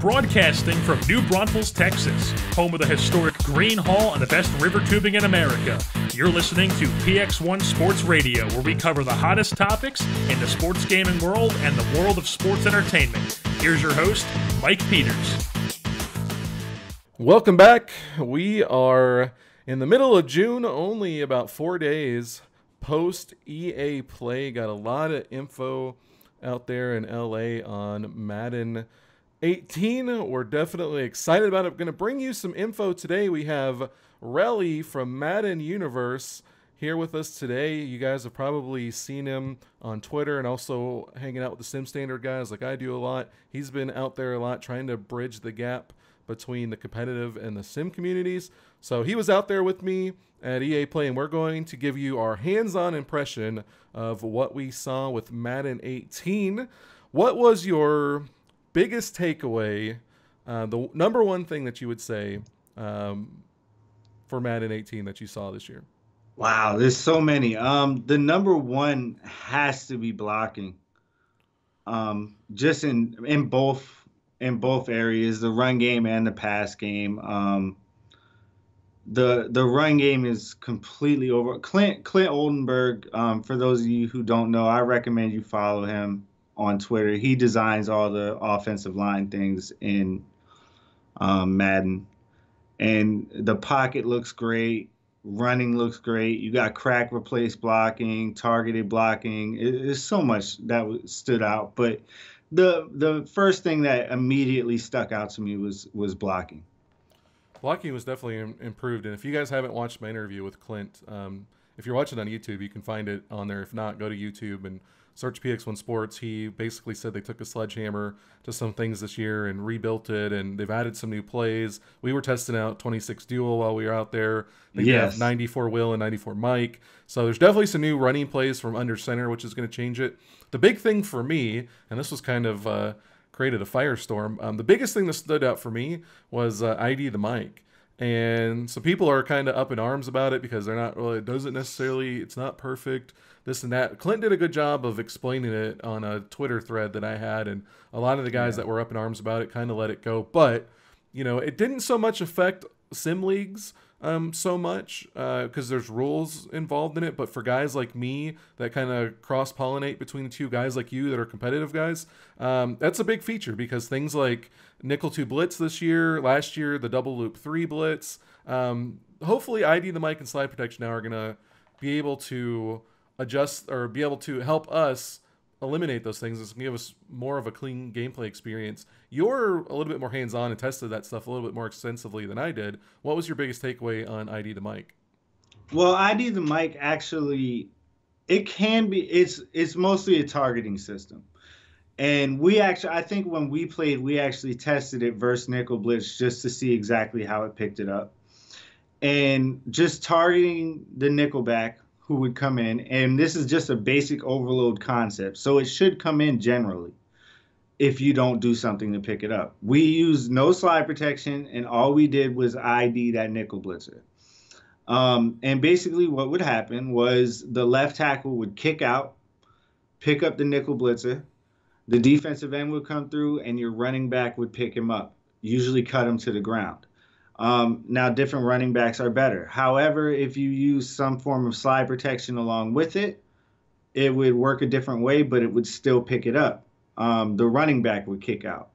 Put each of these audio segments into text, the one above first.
Broadcasting from New Braunfels, Texas, home of the historic Gruene Hall and the best river tubing in America. You're listening to PX1 Sports Radio, where we cover the hottest topics in the sports gaming world and the world of sports entertainment. Here's your host, Mike Peters. Welcome back. We are in the middle of June, only about four days post EA Play. Got a lot of info out there in LA on Madden 18. We're definitely excited about it. Going to bring you some info today. We have Relli from Madden Universe here with us today. You guys have probably seen him on Twitter and also hanging out with the Sim Standard guys like I do a lot. He's been out there a lot trying to bridge the gap between the competitive and the sim communities. So he was out there with me at EA Play, and we're going to give you our hands on impression of what we saw with Madden 18. What was your biggest takeaway, uh, the number one thing that you would say um, for Madden 18 that you saw this year? Wow, there's so many. Um, the number one has to be blocking. Um, just in in both in both areas, the run game and the pass game. Um, the the run game is completely over. Clint Clint Oldenburg. Um, for those of you who don't know, I recommend you follow him on Twitter. He designs all the offensive line things in um, Madden, and the pocket looks great. Running looks great. You got crack replace blocking, targeted blocking. It, there's so much that stood out, but the the first thing that immediately stuck out to me was was blocking. Blocking was definitely improved, and if you guys haven't watched my interview with Clint, um, if you're watching on YouTube, you can find it on there. If not, go to YouTube and search PX1 Sports. He basically said they took a sledgehammer to some things this year and rebuilt it, and they've added some new plays. We were testing out 26 dual while we were out there. They yes. have 94 will and 94 Mike. So there's definitely some new running plays from under center, which is going to change it. The big thing for me, and this was kind of uh, created a firestorm. Um, the biggest thing that stood out for me was uh, ID the Mike and so people are kind of up in arms about it because they're not well it doesn't necessarily it's not perfect this and that clint did a good job of explaining it on a twitter thread that i had and a lot of the guys yeah. that were up in arms about it kind of let it go but you know it didn't so much affect sim leagues um, so much because uh, there's rules involved in it. But for guys like me that kind of cross pollinate between the two guys like you that are competitive guys, um, that's a big feature because things like nickel two blitz this year, last year the double loop three blitz. Um, hopefully, ID the mic and slide protection now are gonna be able to adjust or be able to help us eliminate those things. Gonna give us more of a clean gameplay experience. You're a little bit more hands on and tested that stuff a little bit more extensively than I did. What was your biggest takeaway on ID the Mike? Well, ID the Mike actually, it can be. It's it's mostly a targeting system. And we actually, I think when we played, we actually tested it versus Nickel Blitz just to see exactly how it picked it up. And just targeting the Nickelback, who would come in, and this is just a basic overload concept. So it should come in generally if you don't do something to pick it up. We used no slide protection, and all we did was ID that nickel blitzer. Um, and basically, what would happen was the left tackle would kick out, pick up the nickel blitzer, the defensive end would come through, and your running back would pick him up, usually cut him to the ground. Um, now, different running backs are better. However, if you use some form of slide protection along with it, it would work a different way, but it would still pick it up. Um, the running back would kick out.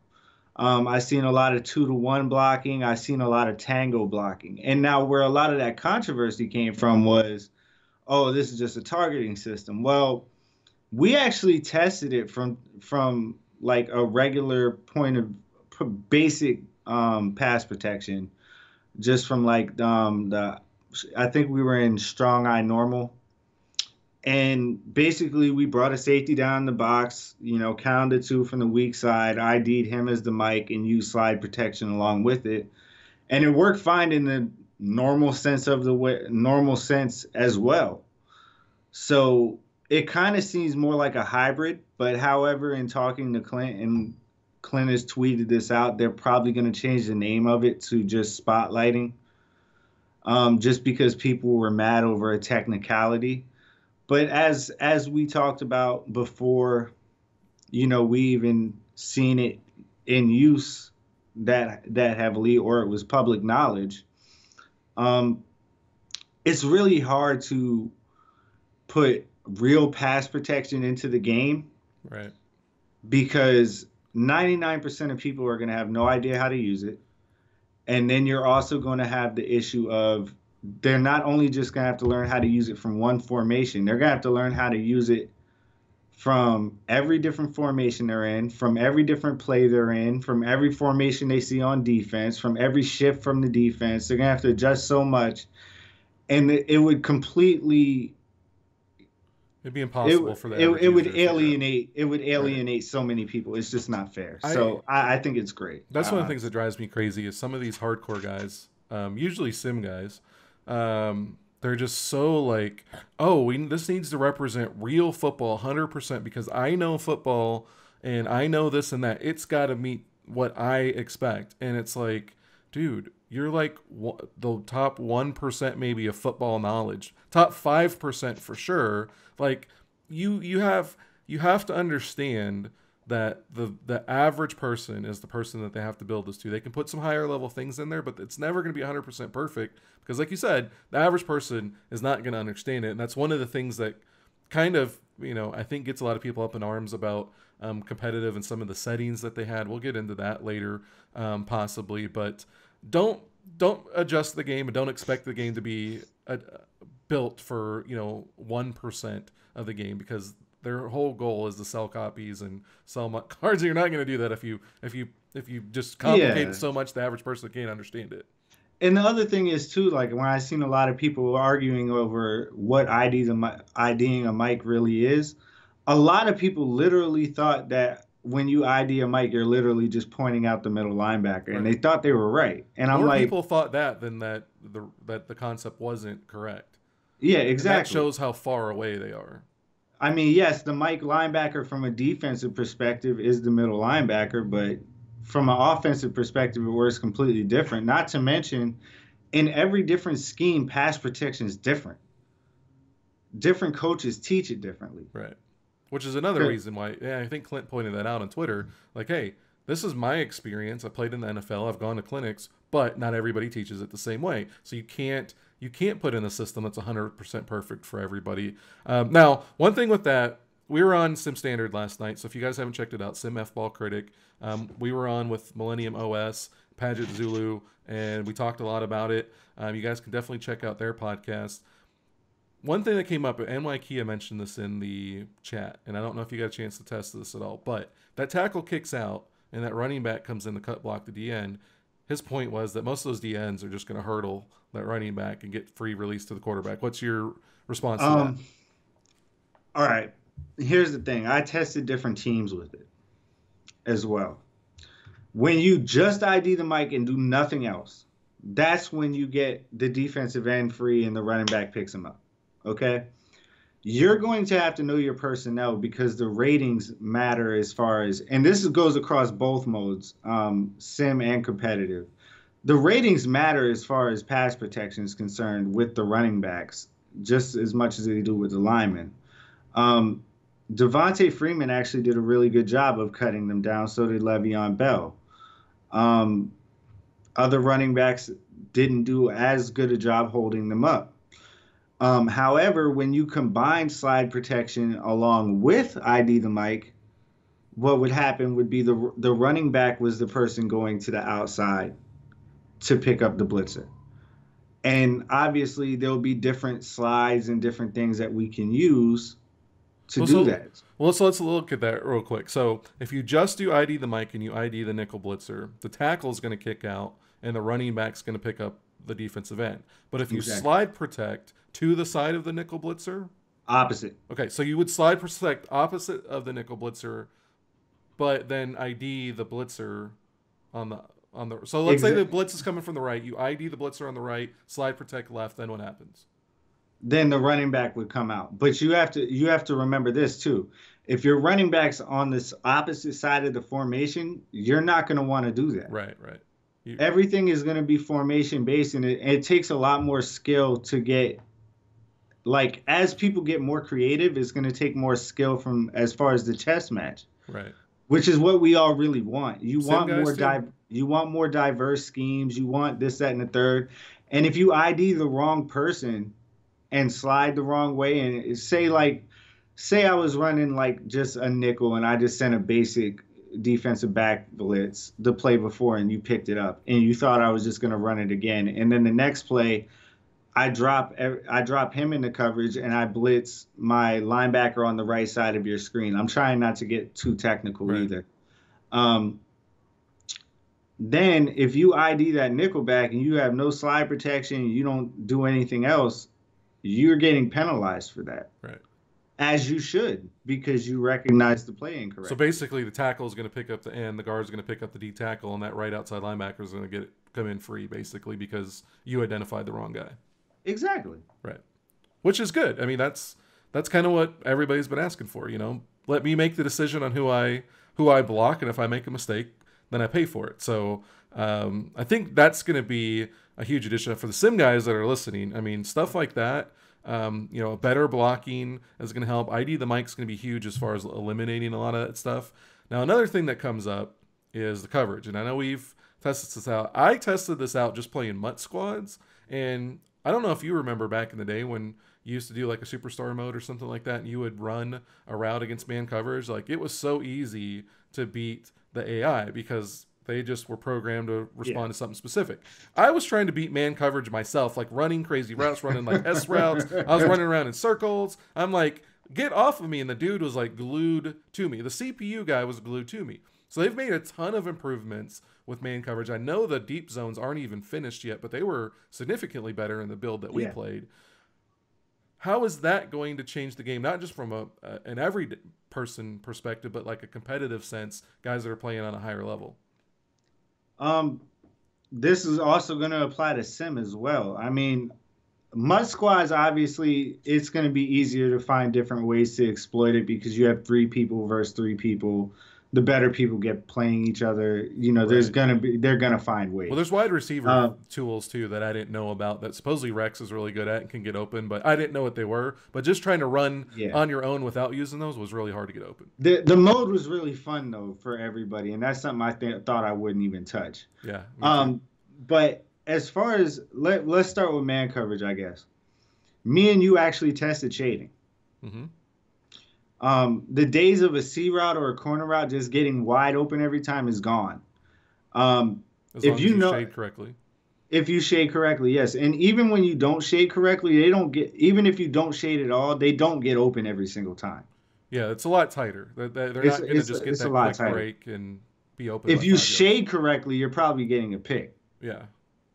Um, I've seen a lot of two to one blocking. I've seen a lot of tango blocking. And now, where a lot of that controversy came from was, oh, this is just a targeting system. Well, we actually tested it from from like a regular point of basic um, pass protection just from like um, the I think we were in strong eye normal. And basically, we brought a safety down the box, you know, counted two from the weak side, ID'd him as the mic, and used slide protection along with it. And it worked fine in the normal sense of the way, normal sense as well. So it kind of seems more like a hybrid. But however, in talking to Clint and Clint has tweeted this out. They're probably going to change the name of it to just spotlighting, um, just because people were mad over a technicality. But as as we talked about before, you know, we even seen it in use that that heavily or it was public knowledge. Um, it's really hard to put real pass protection into the game, right? Because 99% of people are going to have no idea how to use it. And then you're also going to have the issue of they're not only just going to have to learn how to use it from one formation, they're going to have to learn how to use it from every different formation they're in, from every different play they're in, from every formation they see on defense, from every shift from the defense. They're going to have to adjust so much. And it would completely It'd be impossible it, for that. It, it would alienate. It would alienate right. so many people. It's just not fair. I, so I, I, think it's great. That's uh, one of the things that drives me crazy. Is some of these hardcore guys, um, usually sim guys, um, they're just so like, oh, we, this needs to represent real football, hundred percent, because I know football and I know this and that. It's got to meet what I expect, and it's like, dude, you're like the top 1% maybe of football knowledge. Top 5% for sure. Like you you have you have to understand that the the average person is the person that they have to build this to. They can put some higher level things in there but it's never going to be 100% perfect because like you said the average person is not going to understand it. And that's one of the things that kind of you know i think gets a lot of people up in arms about um, competitive and some of the settings that they had. We'll get into that later um, possibly but don't don't adjust the game and don't expect the game to be a, built for you know one percent of the game because their whole goal is to sell copies and sell cards. And you're not going to do that if you if you if you just complicate yeah. it so much the average person can't understand it. And the other thing is too, like when I seen a lot of people arguing over what ID the IDing a mic really is, a lot of people literally thought that when you ID a mic, you're literally just pointing out the middle linebacker, right. and they thought they were right. And More I'm like, people thought that than that the that the concept wasn't correct. Yeah, exactly. And that shows how far away they are. I mean, yes, the mic linebacker from a defensive perspective is the middle linebacker, but from an offensive perspective, it works completely different. Not to mention, in every different scheme, pass protection is different. Different coaches teach it differently. Right which is another reason why yeah, I think Clint pointed that out on Twitter. Like, hey, this is my experience. I played in the NFL. I've gone to clinics, but not everybody teaches it the same way. So you can't you can't put in a system that's 100% perfect for everybody. Um, now, one thing with that, we were on Sim Standard last night. So if you guys haven't checked it out, Sim F Ball Critic, um, we were on with Millennium OS, Paget Zulu, and we talked a lot about it. Um, you guys can definitely check out their podcast one thing that came up, NY Kia mentioned this in the chat, and I don't know if you got a chance to test this at all, but that tackle kicks out and that running back comes in to cut block the DN. His point was that most of those DNs are just going to hurdle that running back and get free release to the quarterback. What's your response to um, that? All right. Here's the thing I tested different teams with it as well. When you just ID the mic and do nothing else, that's when you get the defensive end free and the running back picks him up okay? You're going to have to know your personnel because the ratings matter as far as, and this goes across both modes, um, sim and competitive. The ratings matter as far as pass protection is concerned with the running backs, just as much as they do with the linemen. Um, Devonta Freeman actually did a really good job of cutting them down. So did Le'Veon Bell. Um, other running backs didn't do as good a job holding them up. Um, however, when you combine slide protection along with ID the mic, what would happen would be the the running back was the person going to the outside to pick up the blitzer. And obviously there'll be different slides and different things that we can use to well, do so, that. Well, so let's look at that real quick. So if you just do ID the mic and you ID the nickel blitzer, the tackle is going to kick out and the running back's going to pick up the defensive end. But if you exactly. slide protect to the side of the nickel blitzer, opposite. Okay, so you would slide protect opposite of the nickel blitzer, but then ID the blitzer on the on the. So let's exactly. say the blitz is coming from the right. You ID the blitzer on the right, slide protect left. Then what happens? Then the running back would come out. But you have to you have to remember this too. If your running back's on this opposite side of the formation, you're not going to want to do that. Right, right. You, Everything is going to be formation based, and it, it takes a lot more skill to get. Like as people get more creative, it's going to take more skill from as far as the chess match. Right. Which is what we all really want. You want more dive. You want more diverse schemes. You want this, that, and the third. And if you ID the wrong person and slide the wrong way, and say like, say I was running like just a nickel, and I just sent a basic defensive back blitz the play before, and you picked it up, and you thought I was just gonna run it again, and then the next play. I drop I drop him into coverage and I blitz my linebacker on the right side of your screen. I'm trying not to get too technical right. either. Um, then if you ID that nickelback and you have no slide protection, you don't do anything else, you're getting penalized for that. Right. As you should, because you recognize the play incorrect. So basically, the tackle is going to pick up the end, the guard is going to pick up the D tackle, and that right outside linebacker is going to get it, come in free, basically, because you identified the wrong guy. Exactly. Right. Which is good. I mean, that's that's kind of what everybody's been asking for. You know, let me make the decision on who I who I block, and if I make a mistake, then I pay for it. So um, I think that's going to be a huge addition for the sim guys that are listening. I mean, stuff like that. Um, you know, better blocking is going to help. ID the mic's going to be huge as far as eliminating a lot of that stuff. Now, another thing that comes up is the coverage, and I know we've tested this out. I tested this out just playing MUT squads, and I don't know if you remember back in the day when you used to do like a superstar mode or something like that, and you would run a route against man coverage. Like it was so easy to beat the AI because they just were programmed to respond yeah. to something specific. I was trying to beat man coverage myself, like running crazy routes, running like S routes. I was running around in circles. I'm like, get off of me. And the dude was like glued to me. The CPU guy was glued to me. So they've made a ton of improvements with man coverage. I know the deep zones aren't even finished yet, but they were significantly better in the build that we yeah. played. How is that going to change the game? Not just from a, a an every person perspective, but like a competitive sense, guys that are playing on a higher level. Um, this is also going to apply to sim as well. I mean, MUT squads obviously it's going to be easier to find different ways to exploit it because you have three people versus three people the better people get playing each other, you know, right. there's gonna be they're gonna find ways. Well, there's wide receiver um, tools too that I didn't know about that supposedly Rex is really good at and can get open, but I didn't know what they were. But just trying to run yeah. on your own without using those was really hard to get open. The the mode was really fun though for everybody, and that's something I th- thought I wouldn't even touch. Yeah. Um, but as far as let let's start with man coverage, I guess. Me and you actually tested shading. Mm-hmm. Um, the days of a C route or a corner route just getting wide open every time is gone. Um, if you, you know shade correctly. If you shade correctly, yes. And even when you don't shade correctly, they don't get. Even if you don't shade at all, they don't get open every single time. Yeah, it's a lot tighter. They're, they're not going to just get that quick tighter. break and be open. If you shade correctly, you're probably getting a pick. Yeah,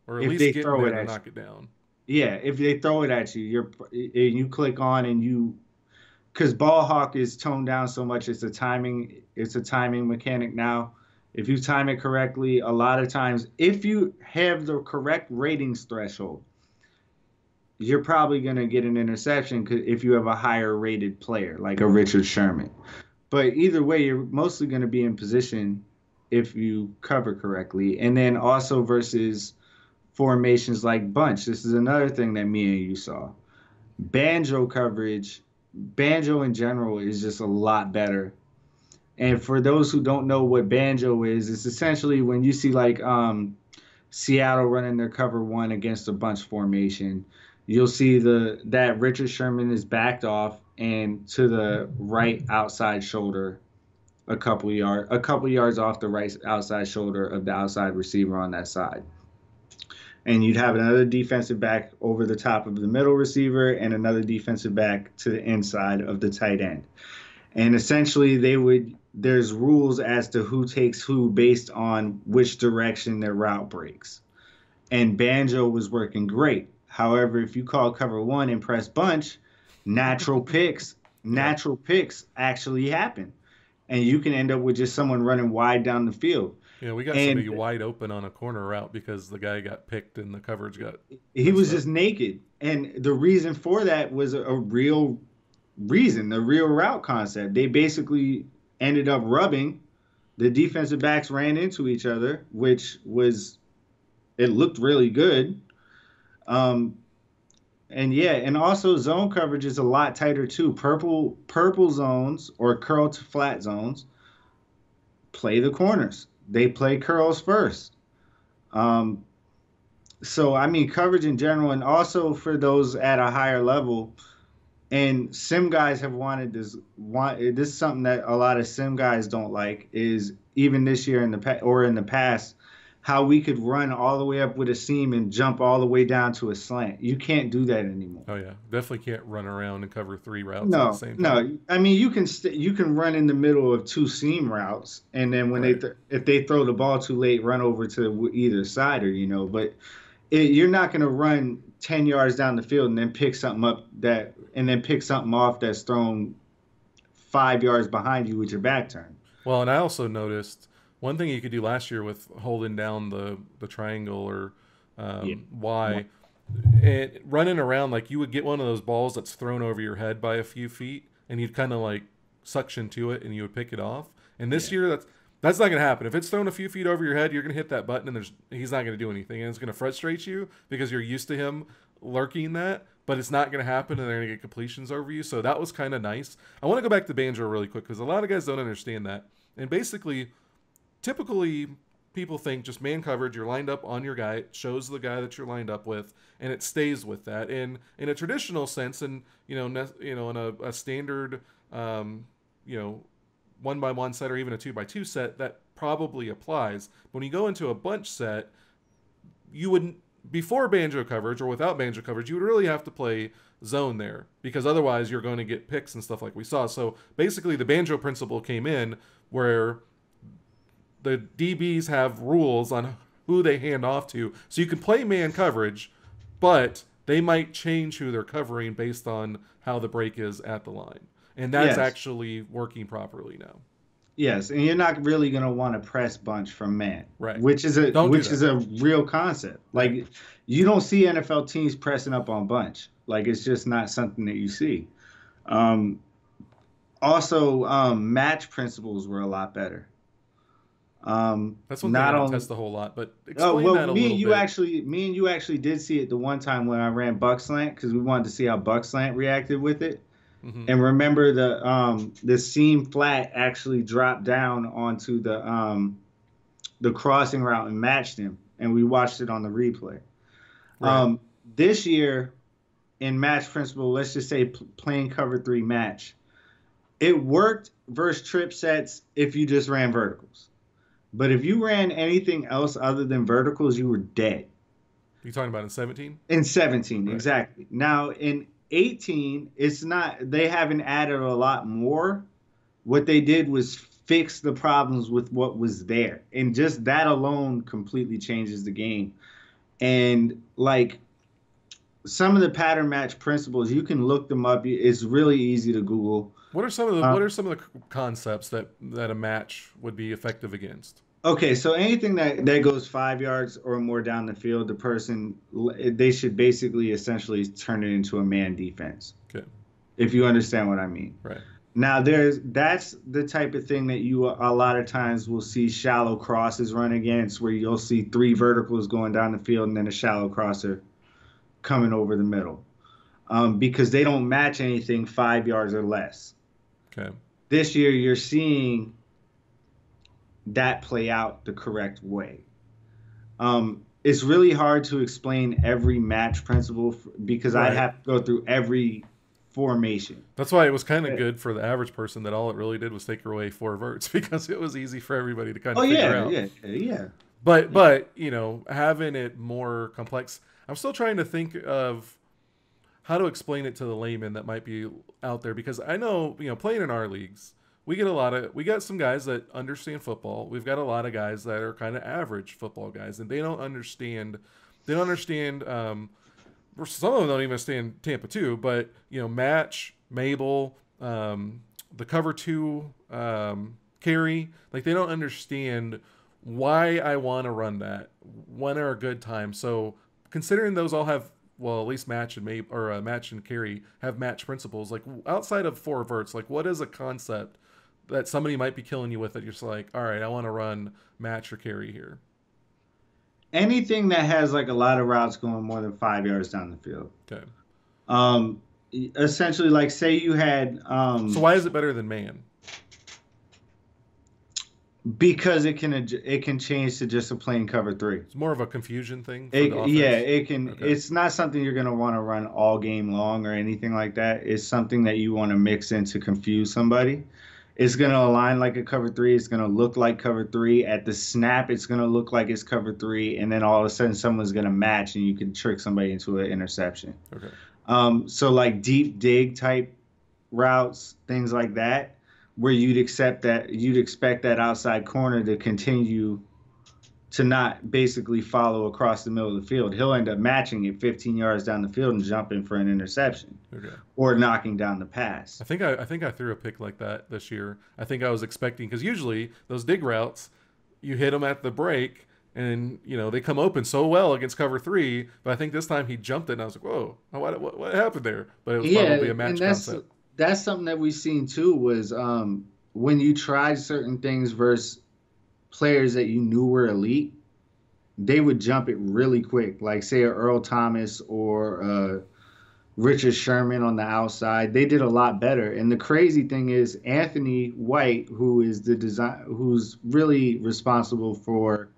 or at if least they throw it at knock you. it down. Yeah, if they throw it at you, you're and you click on and you because ball hawk is toned down so much it's a timing it's a timing mechanic now. If you time it correctly a lot of times if you have the correct ratings threshold you're probably going to get an interception if you have a higher rated player like a mm-hmm. richard sherman. But either way you're mostly going to be in position if you cover correctly. And then also versus formations like bunch. This is another thing that me and you saw. Banjo coverage banjo in general is just a lot better. And for those who don't know what banjo is, it's essentially when you see like um, Seattle running their cover one against a bunch formation, you'll see the that Richard Sherman is backed off and to the right outside shoulder, a couple yard a couple yards off the right outside shoulder of the outside receiver on that side and you'd have another defensive back over the top of the middle receiver and another defensive back to the inside of the tight end. And essentially, they would there's rules as to who takes who based on which direction their route breaks. And Banjo was working great. However, if you call cover one and press bunch, natural picks, natural picks actually happen. And you can end up with just someone running wide down the field. Yeah, we got and, somebody wide open on a corner route because the guy got picked and the coverage got. He was up. just naked, and the reason for that was a, a real reason, the real route concept. They basically ended up rubbing. The defensive backs ran into each other, which was it looked really good. Um, and yeah, and also zone coverage is a lot tighter too. Purple purple zones or curl to flat zones play the corners they play curls first. Um, so I mean coverage in general, and also for those at a higher level, and sim guys have wanted this. Want this is something that a lot of sim guys don't like is even this year in the pa- or in the past how we could run all the way up with a seam and jump all the way down to a slant. You can't do that anymore. Oh yeah, definitely can't run around and cover three routes no, at the same time. No, I mean you can st- you can run in the middle of two seam routes, and then when right. they th- if they throw the ball too late, run over to either side, or you know, but it, you're not going to run ten yards down the field and then pick something up that and then pick something off that's thrown five yards behind you with your back turned. Well, and I also noticed one thing you could do last year with holding down the the triangle or um, yeah. Y, and running around like you would get one of those balls that's thrown over your head by a few feet, and you'd kind of like suction to it, and you would pick it off. And this yeah. year, that's that's not going to happen. If it's thrown a few feet over your head, you're going to hit that button, and there's he's not going to do anything, and it's going to frustrate you because you're used to him lurking that. But it's not going to happen, and they're going to get completions over you. So that was kind of nice. I want to go back to banjo really quick because a lot of guys don't understand that. And basically, typically people think just man coverage you're lined up on your guy it shows the guy that you're lined up with and it stays with that. And in a traditional sense and you know ne- you know in a, a standard um, you know one by one set or even a two by two set that probably applies. But when you go into a bunch set you wouldn't before banjo coverage or without banjo coverage you would really have to play zone there because otherwise you're going to get picks and stuff like we saw. So basically the banjo principle came in where the DBs have rules on who they hand off to. So you can play man coverage, but they might change who they're covering based on how the break is at the line. And that's yes. actually working properly now. Yes, and you're not really going to want to press bunch from man, right? Which is a don't which is a real concept. Like you don't see NFL teams pressing up on bunch. Like it's just not something that you see. Um, also, um, match principles were a lot better. Um, That's one thing I don't test a whole lot, but oh, well, that a me little and you bit. actually, me and you actually did see it the one time when I ran buck slant because we wanted to see how buck slant reacted with it. Mm-hmm. And remember the um, the seam flat actually dropped down onto the um, the crossing route and matched him, and we watched it on the replay. Right. Um, this year, in match principle, let's just say playing cover three match, it worked versus trip sets if you just ran verticals but if you ran anything else other than verticals, you were dead. You talking about in 17? In 17, right. exactly. Now in 18, it's not they haven't added a lot more. What they did was fix the problems with what was there. And just that alone completely changes the game. And like some of the pattern match principles, you can look them up. It's really easy to Google. What are some of the uh, What are some of the concepts that that a match would be effective against? Okay, so anything that that goes five yards or more down the field, the person they should basically essentially turn it into a man defense. Okay. If you understand what I mean. Right. Now there's that's the type of thing that you a lot of times will see shallow crosses run against, where you'll see three verticals going down the field and then a shallow crosser coming over the middle, um, because they don't match anything five yards or less. Okay. This year, you're seeing that play out the correct way. Um, it's really hard to explain every match principle because right. I have to go through every formation. That's why it was kind of good for the average person that all it really did was take away four verts because it was easy for everybody to kind of oh, figure yeah, out. yeah, yeah. But yeah. but you know having it more complex. I'm still trying to think of how to explain it to the layman that might be out there because I know you know playing in our leagues we get a lot of we got some guys that understand football. We've got a lot of guys that are kind of average football guys and they don't understand they don't understand um some of them don't even understand tampa 2 but you know match mabel um the cover two um carry like they don't understand why i want to run that when are a good time. So considering those all have well, at least match and maybe or uh, match and carry have match principles. Like outside of four verts, like what is a concept that somebody might be killing you with it? You're just like, all right, I want to run match or carry here. Anything that has like a lot of routes going more than five yards down the field. Okay. Um, essentially, like say you had. Um, so why is it better than man? Because it can it can change to just a plain cover three. It's more of a confusion thing. It, yeah, it can. Okay. It's not something you're gonna want to run all game long or anything like that. It's something that you want to mix in to confuse somebody. It's gonna align like a cover three. It's gonna look like cover three. At the snap, it's gonna look like it's cover three, and then all of a sudden, someone's gonna match, and you can trick somebody into an interception. Okay. Um, so like deep dig type routes, things like that, where you'd accept that you'd expect that outside corner to continue to not basically follow across the middle of the field. He'll end up matching it 15 yards down the field and jumping for an interception Okay. or knocking down the pass. I think I, I think I threw a pick like that this year. I think I was expecting because usually those dig routes, you hit them at the break, and you know they come open so well against cover three. But I think this time he jumped it, and I was like, "Whoa, what what, what happened there?" But it was probably a match and that's concept. That's something that we've seen too was um, when you tried certain things versus players that you knew were elite, they would jump it really quick. Like say Earl Thomas or uh, Richard Sherman on the outside, they did a lot better. And the crazy thing is Anthony White, who is the design, who's really responsible for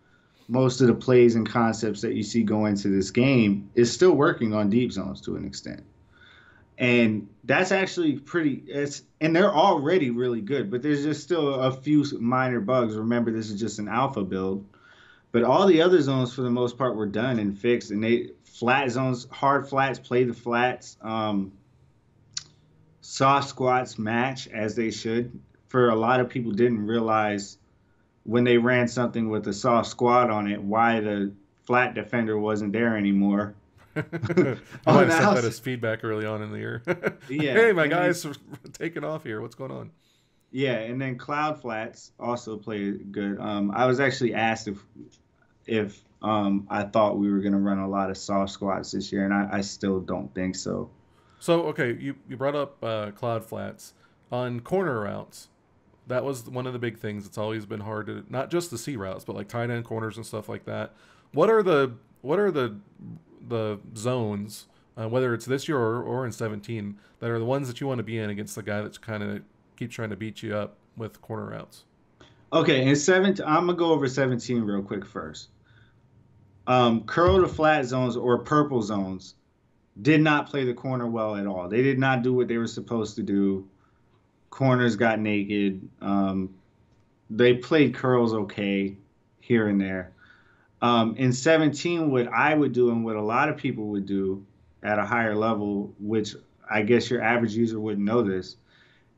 most of the plays and concepts that you see go into this game, is still working on deep zones to an extent and that's actually pretty it's and they're already really good but there's just still a few minor bugs. Remember this is just an alpha build. But all the other zones for the most part were done and fixed and they flat zones hard flats play the flats um, soft squats match as they should. For a lot of people didn't realize when they ran something with a soft squat on it why the flat defender wasn't there anymore I Oh, might have sent that as feedback early on in the year. Yeah, hey, my guys are taking off here. What's going on? Yeah, and then Cloud Flats also played good. Um, I was actually asked if if um, I thought we were going to run a lot of soft squats this year, and I, I still don't think so. So okay, you you brought up uh, cloud flats on corner routes. That was one of the big things. It's always been hard to not just the C routes, but like tight end corners and stuff like that. What are the what are the the zones, uh, whether it's this year or, or in 17, that are the ones that you want to be in against the guy that's kind of keeps trying to beat you up with corner routes? Okay, in 17, I'm gonna go over 17 real quick first. Um, curl to flat zones or purple zones did not play the corner well at all. They did not do what they were supposed to do. Corners got naked. Um, they played curls okay here and there. Um, in 17, what I would do and what a lot of people would do at a higher level, which I guess your average user wouldn't know this,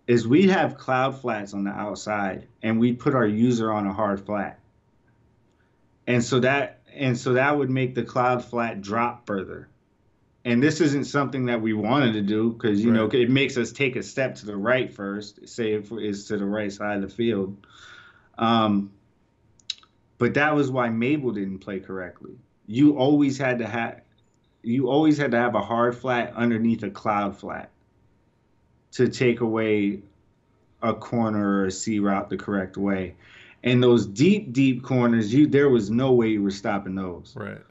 is we'd have cloud flats on the outside and we'd put our user on a hard flat. And so that and so that would make the cloud flat drop further. And this isn't something that we wanted to do because you know it makes us take a step to the right first, say if it's to the right side of the field. Um, but that was why Mabel didn't play correctly. You always had to have you always had to have a hard flat underneath a cloud flat to take away a corner or a C route the correct way. And those deep, deep corners, you there was no way you were stopping those. Right.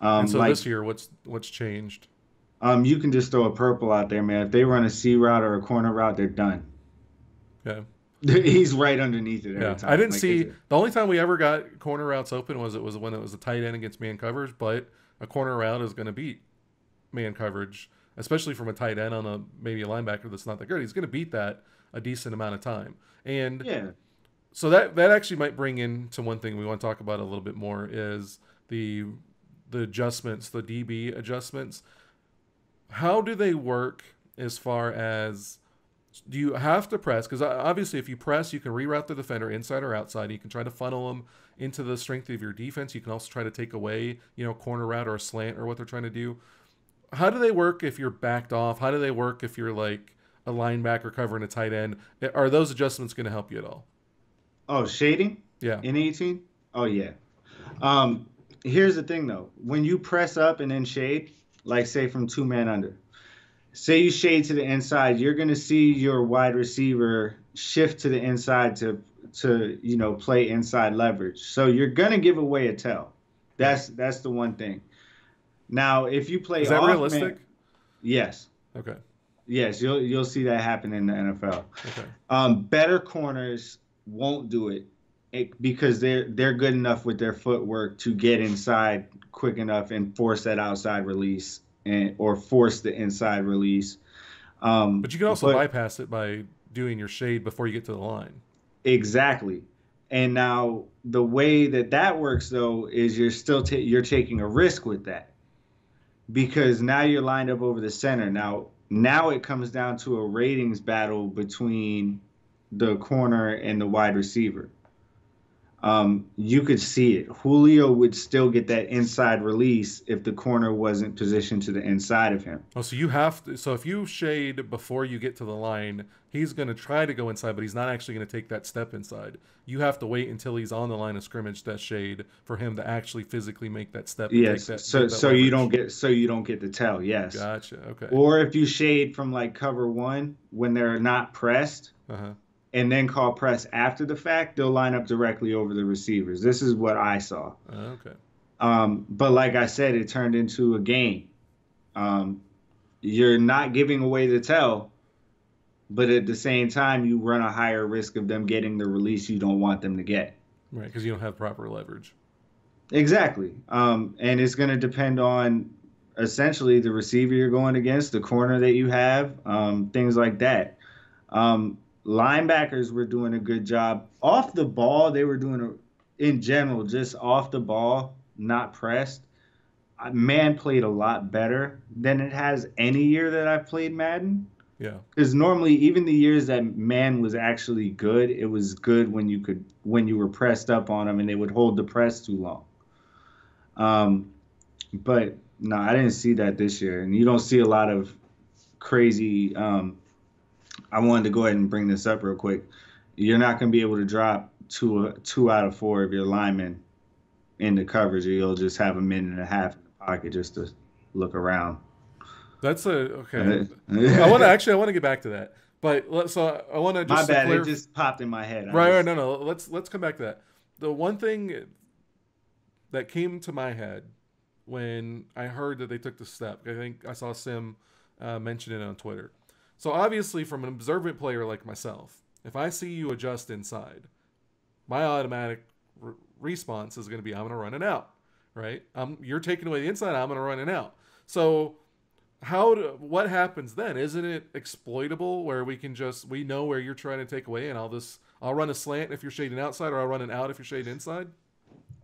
Um, and so like, this year, what's what's changed? um, you can just throw a purple out there, man. If they run a C route or a corner route, they're done. Okay. He's right underneath it every Yeah, time. I didn't Like, see the only time we ever got corner routes open was it was when it was a tight end against man coverage, but a corner route is going to beat man coverage, especially from a tight end on a maybe a linebacker that's not that good. He's going to beat that a decent amount of time, and Yeah. so that that actually might bring in to one thing we want to talk about a little bit more is the the adjustments, the DB adjustments. How do they work as far as do you have to press? Because obviously, if you press, you can reroute the defender inside or outside. You can try to funnel them into the strength of your defense. You can also try to take away, you know, corner route or a slant or what they're trying to do. How do they work if you're backed off? How do they work if you're like a linebacker covering a tight end? Are those adjustments going to help you at all? Oh, shading Yeah. in 18? Oh yeah. Um, here's the thing though. When you press up and then shade, like say from two man under, say you shade to the inside, you're gonna see your wide receiver shift to the inside to to you know play inside leverage. So you're gonna give away a tell. That's that's the one thing. Now if you play Is that off man- realistic? yes. Okay. Yes, you'll you'll see that happen in the NFL. Okay. Um, better corners won't do it, it, because they're they're good enough with their footwork to get inside quick enough and force that outside release and or force the inside release. Um, but you can also but, bypass it by doing your shade before you get to the line. Exactly. And now the way that that works though is you're still ta- you're taking a risk with that because now you're lined up over the center. Now now it comes down to a ratings battle between the corner and the wide receiver um, you could see it. Julio would still get that inside release if the corner wasn't positioned to the inside of him. Oh, so you have to. So if you shade before you get to the line, he's going to try to go inside, but he's not actually going to take that step inside. You have to wait until he's on the line of scrimmage that shade for him to actually physically make that step. Yes. That, so so leverage. you don't get so you don't get the tell. Yes. Gotcha. Okay. Or if you shade from like cover one when they're not pressed. Uh-huh and then call press after the fact, they'll line up directly over the receivers. This is what I saw. okay. Um, but like I said, it turned into a game. Um, you're not giving away the tell, but at the same time, you run a higher risk of them getting the release you don't want them to get. Right, because you don't have proper leverage. Exactly. Um, and it's going to depend on essentially the receiver you're going against, the corner that you have, um, things like that. Um, linebackers were doing a good job off the ball. They were doing a, in general just off the ball, not pressed. Man played a lot better than it has any year that I've played Madden. Yeah. Because normally, even the years that man was actually good, it was good when you could when you were pressed up on them and they would hold the press too long. Um, but no, I didn't see that this year, and you don't see a lot of crazy um, I wanted to go ahead and bring this up real quick. You're not going to be able to drop two two out of four of your linemen into coverage, or you'll just have a minute and a half in the pocket just to look around. That's a okay. I want to actually I want to get back to that, but so I want to just my bad. Clear... It just popped in my head. right, right. No, no. Let's let's come back to that. The one thing that came to my head when I heard that they took the step, I think I saw Sim uh, mention it on Twitter. So obviously, from an observant player like myself, if I see you adjust inside, my automatic re- response is going to be I'm going to run it out, right? Um, you're taking away the inside, I'm going to run it out. So how do, what happens then? Isn't it exploitable where we can just we know where you're trying to take away, and I'll just I'll run a slant if you're shading outside, or I'll run an out if you're shading inside.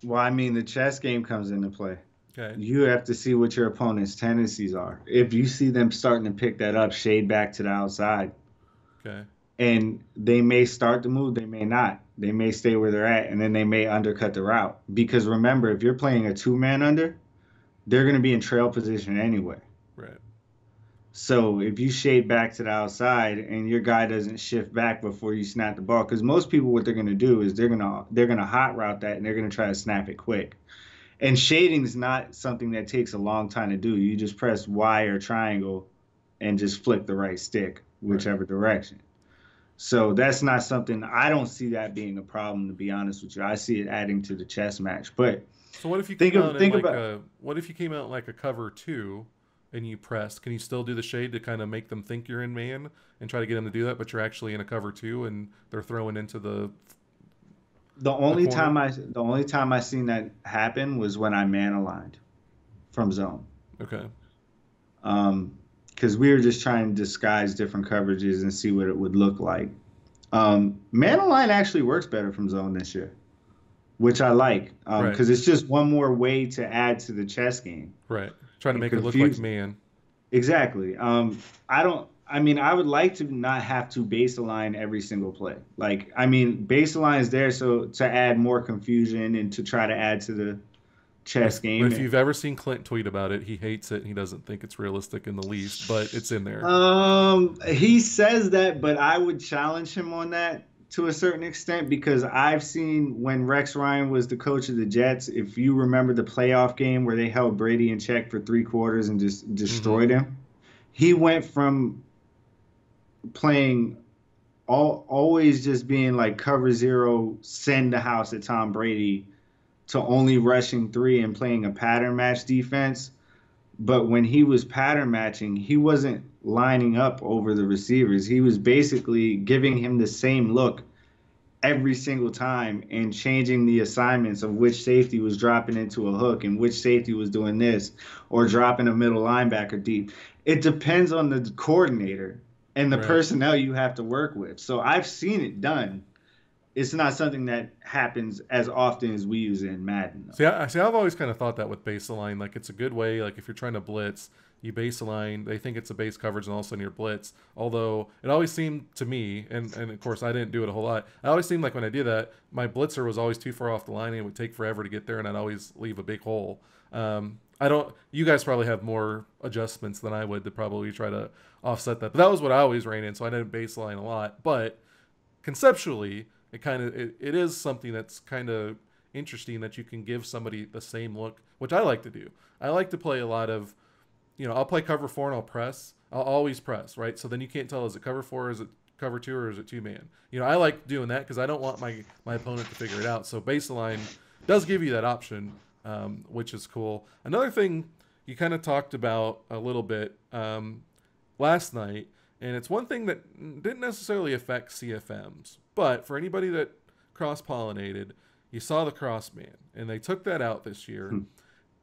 Well, I mean, the chess game comes into play. Okay. You have to see what your opponent's tendencies are. If you see them starting to pick that up, shade back to the outside. Okay. And they may start to move, they may not. They may stay where they're at, and then they may undercut the route. Because remember, if you're playing a two man under, they're going to be in trail position anyway. Right. So if you shade back to the outside and your guy doesn't shift back before you snap the ball, because most people what they're going to do is they're going to they're going to hot route that and they're going to try to snap it quick and shading is not something that takes a long time to do. You just press Y or triangle and just flick the right stick, whichever right. direction. So that's not something I don't see that being a problem to be honest with you. I see it adding to the chess match. But so what if you think came of, out think like about, a, what if you came out like a cover two and you pressed? Can you still do the shade to kind of make them think you're in man and try to get them to do that, but you're actually in a cover two and they're throwing into the the only time I the only time I seen that happen was when I man aligned from zone. Okay. Um, because we were just trying to disguise different coverages and see what it would look like. Um, man aligned actually works better from zone this year, which I like because um, right. it's just one more way to add to the chess game. Right. Trying to make confuse. it look like man. Exactly. Um, I don't. I mean, I would like to not have to base align every single play. Like, I mean, base align is there so to add more confusion and to try to add to the chess game. But if you've ever seen Clint tweet about it, he hates it. He doesn't think it's realistic in the least, but it's in there. Um, he says that, but I would challenge him on that to a certain extent because I've seen when Rex Ryan was the coach of the Jets. If you remember the playoff game where they held Brady in check for three quarters and just destroyed mm-hmm. him, he went from playing all always just being like cover zero, send the house at Tom Brady to only rushing three and playing a pattern match defense. But when he was pattern matching, he wasn't lining up over the receivers. He was basically giving him the same look every single time and changing the assignments of which safety was dropping into a hook and which safety was doing this or dropping a middle linebacker deep. It depends on the coordinator and the right. personnel you have to work with. So I've seen it done. It's not something that happens as often as we use it in Madden. Though. See, I, see, I've always kind of thought that with baseline, like it's a good way. Like if you're trying to blitz, you baseline, they think it's a base coverage, and all of a sudden you're blitz. Although it always seemed to me, and, and of course I didn't do it a whole lot, I always seemed like when I did that, my blitzer was always too far off the line and it would take forever to get there, and I'd always leave a big hole. Um, I don't. You guys probably have more adjustments than I would to probably try to offset that. But that was what I always ran in, so I didn't baseline a lot. But conceptually, it kind of it, it is something that's kind of interesting that you can give somebody the same look, which I like to do. I like to play a lot of you know, I'll play cover four and I'll press. I'll always press, right? So then you can't tell is it cover four, is it cover two, or is it two man? You know, I like doing that because I don't want my my opponent to figure it out. So baseline does give you that option, um, which is cool. Another thing you kind of talked about a little bit um, last night, and it's one thing that didn't necessarily affect CFMs, but for anybody that cross pollinated, you saw the crossman, and they took that out this year. Hmm.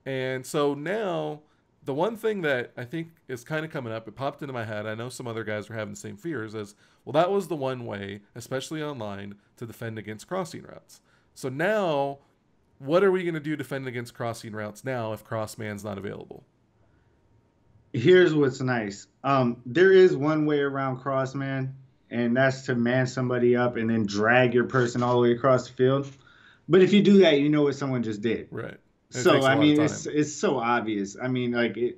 And so now the one thing that I think is kind of coming up, it popped into my head. I know some other guys were having the same fears as well. That was the one way, especially online, to defend against crossing routes. So now, what are we going to do defend against crossing routes now if crossman's not available? Here's what's nice. Um, there is one way around crossman, and that's to man somebody up and then drag your person all the way across the field. But if you do that, you know what someone just did. Right so I mean, it's it's so obvious. I mean, like it.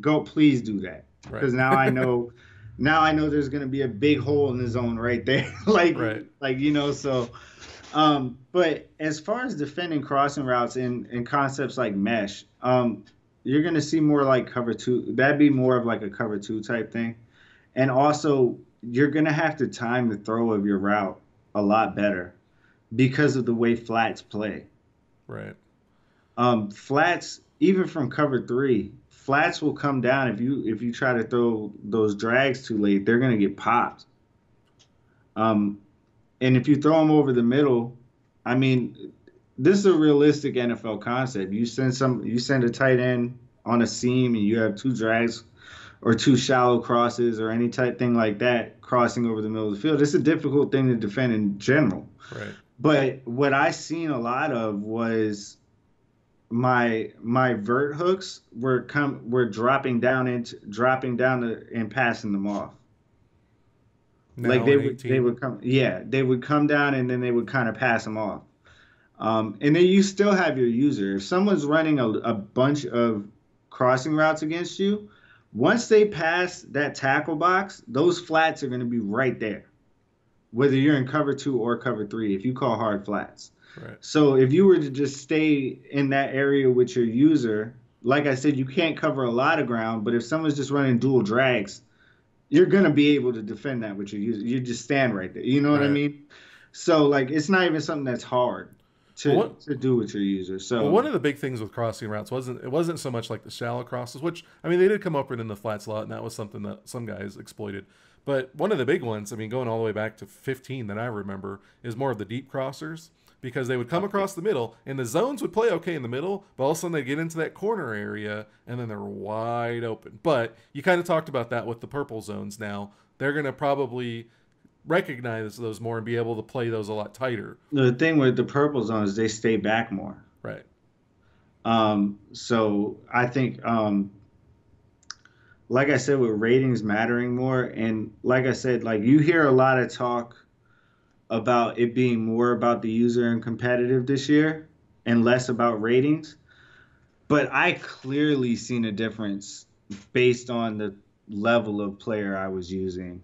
Go, please do that because right. now I know. now I know there's gonna be a big hole in the zone right there. like, right. like you know, so. Um, but as far as defending crossing routes and, and concepts like mesh, um, you're gonna see more like cover two. That'd be more of like a cover two type thing, and also you're gonna have to time the throw of your route a lot better because of the way flats play. Right. Um, flats, even from cover three, flats will come down if you if you try to throw those drags too late. They're gonna get popped. Um, and if you throw them over the middle, I mean, this is a realistic NFL concept. You send some, you send a tight end on a seam, and you have two drags or two shallow crosses or any type thing like that crossing over the middle of the field. It's a difficult thing to defend in general. Right. But what I seen a lot of was my my vert hooks were come were dropping down into dropping down the, and passing them off. Now like they would they would come yeah they would come down and then they would kind of pass them off. Um, and then you still have your user. If someone's running a, a bunch of crossing routes against you, once they pass that tackle box, those flats are going to be right there, whether you're in cover two or cover three. If you call hard flats. Right. So if you were to just stay in that area with your user, like I said, you can't cover a lot of ground, but if someone's just running dual drags, you're gonna be able to defend that with your user. You just stand right there. You know what right. I mean? So like it's not even something that's hard to, what, to do with your user. So well, one of the big things with crossing routes wasn't it wasn't so much like the shallow crosses, which I mean they did come up with in the flat slot, and that was something that some guys exploited. But one of the big ones, I mean, going all the way back to 15 that I remember, is more of the deep crossers because they would come across the middle and the zones would play okay in the middle, but all of a sudden they get into that corner area and then they're wide open. But you kind of talked about that with the purple zones now. They're going to probably recognize those more and be able to play those a lot tighter. The thing with the purple zones, they stay back more. Right. Um, so I think, um, like I said, with ratings mattering more, and like I said, like you hear a lot of talk about it being more about the user and competitive this year and less about ratings. But I clearly seen a difference based on the level of player I was using,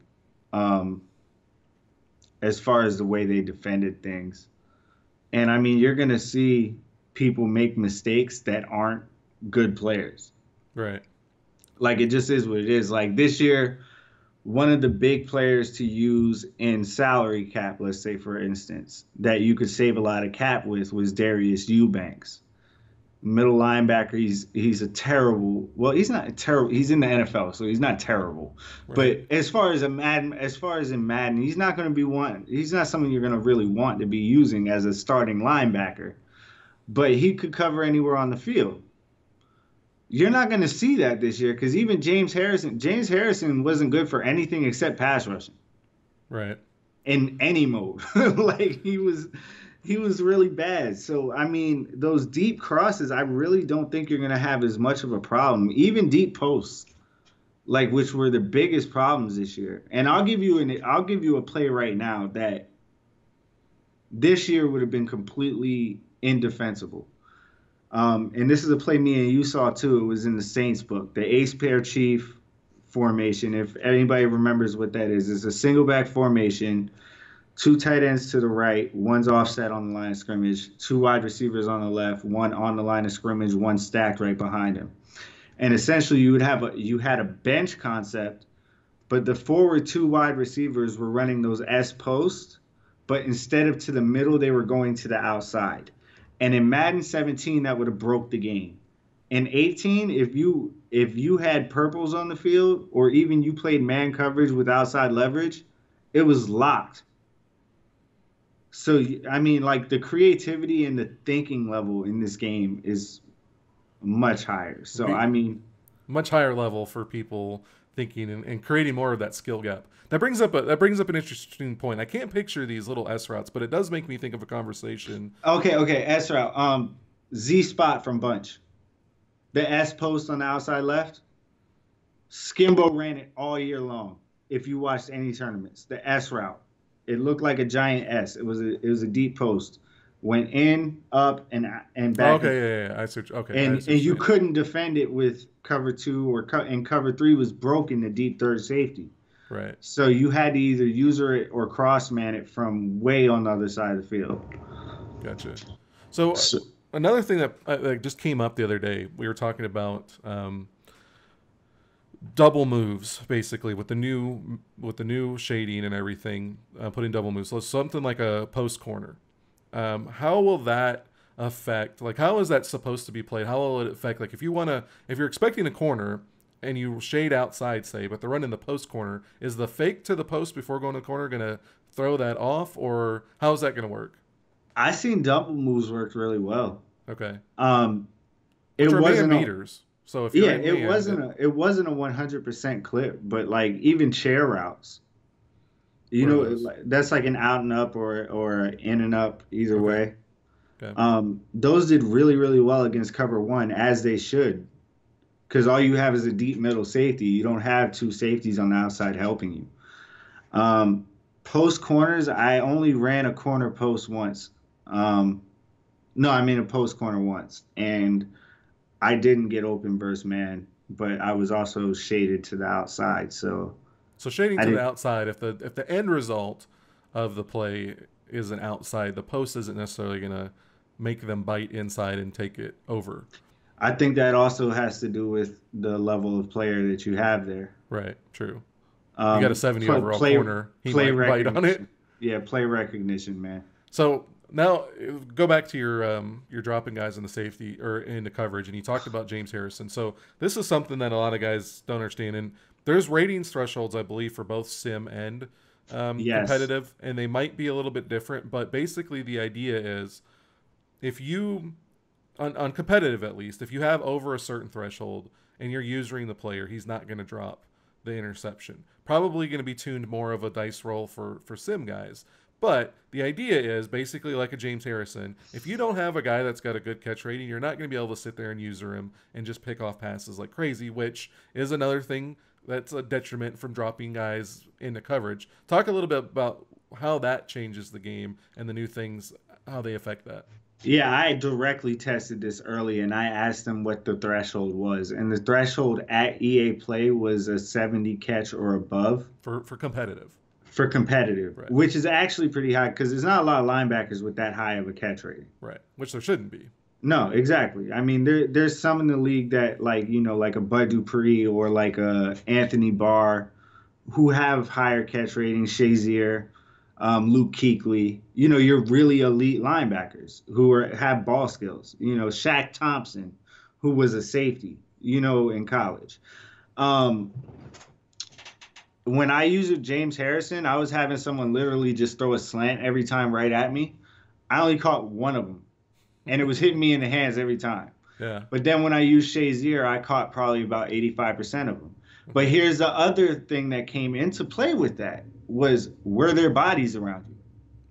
um, as far as the way they defended things. And I mean, you're gonna see people make mistakes that aren't good players. Right. Like it just is what it is. Like this year, one of the big players to use in salary cap, let's say for instance, that you could save a lot of cap with was Darius Eubanks. middle linebacker. He's he's a terrible. Well, he's not terrible. He's in the NFL, so he's not terrible. Right. But as far as a Madden, as far as in Madden, he's not going to be one. He's not someone you're going to really want to be using as a starting linebacker. But he could cover anywhere on the field. You're not going to see that this year because even James Harrison, James Harrison wasn't good for anything except pass rushing. Right. In any mode, like he was he was really bad. So I mean, those deep crosses, I really don't think you're gonna have as much of a problem. Even deep posts, like which were the biggest problems this year. And I'll give you an I'll give you a play right now that this year would have been completely indefensible. Um, and this is a play me and you saw too. It was in the Saints book, the ace pair chief formation. If anybody remembers what that is, it's a single back formation two tight ends to the right, one's offset on the line of scrimmage, two wide receivers on the left, one on the line of scrimmage, one stacked right behind him. And essentially you would have a you had a bench concept, but the forward two wide receivers were running those S posts, but instead of to the middle, they were going to the outside. And in Madden 17, that would have broke the game. In 18, if you if you had purples on the field, or even you played man coverage with outside leverage, it was locked so I mean, like the creativity and the thinking level in this game is much higher. So I mean, much higher level for people thinking and, and, creating more of that skill gap. That brings up a that brings up an interesting point. I can't picture these little S routes, but it does make me think of a conversation. Okay, okay, S route. Um, Z spot from Bunch, the S post on the outside left. Skimbo ran it all year long. If you watched any tournaments, the S route it looked like a giant S. It was a it was a deep post. Went in, up, and and back. Okay, yeah, yeah. I see. Okay. And and you couldn't defend it with cover two or co- and cover three was broken the deep third safety. Right. So you had to either user it or cross man it from way on the other side of the field. Gotcha. So, so another thing that, uh, that just came up the other day, we were talking about um, double moves basically with the new with the new shading and everything uh, putting double moves so something like a post corner um, how will that affect like how is that supposed to be played how will it affect like if you want to if you're expecting a corner and you shade outside say but they're running the post corner is the fake to the post before going to the corner going to throw that off or how's that going to work i seen double moves worked really well okay um it wasn't meters so if yeah, it wasn't a it wasn't a one hundred percent clip, but like even chair routes, you know, that's like an out and up or or in and up either okay. way. Okay. Um, those did really really well against cover one as they should, because all you have is a deep middle safety. You don't have two safeties on the outside helping you. Um, post corners, I only ran a corner post once. Um, no, I mean a post corner once, and I didn't get open burst man, but I was also shaded to the outside. So, so shading I to the outside. If the if the end result of the play is an outside, the post isn't necessarily going to make them bite inside and take it over. I think that also has to do with the level of player that you have there. Right. True. Um, you got a 70 play, overall play, corner. He play might bite on it. Yeah, play recognition, man. So now go back to your um, your dropping guys in the safety or in the coverage, and you talked about James Harrison. So this is something that a lot of guys don't understand, and there's ratings thresholds, I believe, for both sim and um, yes. competitive, and they might be a little bit different. But basically, the idea is if you on, on competitive at least, if you have over a certain threshold and you're using the player, he's not going to drop the interception. Probably going to be tuned more of a dice roll for for sim guys. But the idea is basically like a James Harrison. If you don't have a guy that's got a good catch rating, you're not going to be able to sit there and user him and just pick off passes like crazy, which is another thing that's a detriment from dropping guys into coverage. Talk a little bit about how that changes the game and the new things, how they affect that. Yeah, I directly tested this early and I asked them what the threshold was. And the threshold at EA Play was a 70 catch or above. For for competitive for competitive, right. which is actually pretty high because there's not a lot of linebackers with that high of a catch rating. Right, which there shouldn't be. No, exactly. I mean, there there's some in the league that like you know like a Bud Dupree or like a Anthony Barr, who have higher catch ratings. Shazier, um, Luke Kuechly. You know, you're really elite linebackers who are, have ball skills. You know, Shaq Thompson, who was a safety. You know, in college. Um, when I used James Harrison, I was having someone literally just throw a slant every time right at me. I only caught one of them, and it was hitting me in the hands every time. Yeah. But then when I used Shazier, I caught probably about 85% of them. But here's the other thing that came into play with that was were there bodies around you?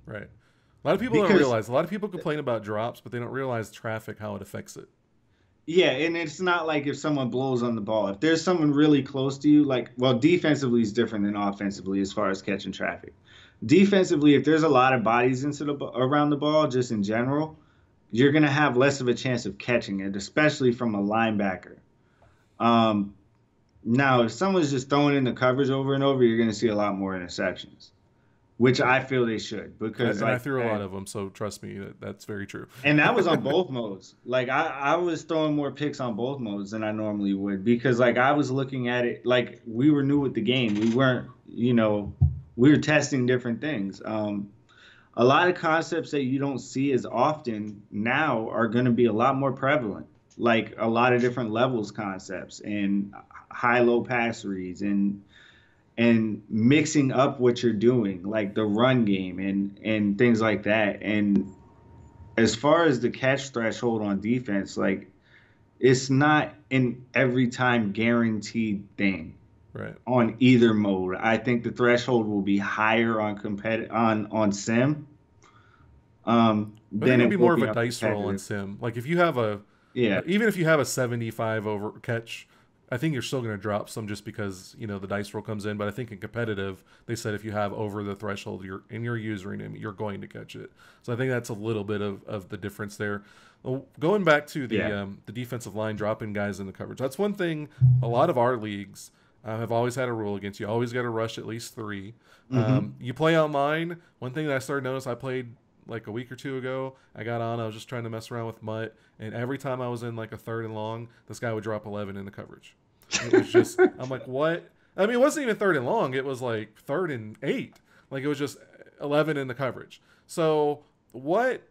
Right. A lot of people Because- don't realize. A lot of people complain about drops, but they don't realize traffic how it affects it. Yeah, and it's not like if someone blows on the ball. If there's someone really close to you, like well, defensively is different than offensively as far as catching traffic. Defensively, if there's a lot of bodies into the around the ball, just in general, you're gonna have less of a chance of catching it, especially from a linebacker. Um, now, if someone's just throwing in the coverage over and over, you're gonna see a lot more interceptions, which I feel they should because and I threw a lot of them, so trust me, that, that's very true. and that was on both modes. Like I, I was throwing more picks on both modes than I normally would because like I was looking at it like we were new with the game. We weren't, you know, we were testing different things. Um, a lot of concepts that you don't see as often now are going to be a lot more prevalent. Like a lot of different levels concepts and high-low pass reads and and mixing up what you're doing, like the run game and and things like that. And as far as the catch threshold on defense, like it's not an every time guaranteed thing Right. on either mode. I think the threshold will be higher on competi- on on sim. Um, But than it it would be more of a dice roll in sim. Like if you have a, Yeah, even if you have a 75 over catch, I think you're still going to drop some just because you know the dice roll comes in. But I think in competitive, they said if you have over the threshold, you're in your username, you're going to catch it. So I think that's a little bit of, of the difference there. Well, Going back to the Yeah. um, the defensive line dropping guys in the coverage, that's one thing. A lot of our leagues uh, have always had a rule against you. Always got to rush at least 3 Um, you play online. One thing that I started to notice, I played like a week or two ago. I got on. I was just trying to mess around with MUT, and every time I was in like a third and long, this guy would drop 11 in the coverage. It was just, I'm like, what? I mean, it wasn't even third and long. It was like third and eight. Like it was just 11 in the coverage. So what?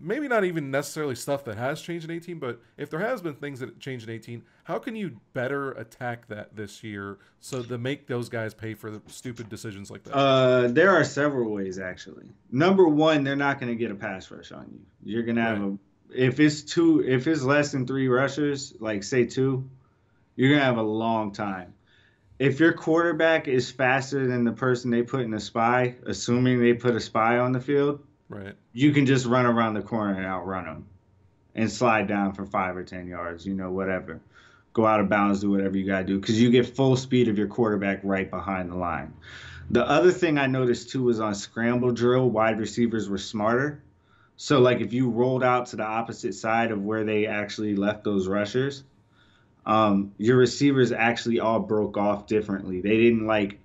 Maybe not even necessarily stuff that has changed in 18, but if there has been things that changed in 18, how can you better attack that this year so to make those guys pay for the stupid decisions like that? Uh, there are several ways actually. Number one, they're not going to get a pass rush on you. You're going to have a if it's two, if it's less than three rushers, like say two, you're going to have a long time. If your quarterback is faster than the person they put in the spy, assuming they put a spy on the field, right. you can just run around the corner and outrun them and slide down for five or 10 yards, you know, whatever. Go out of bounds, do whatever you got to do because you get full speed of your quarterback right behind the line. The other thing I noticed too was on scramble drill, wide receivers were smarter. So, like, if you rolled out to the opposite side of where they actually left those rushers, um, your receivers actually all broke off differently. They didn't like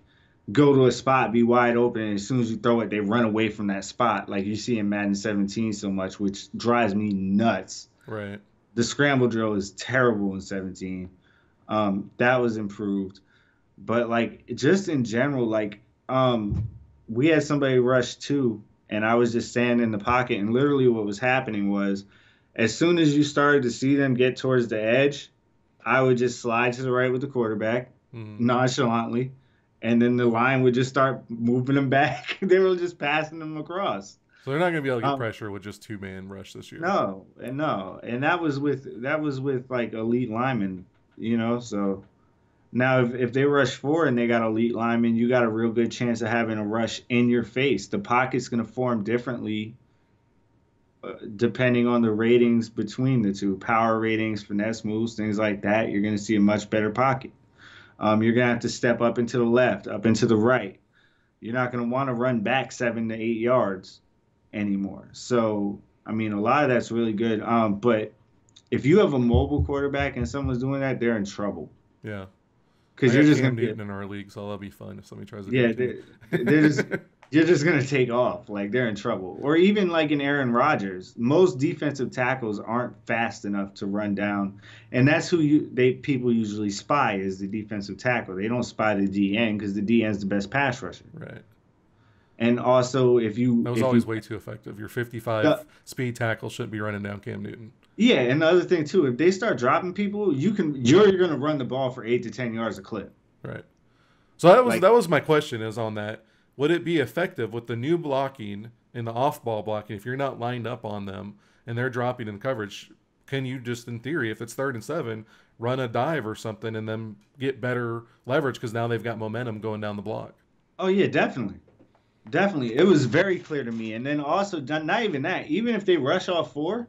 go to a spot, be wide open, and as soon as you throw it, they run away from that spot, like you see in Madden 17 so much, which drives me nuts. Right. The scramble drill is terrible in 17. Um, that was improved, but like just in general, like um, we had somebody rush too, and I was just standing in the pocket, and literally what was happening was, as soon as you started to see them get towards the edge, I would just slide to the right with the quarterback Mhm. nonchalantly, and then the line would just start moving them back. they were just passing them across. So they're not going to be able to get Um, pressure with just two man rush this year. No, and no, and that was with that was with like elite linemen, you know. So now if, if they rush four and they got elite linemen, you got a real good chance of having a rush in your face. The pocket's going to form differently uh, depending on the ratings between the two power ratings, finesse moves, things like that. You're going to see a much better pocket. Um, you're going to have to step up into the left, up into the right. You're not going to want to run back seven to eight yards anymore. So, I mean, a lot of that's really good. Um, but if you have a mobile quarterback and someone's doing that, they're in trouble Yeah. because you're just going to Newton in our league, so that'll be fun if somebody tries to. yeah, they're, they're just you're just gonna take off like they're in trouble. Or even like in Aaron Rodgers, most defensive tackles aren't fast enough to run down, and that's who you they people usually spy is the defensive tackle. They don't spy the DN because the DN is the best pass rusher. right. And also, if you that was always you, way too effective. Your 55 Yeah. speed tackle shouldn't be running down Cam Newton. yeah, and the other thing too, if they start dropping people, you can you're going to run the ball for eight to ten yards a clip. Right. So that was Like- that was my question is on that. Would it be effective with the new blocking and the off ball blocking if you're not lined up on them and they're dropping in coverage? Can you just in theory, if it's third and seven, run a dive or something and then get better leverage because now they've got momentum going down the block? Oh yeah, definitely, definitely. It was very clear to me. And then also, not not even that. Even if they rush off four,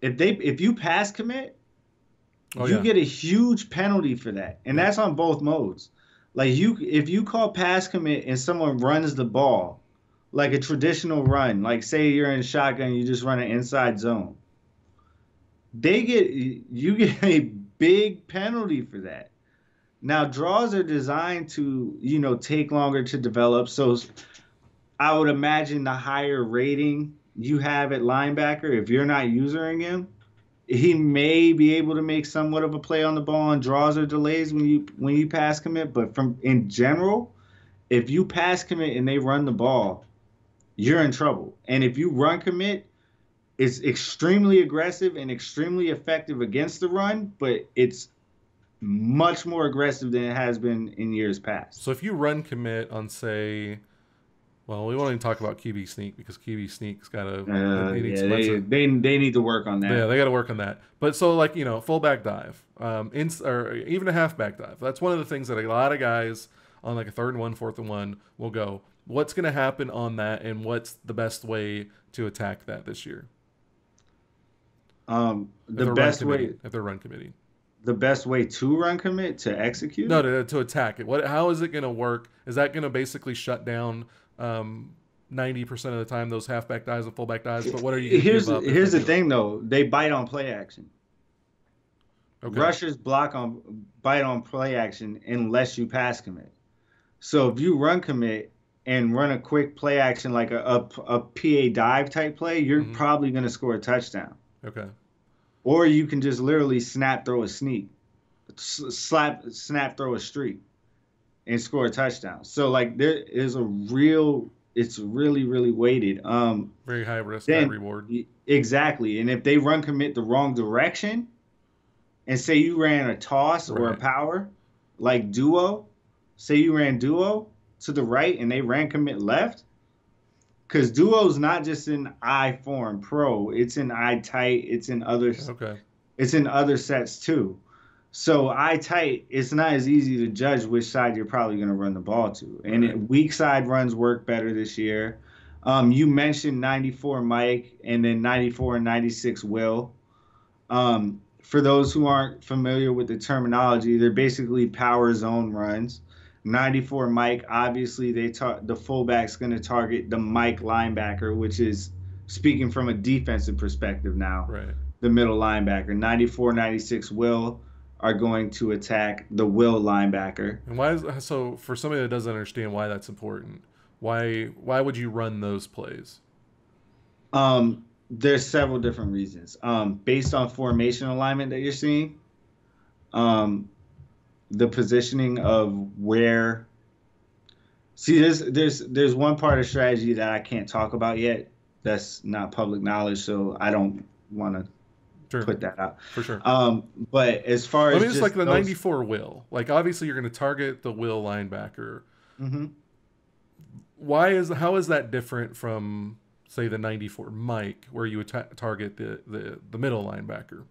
if they if you pass commit, Oh, you yeah. get a huge penalty for that, and that's on both modes. Like you, if you call pass commit and someone runs the ball, like a traditional run, like say you're in shotgun, you just run an inside zone. They get you get a big penalty for that. Now draws are designed to you know take longer to develop, so I would imagine the higher rating you have at linebacker, if you're not using him, he may be able to make somewhat of a play on the ball on draws or delays when you when you pass commit. But from in general, if you pass commit and they run the ball, you're in trouble. And if you run commit, it's extremely aggressive and extremely effective against the run, but it's much more aggressive than it has been in years past. So if you run commit on say, well, we won't even talk about QB sneak because QB sneak's got a Uh, yeah, they, they they need to work on that. Yeah, they got to work on that. But so like you know, fullback dive, um, in, or even a halfback dive. That's one of the things that a lot of guys on like a third and one, fourth and one will go. What's going to happen on that, and what's the best way to attack that this year? Um, the best way if they're run committee. the best way to run commit to execute. No, to, to attack it. What? How is it going to work? Is that going to basically shut down ninety percent of the time those halfback dives and fullback dives? But what are you? Here's here's the thing though they bite on play action Okay. rushers block on bite on play action unless you pass commit so if you run commit and run a quick play action like a, a, a pa dive type play you're Mhm. probably going to score a touchdown Okay. or you can just literally snap throw a sneak slap snap throw a streak and score a touchdown so like there is a real it's really really weighted um Very high risk, Then- high reward. Exactly. And if they run commit the wrong direction, and say you ran a toss or a power, like duo, say you ran duo to the right and they ran commit left, because duo's not just in I form pro, it's in I tight, it's in other Okay. it's in other sets too. So I tight, it's not as easy to judge which side you're probably going to run the ball to. And Right. it, weak side runs work better this year. Um, you mentioned 94 Mike and then 94 and 96 Will. Um, for those who aren't familiar with the terminology, they're basically power zone runs. 94 Mike, obviously they tar- the fullback's going to target the Mike linebacker, which is speaking from a defensive perspective now Right. the middle linebacker. 94, 96 Will are going to attack the Will linebacker. And why is so for somebody that doesn't understand why that's important? Why why would you run those plays? Um, there's several different reasons. Um, based on formation alignment that you're seeing, um, the positioning of where. See, there's there's there's one part of strategy that I can't talk about yet. That's not public knowledge, so I don't want to Sure, put that out. for sure. Um, but as far I as mean, it's like the those- 94 will. Like obviously you're going to target the will linebacker. Mhm. Why is how is that different from say the 94 Mike where you would ta- target the, the the middle linebacker?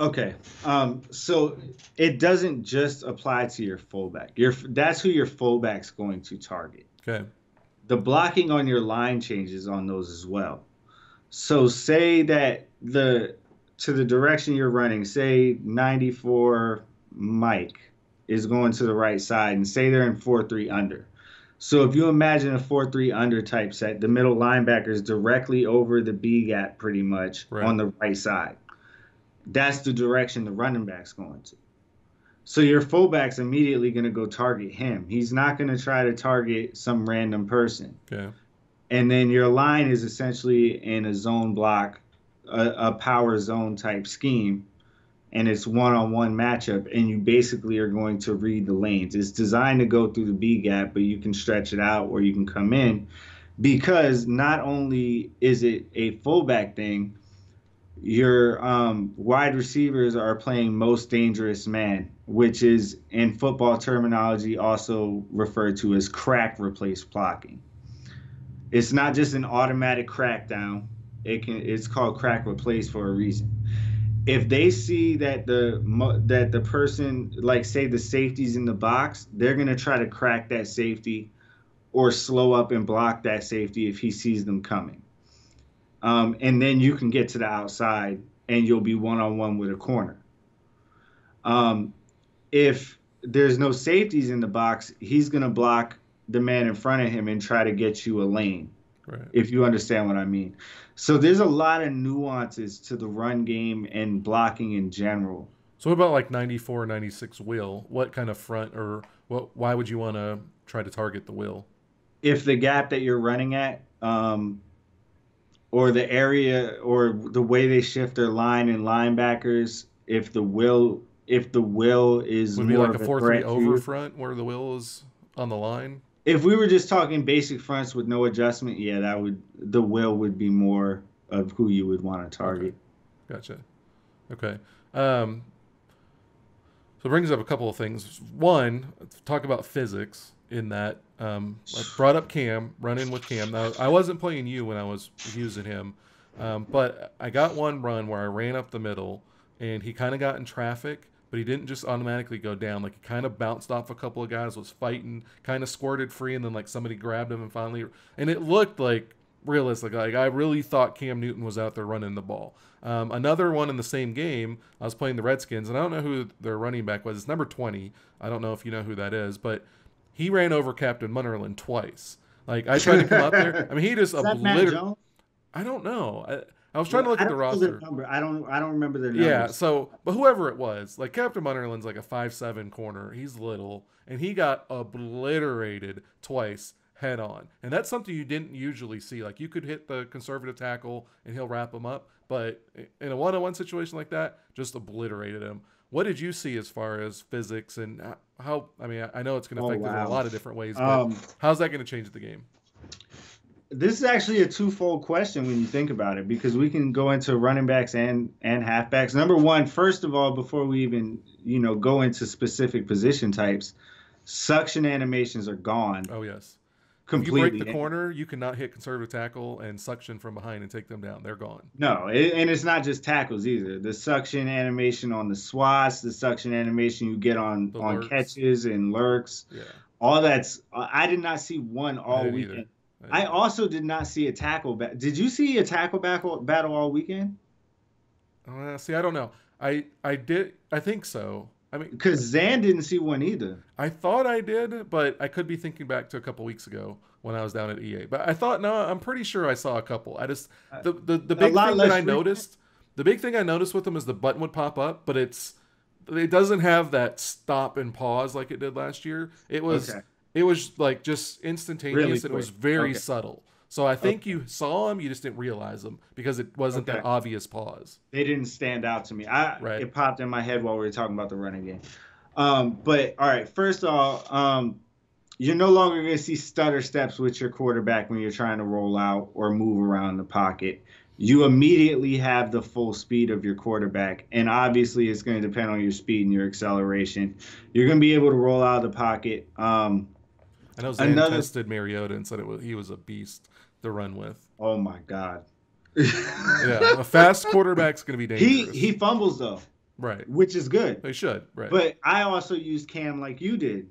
Okay. Um, so it doesn't just apply to your fullback. Your that's who your fullback's going to target. Okay. The blocking on your line changes on those as well. So say that the to the direction you're running, say 94 Mike is going to the right side and say they're in 4-3 under. So if you imagine a 4-3 under type set, the middle linebacker is directly over the B gap pretty much Right. on the right side that's the direction the running back's going to. So your fullback's immediately going to go target him. He's not going to try to target some random person. Okay. And then your line is essentially in a zone block, a, a power zone type scheme. and it's one-on-one matchup and you basically are going to read the lanes it's designed to go through the b gap but you can stretch it out or you can come in because not only is it a fullback thing your um, wide receivers are playing most dangerous man which is in football terminology also referred to as crack replace blocking it's not just an automatic crackdown. It can it's called crack replace for a reason. If they see that the that the person like say the safety's in the box they're going to try to crack that safety or slow up and block that safety if he sees them coming. Um, and then you can get to the outside and you'll be one-on-one with a corner. Um, if there's no safeties in the box he's going to block the man in front of him and try to get you a lane right. if you understand what i mean so there's a lot of nuances to the run game and blocking in general. So what about like 94, 96 will? What kind of front or what? Why would you want to try to target the will? If the gap that you're running at, um, or the area, or the way they shift their line and linebackers, if the will, if the will is would be like a four three over front where the will is on the line if we were just talking basic fronts with no adjustment, yeah, that would the will would be more of who you would want to target. Okay. Gotcha. Okay. Um, so it brings up a couple of things. One, talk about physics in that um, I brought up Cam, running with Cam. Now I wasn't playing you when I was using him, um, but I got one run where I ran up the middle and he kind of got in traffic but he didn't just automatically go down. Like he kind of bounced off a couple of guys, was fighting, kind of squirted free, and then like somebody grabbed him and finally, and it looked like realistic. Like I really thought Cam Newton was out there running the ball. Um, another one in the same game, I was playing the Redskins, and I don't know who their running back was. It's number 20. I don't know if you know who that is, but he ran over Captain Munnerlyn twice. Like I tried to come up there. I mean, he just obliterated. I don't know. I, I was trying to look at the roster. Number. I don't. I don't remember their numbers. Yeah. So, but whoever it was, like Captain Munnerlyn's like a five seven corner. He's little, and he got obliterated twice head on, and that's something you didn't usually see. Like you could hit the conservative tackle and he'll wrap him up, but in a one on one situation like that, just obliterated him. What did you see as far as physics and how? I mean, I know it's going to affect oh, wow. it in a lot of different ways, but um, how's that going to change the game? This is actually a twofold question when you think about it because we can go into running backs and and halfbacks. Number one, first of all, before we even you know go into specific position types, suction animations are gone. Oh yes, completely. you break the corner, you cannot hit conservative tackle and suction from behind and take them down. They're gone. No, it, and it's not just tackles either. The suction animation on the swats, the suction animation you get on the on lurks. catches and lurks. Yeah. All that's I did not see one all weekend. Either I also did not see a tackle. Did you see a tackle battle battle all weekend? Uh, see, I don't know. I I did. I think so. I mean, because Zan didn't see one either. I thought I did, but I could be thinking back to a couple weeks ago when I was down at EA. But I thought no, I'm pretty sure I saw a couple. I just the the, the big thing that I noticed. The big thing I noticed with them is the button would pop up, but it's it doesn't have that stop and pause like it did last year. It was okay. It was like just instantaneous really and it was very okay. subtle. So I think okay. you saw them, you just didn't realize them because it wasn't okay. that obvious pause. They didn't stand out to me. I right. it popped in my head while we were talking about the running game. Um, but all right, first of all, um, you're no longer going to see stutter steps with your quarterback when you're trying to roll out or move around the pocket. You immediately have the full speed of your quarterback, and obviously it's going to depend on your speed and your acceleration. You're going to be able to roll out of the pocket. Um, I know Zan Another... tested Mariota and said it was he was a beast to run with. Oh my god. yeah, a fast quarterback's going to be dangerous. He he fumbles though. Right. Which is good. They should. Right. But I also used Cam like you did.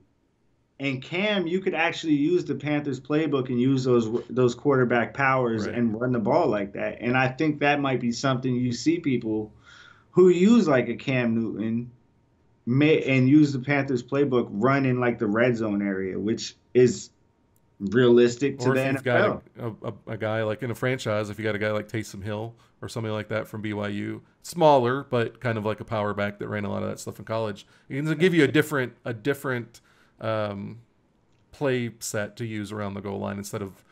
And Cam, you could actually use the Panthers playbook and use those those quarterback powers right. and run the ball like that. And I think that might be something you see people who use like a Cam Newton may and use the Panthers playbook run in like the red zone area, which is realistic to or the if NFL. Got a, a, a, guy like in a franchise, if you got a guy like Taysom Hill or something like that from BYU, smaller but kind of like a power back that ran a lot of that stuff in college, it can give you a different a different um, play set to use around the goal line instead of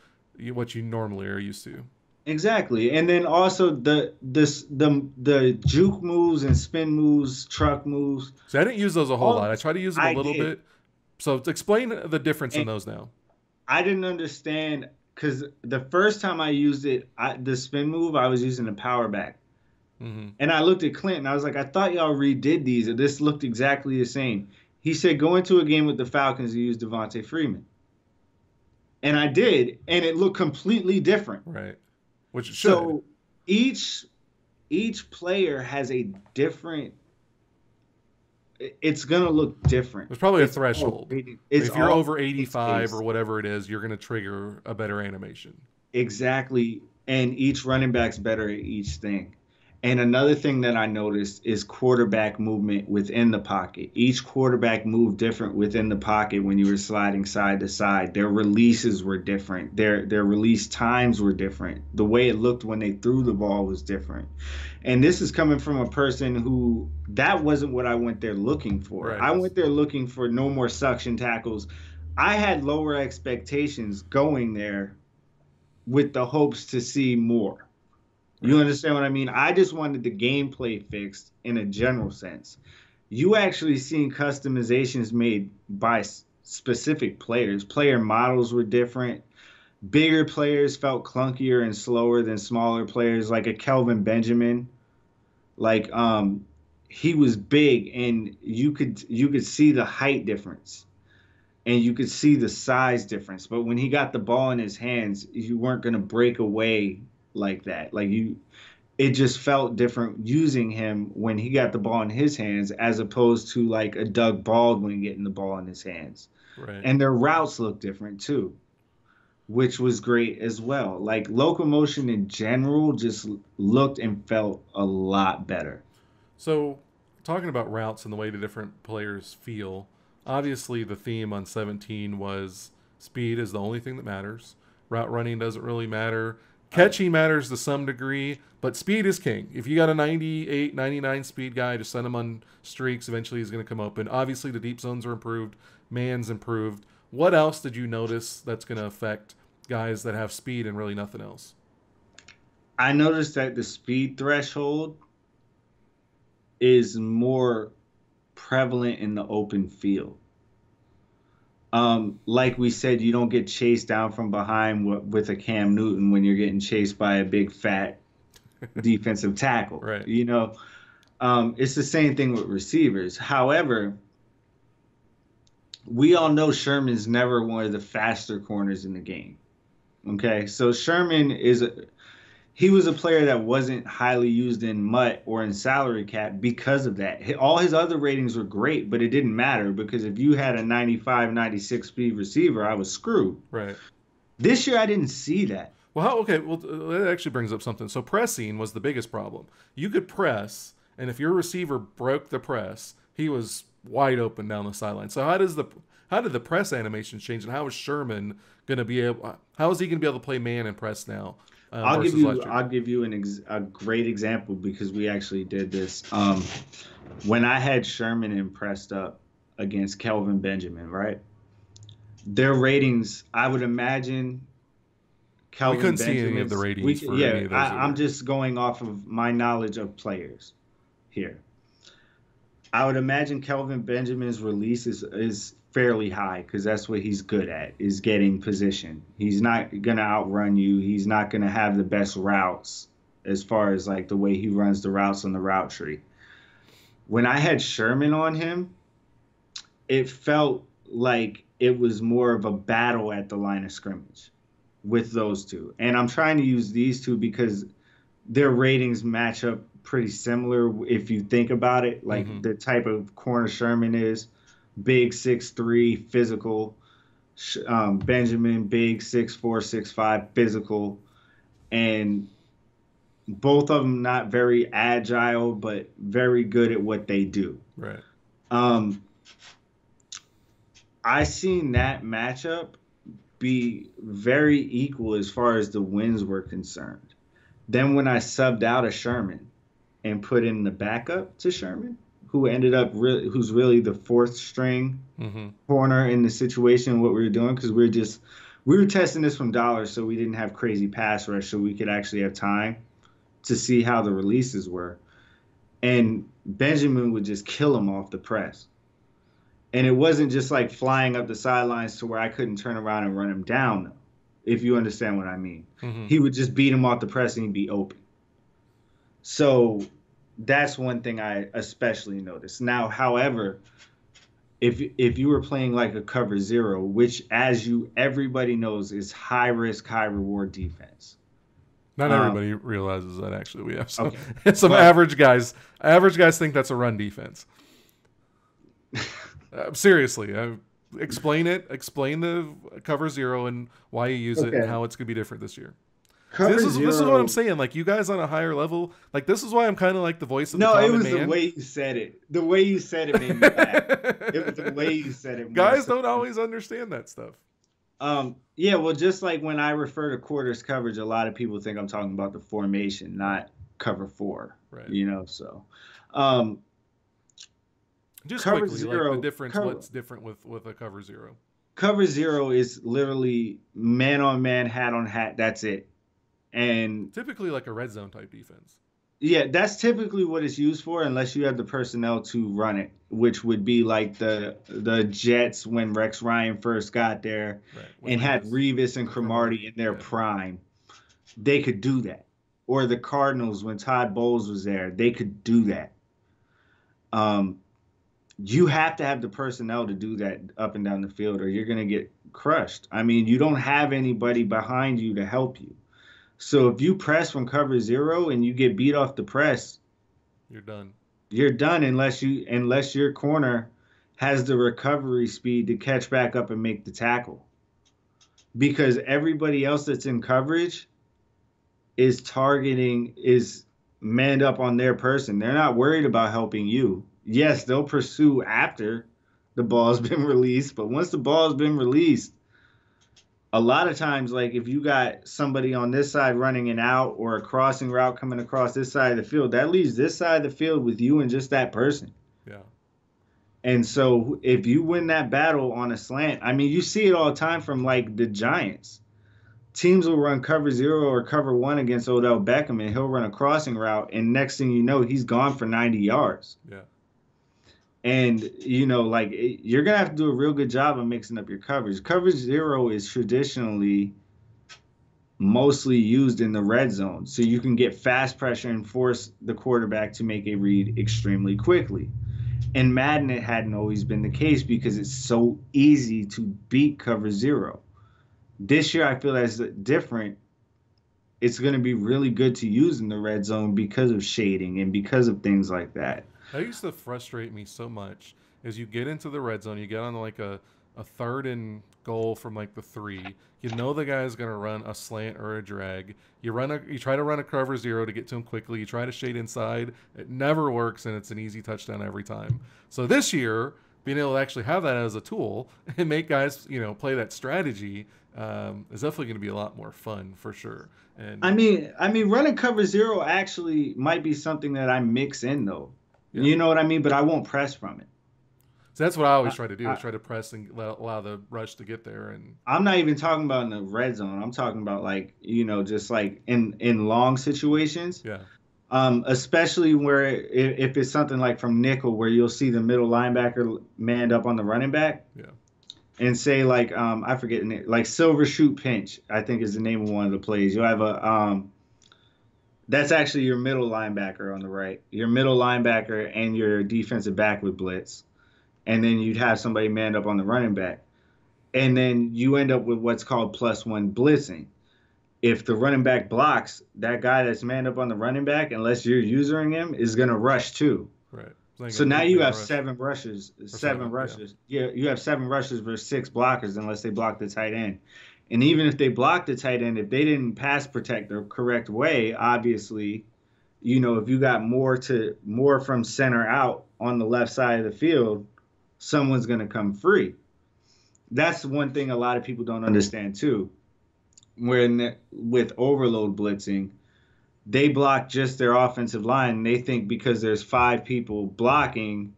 what you normally are used to. Exactly, and then also the this the the juke moves and spin moves, truck moves. So I didn't use those a whole lot. I try to use them a I little did. bit. So explain the difference in those now. I didn't understand because the first time I used it, I, the spin move, I was using the power back. hmm And I looked at Clinton. I was like, I thought y'all redid these. and This looked exactly the same. He said, go into a game with the Falcons and use Devonta Freeman. And I did, and it looked completely different. Right. Which it should. So each each player has a different. It's gonna look different. There's probably a It's threshold. all- if you're all- over 85 or whatever it is, you're going to trigger a better animation. Exactly. And each running back's better at each thing. And another thing that I noticed is quarterback movement within the pocket. Each quarterback moved different within the pocket when you were sliding side to side. Their releases were different. Their their release times were different. The way it looked when they threw the ball was different. And this is coming from a person who that wasn't what I went there looking for. Right. I went there looking for no more suction tackles. I had lower expectations going there with the hopes to see more. You understand what I mean? I just wanted the gameplay fixed in a general sense. You actually seen customizations made by specific players. Player models were different. Bigger players felt clunkier and slower than smaller players, like a Kelvin Benjamin. Like um, he was big, and you could you could see the height difference and you could see the size difference. But when he got the ball in his hands, you weren't going to break away like that. Like you, it just felt different using him when he got the ball in his hands as opposed to like a Doug Baldwin getting the ball in his hands. Right. And their routes looked different too, which was great as well. Like locomotion in general just looked and felt a lot better. So, talking about routes and the way the different players feel, obviously the theme on 17 was speed is the only thing that matters. Route running doesn't really matter. Catching matters to some degree, but speed is king. If you got a 98, 99 speed guy, just send him on streaks. Eventually, he's going to come open. Obviously, the deep zones are improved, man's improved. What else did you notice that's going to affect guys that have speed and really nothing else? I noticed that the speed threshold is more prevalent in the open field. Um, like we said, you don't get chased down from behind with, with a Cam Newton when you're getting chased by a big fat defensive tackle. Right. You know, um, it's the same thing with receivers. However, we all know Sherman's never one of the faster corners in the game. Okay, so Sherman is a, he was a player that wasn't highly used in MUT or in salary cap because of that. All his other ratings were great, but it didn't matter because if you had a 95, 96 speed receiver, I was screwed. Right. This year, I didn't see that. Well, how, okay. Well, that actually brings up something. So pressing was the biggest problem. You could press, and if your receiver broke the press, he was wide open down the sideline. So how does the how did the press animations change, and how is Sherman going to be able? How is he going to be able to play man and press now? Uh, I'll give you? I'll give you an ex- a great example because we actually did this. Um, when I had Sherman impressed up against Kelvin Benjamin, right? Their ratings, I would imagine. Kelvin couldn't see any of the ratings we- for yeah, any of those I, I'm just going off of my knowledge of players here. I would imagine Kelvin Benjamin's release is, is fairly high because that's what he's good at is getting position. He's not gonna outrun you. He's not gonna have the best routes as far as like the way he runs the routes on the route tree. When I had Sherman on him, it felt like it was more of a battle at the line of scrimmage with those two. And I'm trying to use these two because their ratings match up pretty similar if you think about it. Like Mhm. the type of corner Sherman is big, six three, physical. Um, Benjamin, big, six four, six five, physical. And both of them not very agile, but very good at what they do. right. Um, I seen that matchup be very equal as far as the wins were concerned. Then when I subbed out a Sherman and put in the backup to Sherman, who ended up really, who's really the fourth string hmm corner in the situation, what we were doing, because we are just we were testing this from dollars, so we didn't have crazy pass rush, so we could actually have time to see how the releases were. And Benjamin would just kill him off the press. And it wasn't just like flying up the sidelines to where I couldn't turn around and run him down, if you understand what I mean. Mm-hmm. He would just beat him off the press and he'd be open. So that's one thing I especially noticed. Now, however, if if you were playing like a cover zero, which as you everybody knows is high risk, high reward defense. Not um, everybody realizes that actually we have some okay. some well, average guys. Average guys think that's a run defense. uh, seriously, uh, explain it. Explain the cover zero and why you use okay. it and how it's gonna be different this year. This is zero. this is what I'm saying. Like you guys on a higher level, like this is why I'm kind of like the voice of no, the it was man. the way you said it. The way you said it made me laugh. it was the way you said it. Guys don't always understand that stuff. Um, yeah, well, just like when I refer to quarters coverage, a lot of people think I'm talking about the formation, not cover four. Right. You know, so um, just cover quickly, zero, like the difference. Cover, what's different with with a cover zero? Cover zero is literally man on man, hat on hat. That's it. And typically like a red zone type defense. Yeah, that's typically what it's used for, unless you have the personnel to run it, which would be like the the Jets when Rex Ryan first got there right. and had Revis and Cromartie in their yeah. prime. They could do that. Or the Cardinals when Todd Bowles was there, they could do that. Um, you have to have the personnel to do that up and down the field, or you're gonna get crushed. I mean, you don't have anybody behind you to help you. So if you press from cover zero and you get beat off the press, you're done. You're done unless you unless your corner has the recovery speed to catch back up and make the tackle. Because everybody else that's in coverage is targeting is manned up on their person. They're not worried about helping you. Yes, they'll pursue after the ball's been released, but once the ball's been released, a lot of times, like if you got somebody on this side running an out or a crossing route coming across this side of the field, that leaves this side of the field with you and just that person. Yeah. And so if you win that battle on a slant, I mean, you see it all the time from like the Giants. Teams will run cover zero or cover one against Odell Beckham, and he'll run a crossing route, and next thing you know, he's gone for 90 yards. Yeah and you know like you're gonna have to do a real good job of mixing up your coverage. Coverage zero is traditionally mostly used in the red zone. So you can get fast pressure and force the quarterback to make a read extremely quickly. And madden it hadn't always been the case because it's so easy to beat cover zero. This year i feel that's different. It's going to be really good to use in the red zone because of shading and because of things like that that used to frustrate me so much. Is you get into the red zone, you get on like a, a third and goal from like the three. You know the guy's gonna run a slant or a drag. You run a you try to run a cover zero to get to him quickly. You try to shade inside. It never works, and it's an easy touchdown every time. So this year, being able to actually have that as a tool and make guys you know play that strategy um, is definitely going to be a lot more fun for sure. And I mean, I mean, running cover zero actually might be something that I mix in though. Yeah. You know what I mean? But I won't press from it. So that's what I always try to do: I, is try to press and allow the rush to get there. And I'm not even talking about in the red zone. I'm talking about like you know, just like in in long situations. Yeah. Um, especially where if, if it's something like from nickel, where you'll see the middle linebacker manned up on the running back. Yeah. And say like um, I forget like silver shoot pinch. I think is the name of one of the plays. You'll have a um, that's actually your middle linebacker on the right. Your middle linebacker and your defensive back with blitz. And then you'd have somebody manned up on the running back. And then you end up with what's called plus one blitzing. If the running back blocks, that guy that's manned up on the running back, unless you're using him, is going to rush too. Right. so now you have rush. seven rushes, seven, seven rushes. Yeah. yeah, you have seven rushes versus six blockers unless they block the tight end. And even if they blocked the tight end, if they didn't pass protect the correct way, obviously, you know, if you got more to more from center out on the left side of the field, someone's going to come free. That's one thing a lot of people don't understand too. When with overload blitzing, they block just their offensive line. They think because there's five people blocking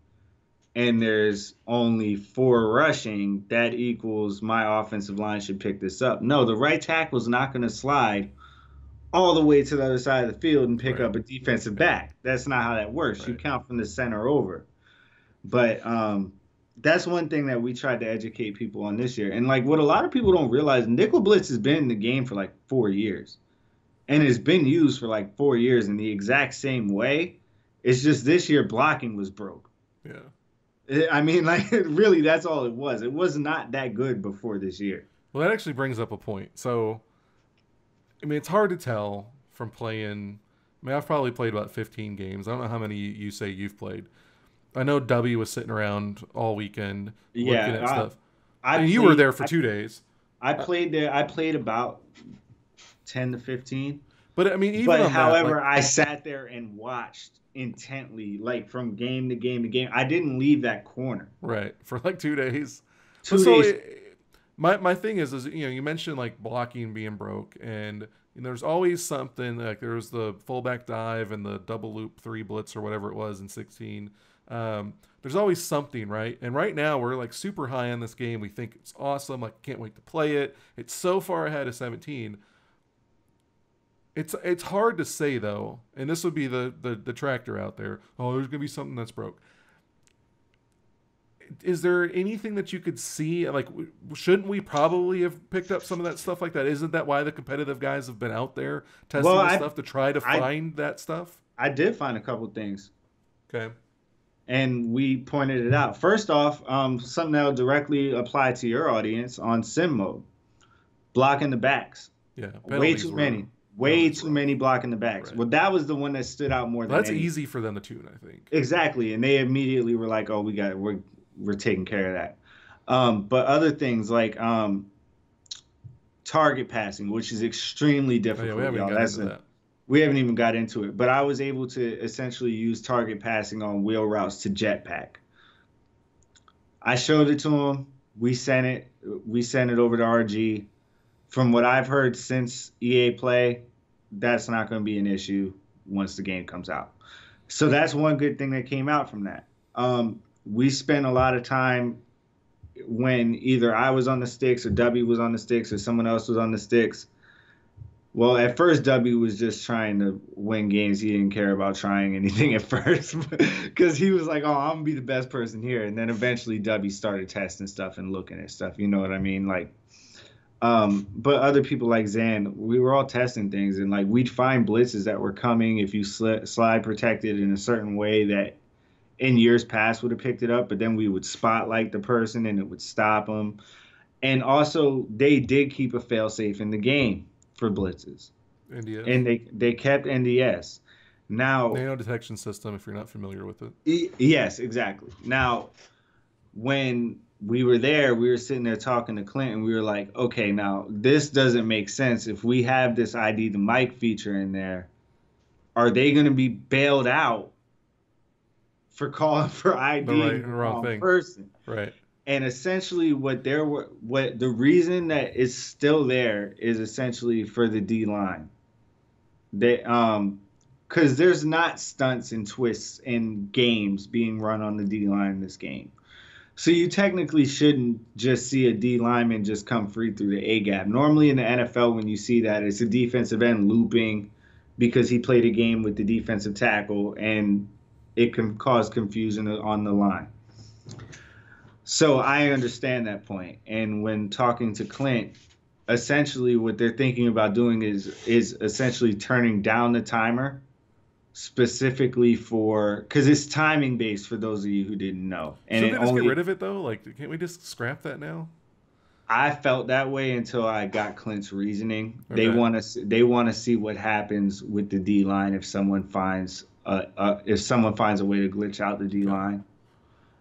and there's only four rushing, that equals my offensive line should pick this up. No, the right tackle's not going to slide all the way to the other side of the field and pick Right. up a defensive back. That's not how that works. You count from the center over. But um, that's one thing that we tried to educate people on this year. And like what a lot of people don't realize, nickel blitz has been in the game for like four years, and it's been used for like four years in the exact same way. It's just this year blocking was broke. Yeah. I mean, like really, that's all it was. It was not that good before this year. Well, that actually brings up a point. So, I mean, it's hard to tell from playing. I mean, I've probably played about 15 games. I don't know how many you say you've played. I know W was sitting around all weekend looking Yeah, at I- stuff. I and you were there for I- two days. I played there. I played about ten to fifteen. But I mean, even but however, that, like, I sat there and watched intently, like from game to game to game. I didn't leave that corner. right for like two days. Two But so days. it- my my thing is is you know you mentioned like blocking being broke and know, there's always something like there was the fullback dive and the double loop three blitz or whatever it was in 16. Um, there's always something right, and right now we're like super high on this game. We think it's awesome. Like can't wait to play it. It's so far ahead of 17. It's it's hard to say though, and this would be the the detractor out there. Oh, there's gonna be something that's broke is there anything that you could see like shouldn't we probably have picked up some of that stuff like that isn't that why the competitive guys have been out there testing Well, I- stuff to try to I- find that stuff I did find a couple things, okay and we pointed it out. First off, um, something that will directly apply to your audience on sim mode, blocking the backs. yeah Way too many. Way too were- many blocking the backs. Right. Well, that was the one that stood out more than that's any. easy for them to tune i think Exactly, and they immediately were like, "Oh, we got we're we're taking care of that." Um, but other things like um, target passing, which is extremely oh, difficult. yeah we haven't y'all. got into a- that we haven't even got into it, but I was able to essentially use target passing on wheel routes to jetpack. I showed it to him. We sent it. We sent it over to RG. From what I've heard since EA Play, that's not going to be an issue once the game comes out. So that's one good thing that came out from that. Um, we spent a lot of time when either I was on the sticks or W was on the sticks or someone else was on the sticks. Well, at first, W was just trying to win games. He didn't care about trying anything at first because he was like, "Oh, I'm gonna be the best person here." And then eventually, W started testing stuff and looking at stuff. You know what I mean? Like, um, but other people like Zan, we were all testing things, and like we'd find blitzes that were coming if you sli- slide protected in a certain way that in years past would have picked it up, but then we would spotlight the person and it would stop them. And also, they did keep a failsafe in the game for blitzes, india and they they kept NDS. Now, nano detection system if you're not familiar with it E- Yes, exactly. Now, when we were there, we were sitting there talking to Clint, and we were like, okay, now this doesn't make sense. If we have this ID the Mike feature in there, are they going to be bailed out for calling for ID The right- the wrong thing. person? right and essentially what there were what the reason that it's still there is essentially for the D line. They um because there's not stunts and twists and games being run on the D line in this game. So you technically shouldn't just see a D lineman just come free through the A gap. Normally in the NFL, when you see that, it's a defensive end looping because he played a game with the defensive tackle and it can cause confusion on the line. So I understand that point. And when talking to Clint, essentially what they're thinking about doing is is essentially turning down the timer specifically for because it's timing based for those of you who didn't know. And should they just only, get rid of it though like can't we just scrap that now I felt that way until I got Clint's reasoning. They want to they want to see what happens with the D line if someone finds uh, uh if someone finds a way to glitch out the D line.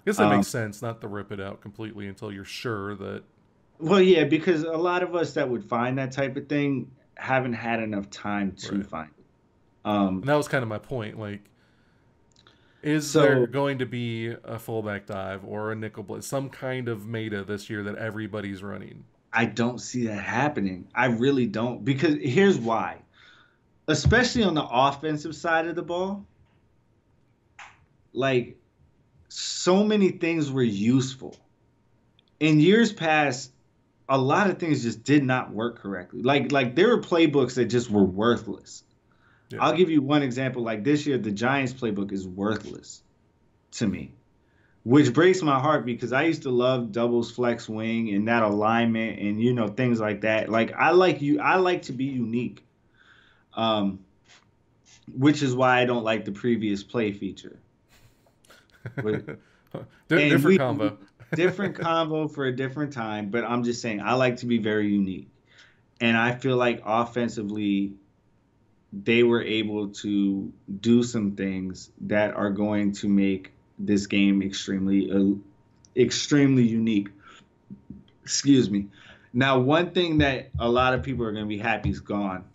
I guess that Um, makes sense not to rip it out completely until you're sure that Well, yeah, because a lot of us that would find that type of thing haven't had enough time to Right. find. Um, And that was kind of my point. Like, is So- there going to be a fullback dive or a nickel blitz, some kind of meta this year that everybody's running? I don't see that happening. I really don't. Because here's why. Especially on the offensive side of the ball. Like, so many things were useful. In years past, a lot of things just did not work correctly. Like like there were playbooks that just were worthless. Yeah. I'll give you one example. Like this year, the Giants playbook is worthless to me, which breaks my heart because I used to love doubles flex wing and that alignment and you know things like that. Like I like you, I like to be unique, um, which is why I don't like the previous play feature. different we, combo. different combo for a different time, but I'm just saying I like to be very unique. And I feel like offensively they were able to do some things that are going to make this game extremely uh, extremely unique. Excuse me. Now, one thing that a lot of people are going to be happy is gone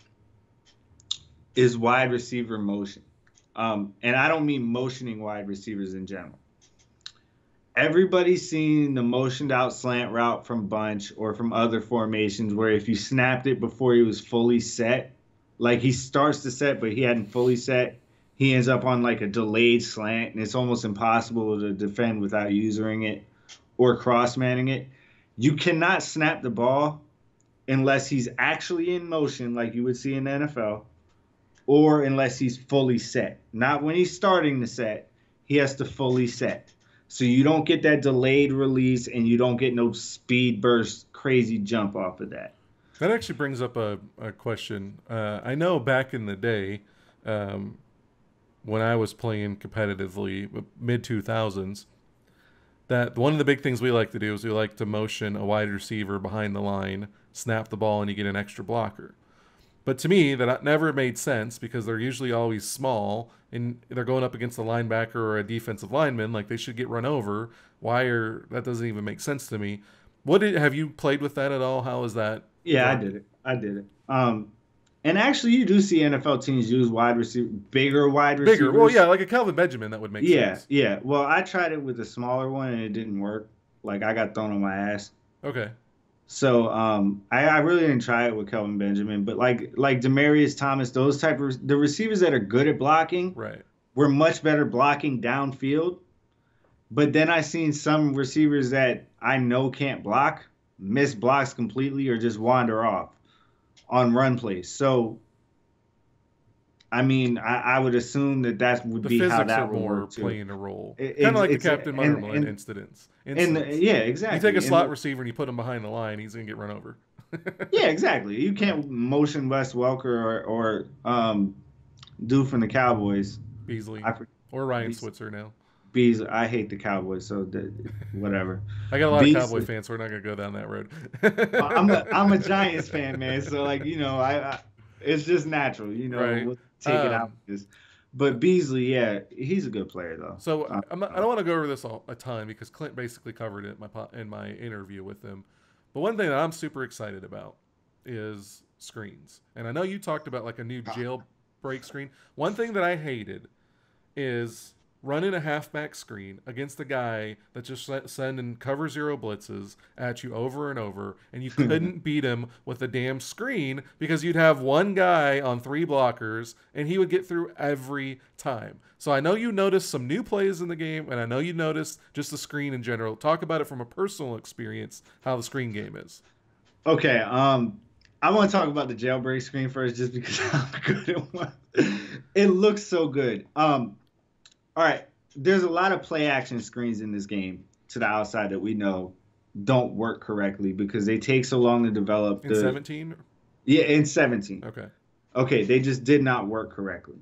is wide receiver motion. Um, and I don't mean motioning wide receivers in general. Everybody's seen the motioned out slant route from bunch or from other formations where if you snapped it before he was fully set, like he starts to set, but he hadn't fully set. He ends up on like a delayed slant, and it's almost impossible to defend without using it or cross manning it. You cannot snap the ball unless he's actually in motion, like you would see in the NFL, or unless he's fully set. Not when he's starting the set, he has to fully set. So you don't get that delayed release and you don't get no speed burst crazy jump off of that. That actually brings up a, a question. Uh, I know back in the day, um, when I was playing competitively, mid 2000s, that one of the big things we like to do is we like to motion a wide receiver behind the line, snap the ball, and you get an extra blocker. But to me, that never made sense because they're usually always small and they're going up against a linebacker or a defensive lineman. Like they should get run over. Why are that doesn't even make sense to me. What did have you played with that at all? How is that yeah, I did it. I did it. Um, and actually, you do see NFL teams use wide receiver, bigger wide receivers. Bigger, well, yeah, like a Kelvin Benjamin, that would make yeah, sense. Yeah, yeah. Well, I tried it with a smaller one and it didn't work. Like I got thrown on my ass. Okay. So um, I, I really didn't try it with Kelvin Benjamin, but like like Demaryius Thomas, those type of the receivers that are good at blocking, right, were much better blocking downfield. But then I seen some receivers that I know can't block miss blocks completely or just wander off on run plays. So, I mean, I, I would assume that that would the be how that would work playing a role, kind of like the Captain Munnerlyn incidents. And yeah, exactly. You take a slot and, receiver and you put him behind the line, he's gonna get run over. yeah, exactly. You can't motion Wes Welker or, or um, do from the Cowboys. Beasley. or Ryan Beasley. Switzer now. Bees. I hate the Cowboys, so the, whatever. I got a lot Bees, of Cowboy fans, so we're not gonna go down that road. I'm a I'm a Giants fan, man. So like you know, I, I it's just natural, you know. Right. We'll take um, it out. Just, but Beasley, yeah, he's a good player though. So uh, I'm not, I don't want to go over this all, a ton because Clint basically covered it in my in my interview with him. But one thing that I'm super excited about is screens, and I know you talked about like a new jailbreak screen. One thing that I hated is running a halfback screen against a guy that just sending cover zero blitzes at you over and over, and you couldn't beat him with a damn screen because you'd have one guy on three blockers and he would get through every time. So I know you noticed some new plays in the game, and I know you noticed just the screen in general. Talk about it from a personal experience, how the screen game is. Okay, um, I want to talk about the jailbreak screen first, just because how good it was. It looks so good. Um, all right, there's a lot of play action screens in this game to the outside that we know don't work correctly because they take so long to develop. In 17? Yeah, in 17. Okay. Okay, they just did not work correctly.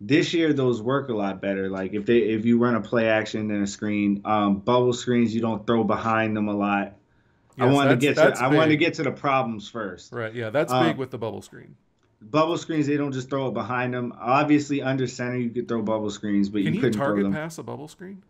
This year, those work a lot better. Like if they if you run a play action in a screen, um, bubble screens, you don't throw behind them a lot. Yes, I want to get to I want to get to the problems first. Right. Yeah, that's um, big with the bubble screen bubble screens they don't just throw it behind them. Obviously, under center you could throw bubble screens, but Can you couldn't target throw them. pass a bubble screen.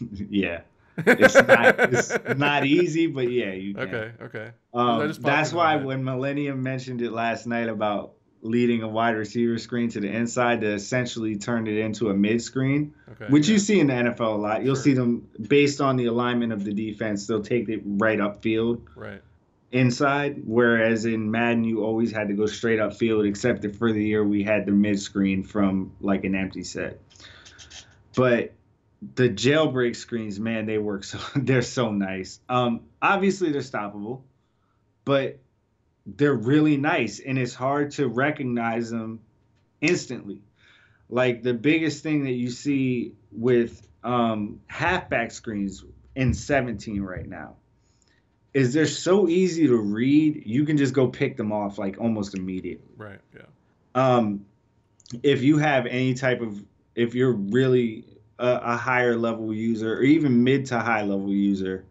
yeah, it's not it's not easy, but yeah, you can. Okay, okay. Um, that's why when Millennium mentioned it last night about leading a wide receiver screen to the inside to essentially turn it into a mid screen, okay, which yeah. you see in the NFL a lot. You'll sure. see them based on the alignment of the defense, they'll take it right upfield. Right inside, whereas in Madden you always had to go straight up field, except that for the year we had the mid screen from like an empty set. but the jailbreak screens, man, they work so they're so nice. Um, obviously they're stoppable, but they're really nice, and it's hard to recognize them instantly. Like the biggest thing that you see with um, halfback screens in 17 right now is they're so easy to read. You can just go pick them off like almost immediately. Right. Yeah. Um, if you have any type of, if you're really a, a higher level user or even mid to high level user,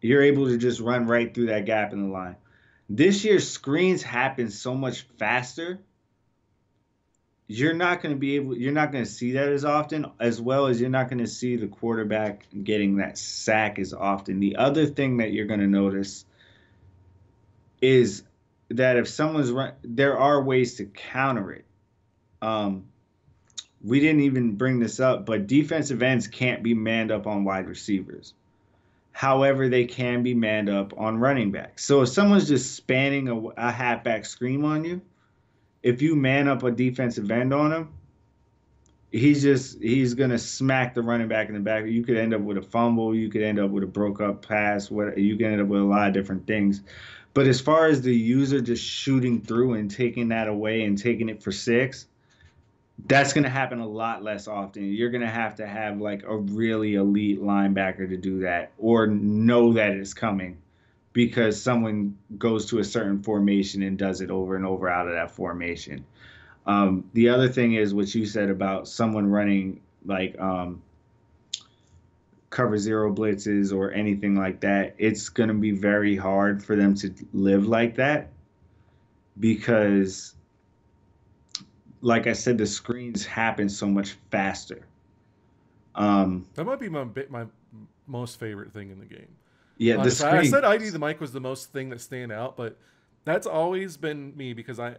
you're able to just run right through that gap in the line. This year, screens happen so much faster you're not going to be able you're not going to see that as often as well as you're not going to see the quarterback getting that sack as often. The other thing that you're going to notice is that if someone's run there are ways to counter it. Um, we didn't even bring this up but defensive ends can't be manned up on wide receivers. However they can be manned up on running backs. So if someone's just spanning a, a halfback screen on you if you man up a defensive end on him, he's just he's gonna smack the running back in the back. You could end up with a fumble. You could end up with a broke up pass. What you can end up with a lot of different things. But as far as the user just shooting through and taking that away and taking it for six, that's going to happen a lot less often. You're going to have to have like a really elite linebacker to do that or know that it's coming because someone goes to a certain formation and does it over and over out of that formation. Um, the other thing is what you said about someone running like um, cover zero blitzes or anything like that. It's going to be very hard for them to live like that because, like I said, the screens happen so much faster. Um, that might be my my most favorite thing in the game. Yeah, the screen. I said ID the Mike was the most thing that stand out, but that's always been me because I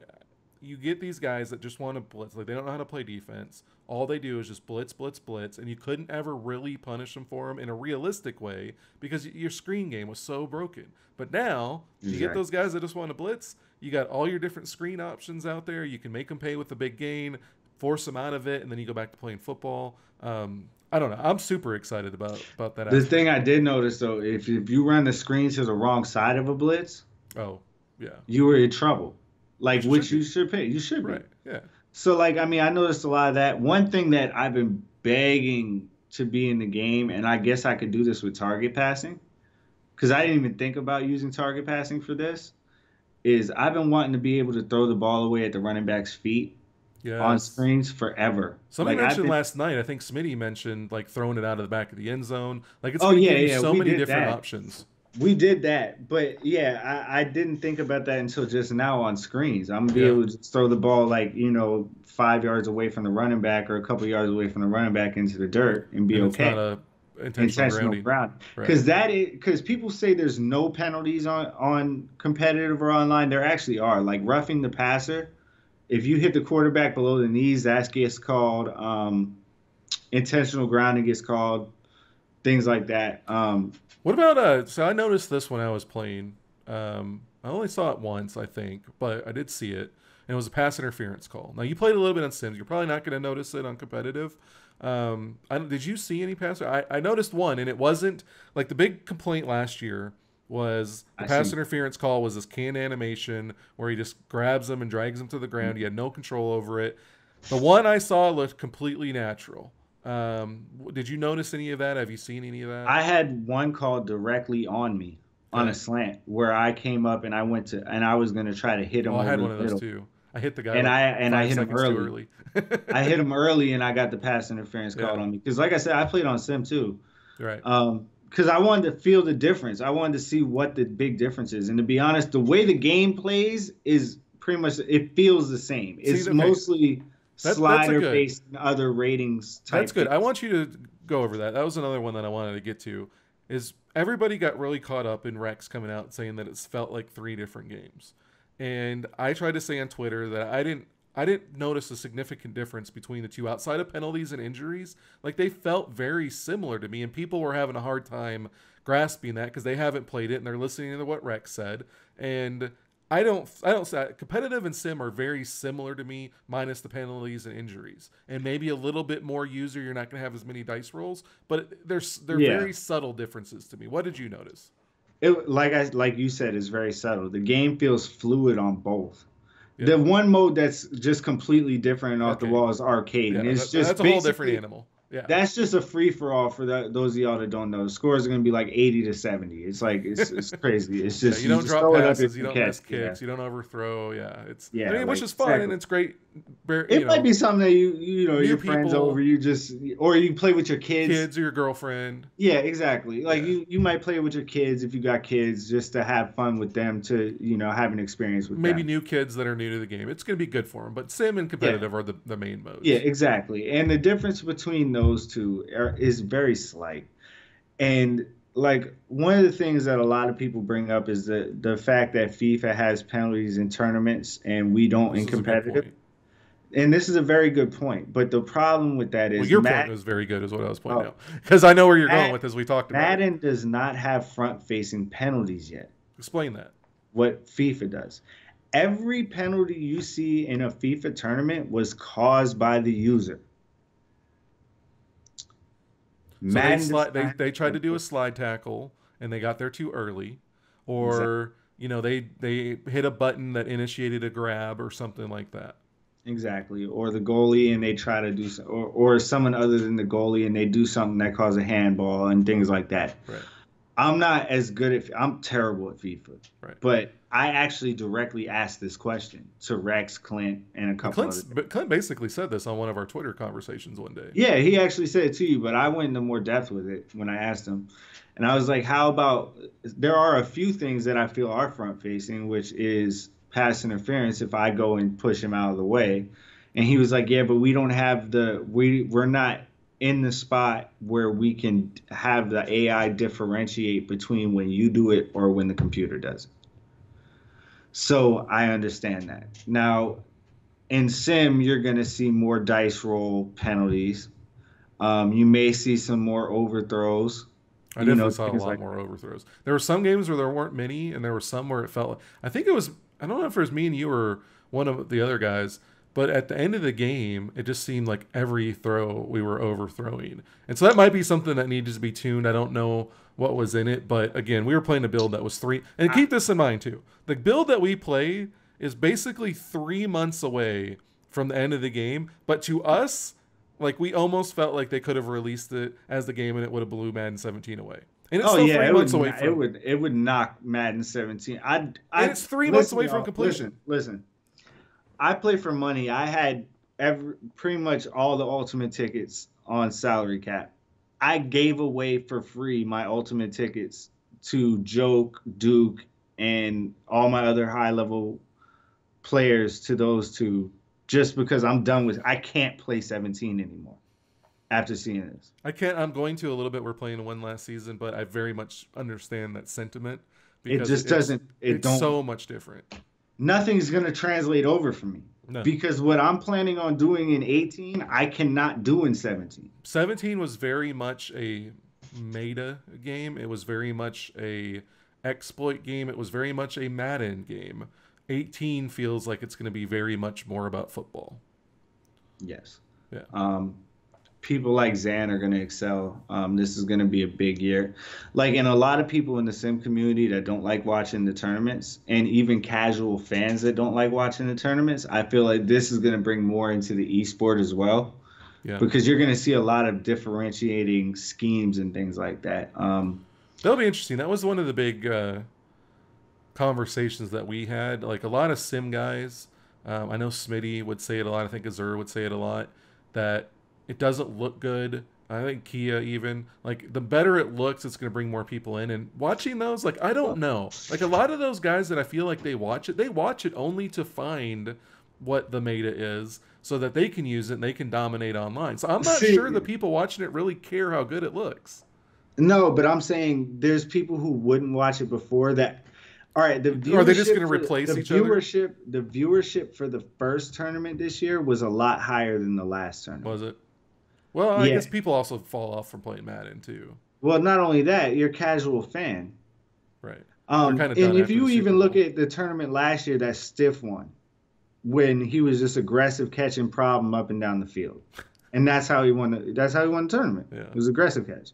you get these guys that just want to blitz like they don't know how to play defense all they do is just blitz blitz blitz and you couldn't ever really punish them for them in a realistic way because your screen game was so broken but now you exactly. get those guys that just want to blitz you got all your different screen options out there you can make them pay with a big gain force them out of it and then you go back to playing football um, I don't know. I'm super excited about about that. The thing I did notice though, if if you run the screen to the wrong side of a blitz, oh yeah, you were in trouble. Like which, which you should pay. You should be. Right. Yeah. So like I mean I noticed a lot of that. One thing that I've been begging to be in the game, and I guess I could do this with target passing, because I didn't even think about using target passing for this. Is I've been wanting to be able to throw the ball away at the running back's feet yes. on screens forever. Somebody like, mentioned been... last night. I think Smitty mentioned like throwing it out of the back of the end zone. Like it's oh yeah, yeah. So many different that. options. We did that, but yeah, I, I, didn't think about that until just now on screens. I'm gonna be yeah. able to throw the ball like you know five yards away from the running back or a couple yards away from the running back into the dirt and be and okay. intentional, intentional ground because that is because people say there's no penalties on on competitive or online. There actually are. Like roughing the passer if you hit the quarterback below the knees, that gets called. Um, intentional grounding gets called. Things like that. Um, what about uh? So I noticed this when I was playing. Um, I only saw it once, I think, but I did see it, and it was a pass interference call. Now you played a little bit on Sims. You're probably not going to notice it on competitive. Um, I, did you see any pass? I, I noticed one, and it wasn't like the big complaint last year was the I pass see. interference call was this canned animation where he just grabs him and drags him to the ground. Mm-hmm. He had no control over it. The one I saw looked completely natural. Um, did you notice any of that? Have you seen any of that? I had one call directly on me on a slant where I came up and I went to and I was going to try to hit him. Oh, I had one of those middle. too. I hit the guy and like I and I hit him early. early. I hit him early and I got the pass interference called yeah. on me because, like I said, I played on Sim too. Right. Um, because I wanted to feel the difference. I wanted to see what the big difference is. And to be honest, the way the game plays is pretty much it feels the same. It's see, okay. mostly that, slider based and other ratings. that's good. Things. I want you to go over that. That was another one that I wanted to get to. Is everybody got really caught up in Rex coming out saying that it's felt like three different games. And I tried to say on Twitter that I didn't I didn't notice a significant difference between the two outside of penalties and injuries. Like they felt very similar to me, and people were having a hard time grasping that because they haven't played it and they're listening to what Rex said. And I don't I don't say competitive and sim are very similar to me, minus the penalties and injuries, and maybe a little bit more user. You're not going to have as many dice rolls, but there's they're Yeah. very subtle differences to me. What did you notice? it like I like you said is very subtle. The game feels fluid on both. Yeah. The one mode that's just completely different and off the wall is arcade, Yeah, and it's that- just that's a whole different animal. Yeah, That's just a free for all for that, those of y'all that don't know. The scores are gonna be like eighty to seventy. It's like it's, it's crazy. It's Yeah, just you don't just drop throw it up passes, if you don't catch miss it, yeah. kicks, you don't overthrow. Yeah, it's Yeah, I mean, which is fun and it's great. It you might be something that you you know your friends over. You just or you play with your kids. kids or your girlfriend. Yeah, exactly. Like Yeah. you you might play with your kids if you got kids just to have fun with them to you know have an experience with Maybe them. new kids that are new to the game. It's going to be good for them. But sim and competitive are the, the main modes. Yeah, exactly. And the difference between those two are, is very slight. And like one of the things that a lot of people bring up is the the fact that FIFA has penalties in tournaments and we don't This in is a good competitive. And this is a very good point. But the problem with that is Well, your Mad- point was very good, is what I was pointing Oh. out. Because I know where you're going with this. We talked about. it. Madden does not have front facing penalties yet. Explain that. What FIFA does. Every penalty you see in a FIFA tournament was caused by the user. So they, sli- they they tried to do a slide tackle and they got there too early, or you know they they hit a button that initiated a grab or something like that. Exactly, or the goalie and they try to do, so, or or someone other than the goalie and they do something that causes a handball and things like that. Right. I'm not as good at. I'm terrible at FIFA. Right. But I actually directly asked this question to Rex, Clint, and a couple Clint's, other. but Clint basically said this on one of our Twitter conversations one day. Yeah, he actually said it to you, but I went into more depth with it when I asked him. And I was like, how about there are a few things that I feel are front facing, which is pass interference if I go and push him out of the way. And he was like, yeah, but we don't have the we we're not in the spot where we can have the AI differentiate between when you do it or when the computer does it. So I understand that. Now, in sim, you're going to see more dice roll penalties. Um, you may see some more overthrows. I you definitely know, saw a lot like more overthrows. There were some games where there weren't many, and there were some where it felt. Like, I think it was. I don't know if it was me and you or one of the other guys, but at the end of the game, it just seemed like every throw we were overthrowing, and so that might be something that needed to be tuned. I don't know what was in it, but again, we were playing a build that was three. And keep this in mind too: the build that we play is basically three months away from the end of the game, but to us. Like we almost felt like they could have released it as the game and it would have blew Madden 17 away. And it's oh still yeah, three it months would, away from it would it would knock Madden 17. I, I And it's three months away from completion. Listen, listen, I play for money. I had every pretty much all the ultimate tickets on salary cap. I gave away for free my ultimate tickets to Joke, Duke, and all my other high level players to those two just because I'm done with I can't play 17 anymore after seeing this. I can't. I'm going to a little bit. We're playing one last season, but I very much understand that sentiment. It just it's- doesn't it it's don't so much different. Nothing's going to translate over for me. No, Because what I'm planning on doing in 18, I cannot do in 17. 17 was very much a meta game. It was very much a exploit game. It was very much a Madden game. 18 feels like it's going to be very much more about football. Yes. Yeah. Um, people like Zan are going to excel. Um, this is going to be a big year. Like, and a lot of people in the sim community that don't like watching the tournaments, and even casual fans that don't like watching the tournaments, I feel like this is going to bring more into the esport as well. Yeah. Because you're going to see a lot of differentiating schemes and things like that. Um, That'll be interesting. That was one of the big uh, conversations that we had. Like a lot of sim guys, um, I know Smitty would say it a lot. I think Azur would say it a lot. That it doesn't look good. I think Kia even like the better it looks, it's going to bring more people in. And watching those, like I don't know, like a lot of those guys that I feel like they watch it, they watch it only to find what the meta is, so that they can use it and they can dominate online. So I'm not See- sure the people watching it really care how good it looks. No, but I'm saying there's people who wouldn't watch it before that. All right, the viewership Are they just gonna replace the each other? viewership, The viewership for the first tournament this year was a lot higher than the last tournament. Was it? Well, I Yeah. guess people also fall off from playing Madden too. Well, not only that, you're a casual fan. Right. Um, kinda and if you the Super even look at the tournament last year, that stiff one, when he was just aggressive catching problem up and down the field, and that's how he won. The, that's how he won the tournament. Yeah. It was aggressive catch.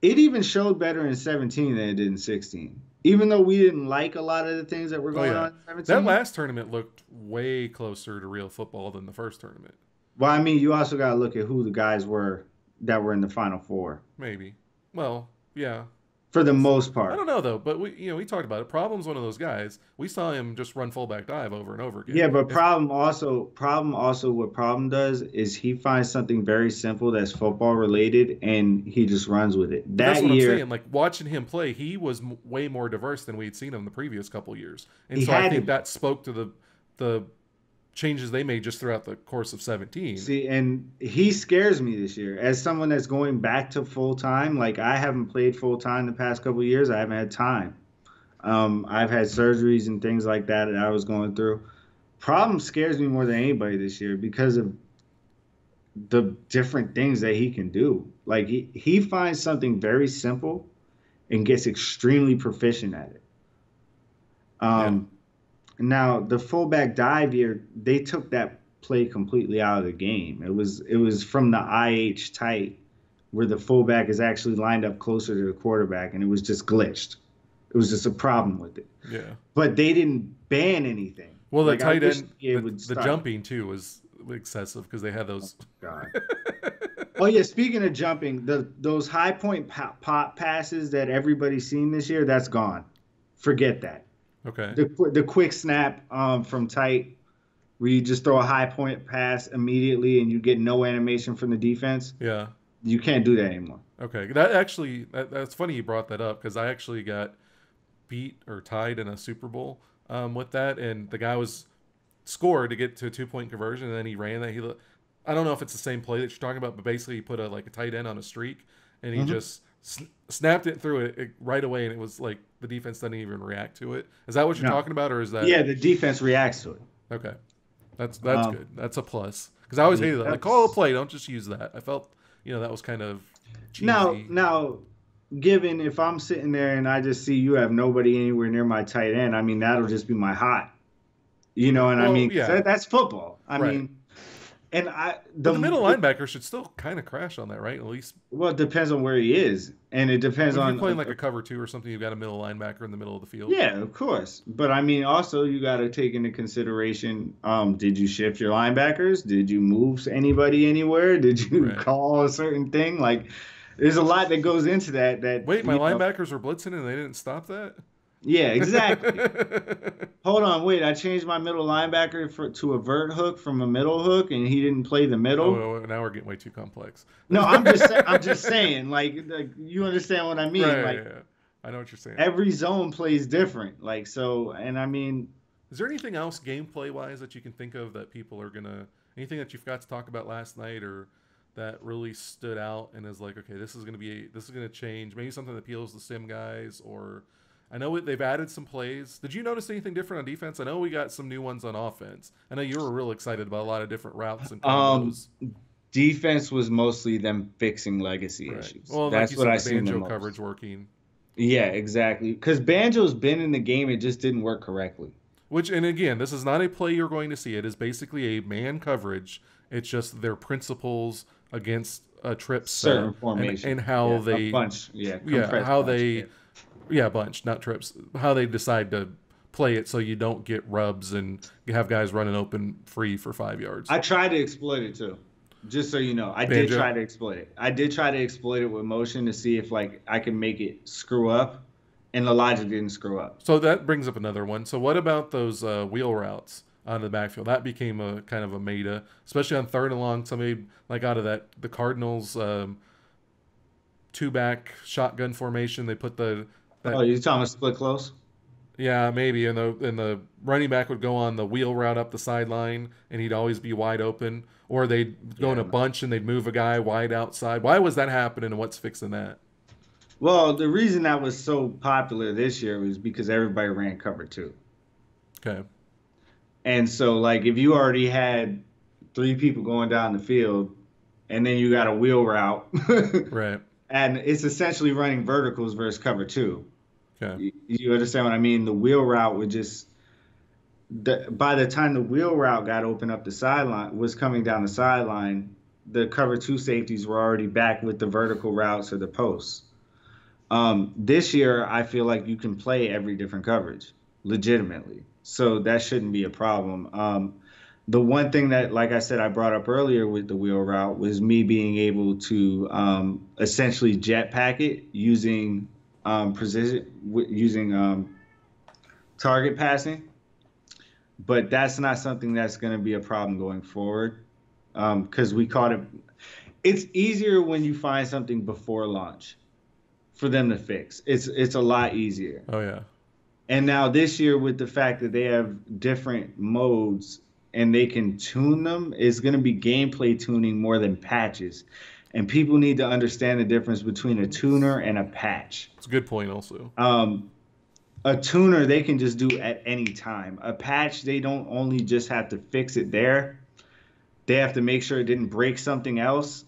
It even showed better in 17 than it did in 16. Even though we didn't like a lot of the things that were Oh, going yeah. on in 17. That last tournament looked way closer to real football than the first tournament. Well, I mean, you also got to look at who the guys were that were in the final four Maybe. Well, yeah. for the most part. I don't know though, but we you know we talked about it. Problem's one of those guys. We saw him just run fullback dive over and over again. Yeah, but problem also problem also what problem does is he finds something very simple that's football related and he just runs with it. That's what year, I'm saying. Like watching him play, he was m- way more diverse than we'd seen him the previous couple years, and He so I think that spoke to the the changes they made just throughout the course of 17. see, and he scares me this year as someone that's going back to full time. Like I haven't played full time the past couple of years. I haven't had time. Um, I've had surgeries and things like that that I was going through. Problem scares me more than anybody this year because of the different things that he can do. Like he, he finds something very simple and gets extremely proficient at it. Um, now the fullback dive here, they took that play completely out of the game. It was it was from the IH tight where the fullback is actually lined up closer to the quarterback, and it was just glitched. It was just a problem with it. Yeah. But they didn't ban anything. Well, the Like, tight end, the, the jumping too was excessive because they had those. Oh, God. oh yeah, speaking of jumping, the those high point pop, pop passes that everybody's seen this year, that's gone. Forget that. Okay. The the quick snap um, from tight, where you just throw a high point pass immediately and you get no animation from the defense. Yeah. You can't do that anymore. Okay. That actually, that, that's funny you brought that up because I actually got beat or tied in a Super Bowl um, with that, and the guy was scored to get to a two point conversion, and then he ran that. He, I don't know if it's the same play that you're talking about, but basically he put a like a tight end on a streak, and he Mhm. just sn- snapped it through it, it right away, and it was like the defense didn't even react to it. Is that what you're No. talking about, or is that yeah, the defense reacts to it. Okay, that's that's Um, good. That's a plus because I always yeah, hated that. Like call a play, don't just use that. I felt you know that was kind of cheesy. Now, now, given if I'm sitting there and I just see you have nobody anywhere near my tight end, I mean that'll just be my hot. You know, and I mean yeah. that, that's football. I Right. mean, and I But the middle linebacker should still kind of crash on that, right? At least Well, it depends on where he is, and it depends if on you're playing like a cover two or something, you've got a middle linebacker in the middle of the field. Yeah, of course. But I mean, also you got to take into consideration: um, did you shift your linebackers? Did you move anybody anywhere? Did you Right. call a certain thing? Like, there's a lot that goes into that. That Wait, my know- linebackers were blitzing and they didn't stop that. Yeah, exactly. Hold on, wait. I changed my middle linebacker for, to a vert hook from a middle hook, and he didn't play the middle. oh, oh, oh now we're getting way too complex. No, I'm just I'm just saying, like, like you understand what I mean? right, like yeah, yeah. I know what you're saying. every zone plays different. Like so, and I mean, Is there anything else gameplay wise that you can think of that people are gonna anything that you forgot to talk about last night or that really stood out and is like, okay, this is gonna be this is gonna change. Maybe something that appeals to sim guys or I know they've added some plays. Did you notice anything different on defense? I know we got some new ones on offense. I know you were real excited about a lot of different routes and Um, defense was mostly them fixing legacy Right. issues. Well, That's like what I the banjo coverage working. Yeah, exactly. Because Banjo's been in the game, it just didn't work correctly. Which, and again, this is not a play you're going to see. It is basically a man coverage. It's just their principles against a trip Certain setup formation and, and how Yeah, a they, bunch, yeah, yeah, how bunch, they, yeah. Yeah, a bunch, not trips, how they decide to play it so you don't get rubs and have guys running open free for five yards. I tried to exploit it too. Just so you know, I did try to exploit it. I did try to exploit it with motion to see if like I could make it screw up, and the logic didn't screw up. So that brings up another one. So what about those uh, wheel routes out of the backfield? That became a kind of a meta, especially on third and long. Somebody like out of that the Cardinals um, two back shotgun formation. They put the that, Oh, you talking about split close? yeah maybe and the and the running back would go on the wheel route up the sideline and he'd always be wide open, or they'd go in a bunch and they'd move a guy wide outside. Why was that happening and what's fixing that? Well, the reason that was so popular this year was because everybody ran cover two. Okay, And so, like, if you already had three people going down the field, and then you got a wheel route, right. and it's essentially running verticals versus cover two. Okay. You understand what I mean? The wheel route would just the, by the time the wheel route got open up the sideline was coming down the sideline, the cover two safeties were already back with the vertical routes or the posts. Um, this year, I feel like you can play every different coverage legitimately, so that shouldn't be a problem. Um, the one thing that, like I said, I brought up earlier with the wheel route was me being able to um, essentially jetpack it using um, precision, using um, target passing. But that's not something that's going to be a problem going forward because um, we caught it. It's easier when you find something before launch for them to fix. It's it's a lot easier. Oh yeah. And now this year with the fact that they have different modes and they can tune them is going to be gameplay tuning more than patches. And people need to understand the difference between a tuner and a patch. It's a good point, also. Um, a tuner they can just do at any time. A patch they don't only just have to fix it there. They have to make sure it didn't break something else,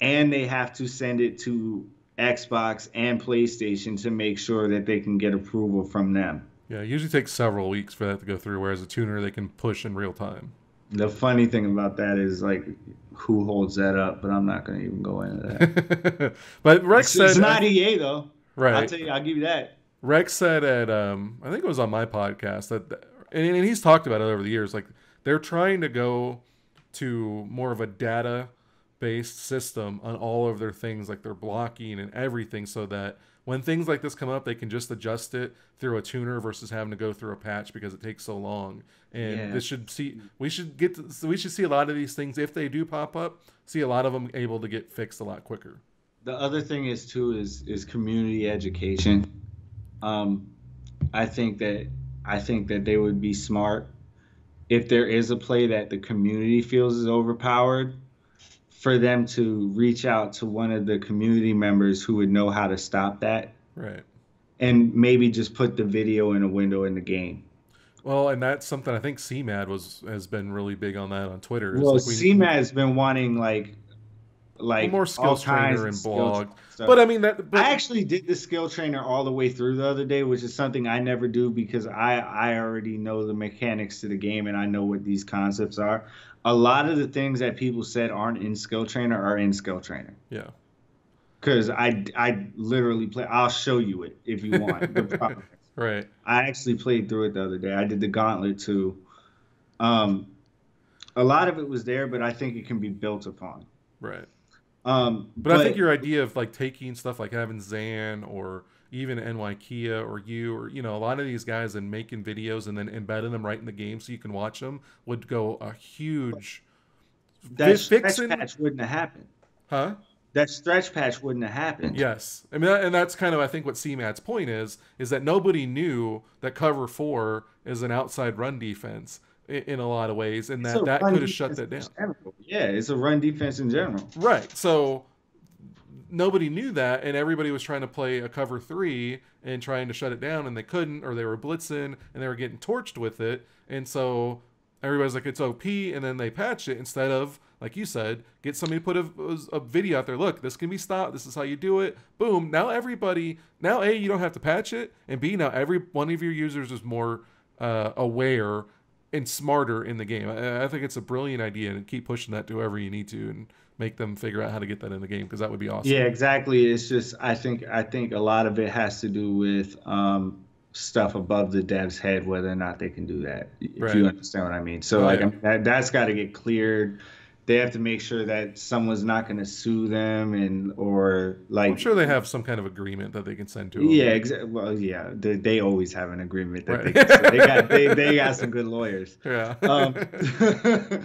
and they have to send it to Xbox and PlayStation to make sure that they can get approval from them. Yeah, it usually takes several weeks for that to go through, whereas a tuner they can push in real time. The funny thing about that is like who holds that up, but I'm not going to even go into that. but Rex it's, said it's not EA though. Right. I'll tell you, I'll give you that. Rex said at um, I think it was on my podcast that, and, and he's talked about it over the years. Like they're trying to go to more of a data based system on all of their things, like their blocking and everything, so that when things like this come up, they can just adjust it through a tuner versus having to go through a patch because it takes so long. And yeah. this should see we should get to, so we should see a lot of these things if they do pop up, see a lot of them able to get fixed a lot quicker. The other thing is too is is community education. Um, I think that I think that they would be smart if there is a play that the community feels is overpowered for them to reach out to one of the community members who would know how to stop that. Right. And maybe just put the video in a window in the game. Well, and that's something I think CMAD was has been really big on that on Twitter. Well, like we, CMAD has been wanting like like more skills trainer and blog. But I mean that. But... I actually did the skill trainer all the way through the other day, which is something I never do because I I already know the mechanics to the game and I know what these concepts are. A lot of the things that people said aren't in skill trainer are in skill trainer. Yeah. Because I I literally play. I'll show you it if you want. right. I actually played through it the other day. I did the gauntlet too. Um, a lot of it was there, but I think it can be built upon. Right. Um, but, but, I think your idea of like taking stuff like having Zan or even NY Kia or you or you know a lot of these guys and making videos and then embedding them right in the game so you can watch them would go a huge. That stretch patch wouldn't have happened. Huh? That stretch patch wouldn't have happened. Yes, I mean, and that's kind of I think what CMAD's point is is that nobody knew that cover four is an outside run defense in a lot of ways, and that that could have shut that down. Yeah, it's a run defense in general. Right. So nobody knew that, and everybody was trying to play a cover three and trying to shut it down, and they couldn't, or they were blitzing and they were getting torched with it, and so everybody's like it's OP, and then they patch it instead of like you said, get somebody to put a, a, video out there. Look, this can be stopped. This is how you do it. Boom. Now everybody, now A, you don't have to patch it. And B, now every one of your users is more uh, aware and smarter in the game. I, I, think it's a brilliant idea, and keep pushing that to whoever you need to, and make them figure out how to get that in the game because that would be awesome. Yeah, exactly. It's just I think I think a lot of it has to do with um, stuff above the dev's head, whether or not they can do that. If right. you understand what I mean. So oh, like yeah. that that's got to get cleared they have to make sure that someone's not going to sue them and or like i'm sure they have some kind of agreement that they can send to them. yeah exactly well yeah they, they always have an agreement that right. they, can, they got they, they got some good lawyers yeah um,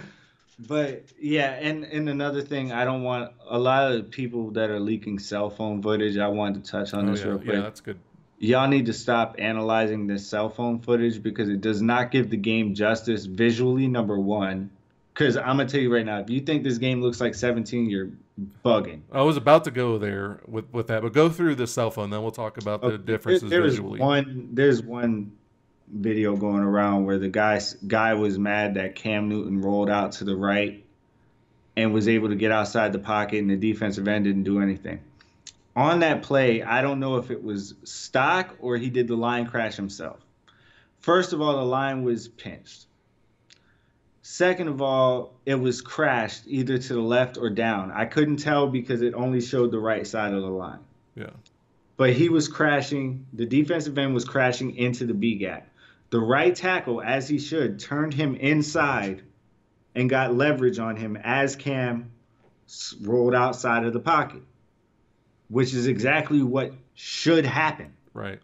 but yeah and and another thing i don't want a lot of people that are leaking cell phone footage i wanted to touch on oh, this yeah. real quick yeah that's good y'all need to stop analyzing this cell phone footage because it does not give the game justice visually number one because I'm gonna tell you right now, if you think this game looks like 17, you're bugging. I was about to go there with with that, but go through the cell phone, then we'll talk about the okay. differences there, visually. One, there's one video going around where the guy guy was mad that Cam Newton rolled out to the right and was able to get outside the pocket, and the defensive end didn't do anything. on that play, I don't know if it was stock or he did the line crash himself. First of all, the line was pinched. Second of all, it was crashed either to the left or down. I couldn't tell because it only showed the right side of the line. Yeah. But he was crashing, the defensive end was crashing into the B gap. The right tackle, as he should, turned him inside and got leverage on him as Cam rolled outside of the pocket, which is exactly what should happen. Right.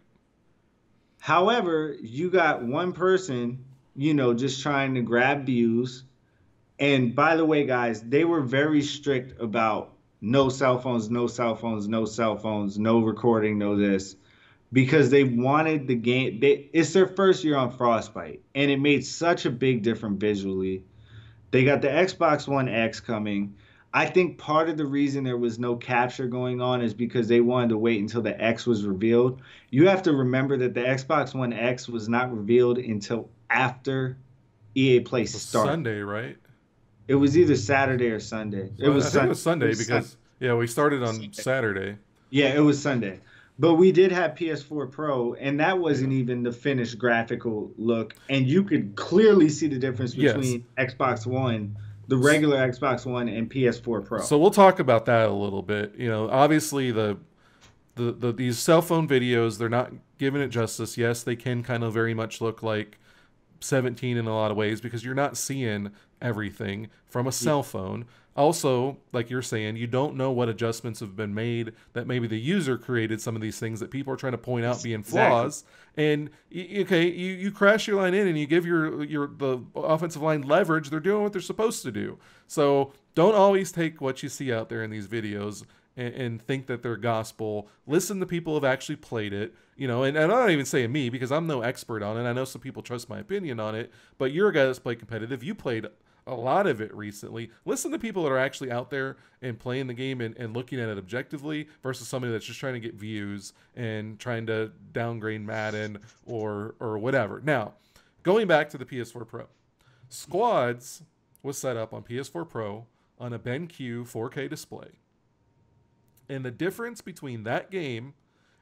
However, you got one person, you know, just trying to grab views. And by the way, guys, they were very strict about no cell phones, no cell phones, no cell phones, no recording, no this, because they wanted the game. They, it's their first year on Frostbite, and it made such a big difference visually. They got the Xbox One X coming. I think part of the reason there was no capture going on is because they wanted to wait until the X was revealed. You have to remember that the Xbox One X was not revealed until after EA Play started. Sunday, right? It was either Saturday or Sunday. It was, I sun- it was Sunday it was because sun- yeah, we started on Sunday. Saturday. yeah, it was Sunday. But we did have PS4 Pro, and that wasn't even the finished graphical look. And you could clearly see the difference Yes. between Xbox One, the regular Xbox One, and PS4 Pro. So we'll talk about that a little bit. You know, obviously the, the the these cell phone videos they're not giving it justice. Yes, they can kind of very much look like 17 in a lot of ways because you're not seeing everything from a cell phone. Also, like you're saying, you don't know what adjustments have been made that maybe the user created some of these things that people are trying to point out being Exactly. flaws. And okay, you, you crash your line in and you give your your the offensive line leverage. They're doing what they're supposed to do. So don't always take what you see out there in these videos and, and think that they're gospel. Listen to people who have actually played it. You know, and, and I'm not even saying me because I'm no expert on it. I know some people trust my opinion on it, but you're a guy that's played competitive. You played a lot of it recently. Listen to people that are actually out there and playing the game and, and looking at it objectively versus somebody that's just trying to get views and trying to downgrade Madden or or whatever. Now, going back to the PS4 Pro, Squads was set up on PS4 Pro on a BenQ 4K display. And the difference between that game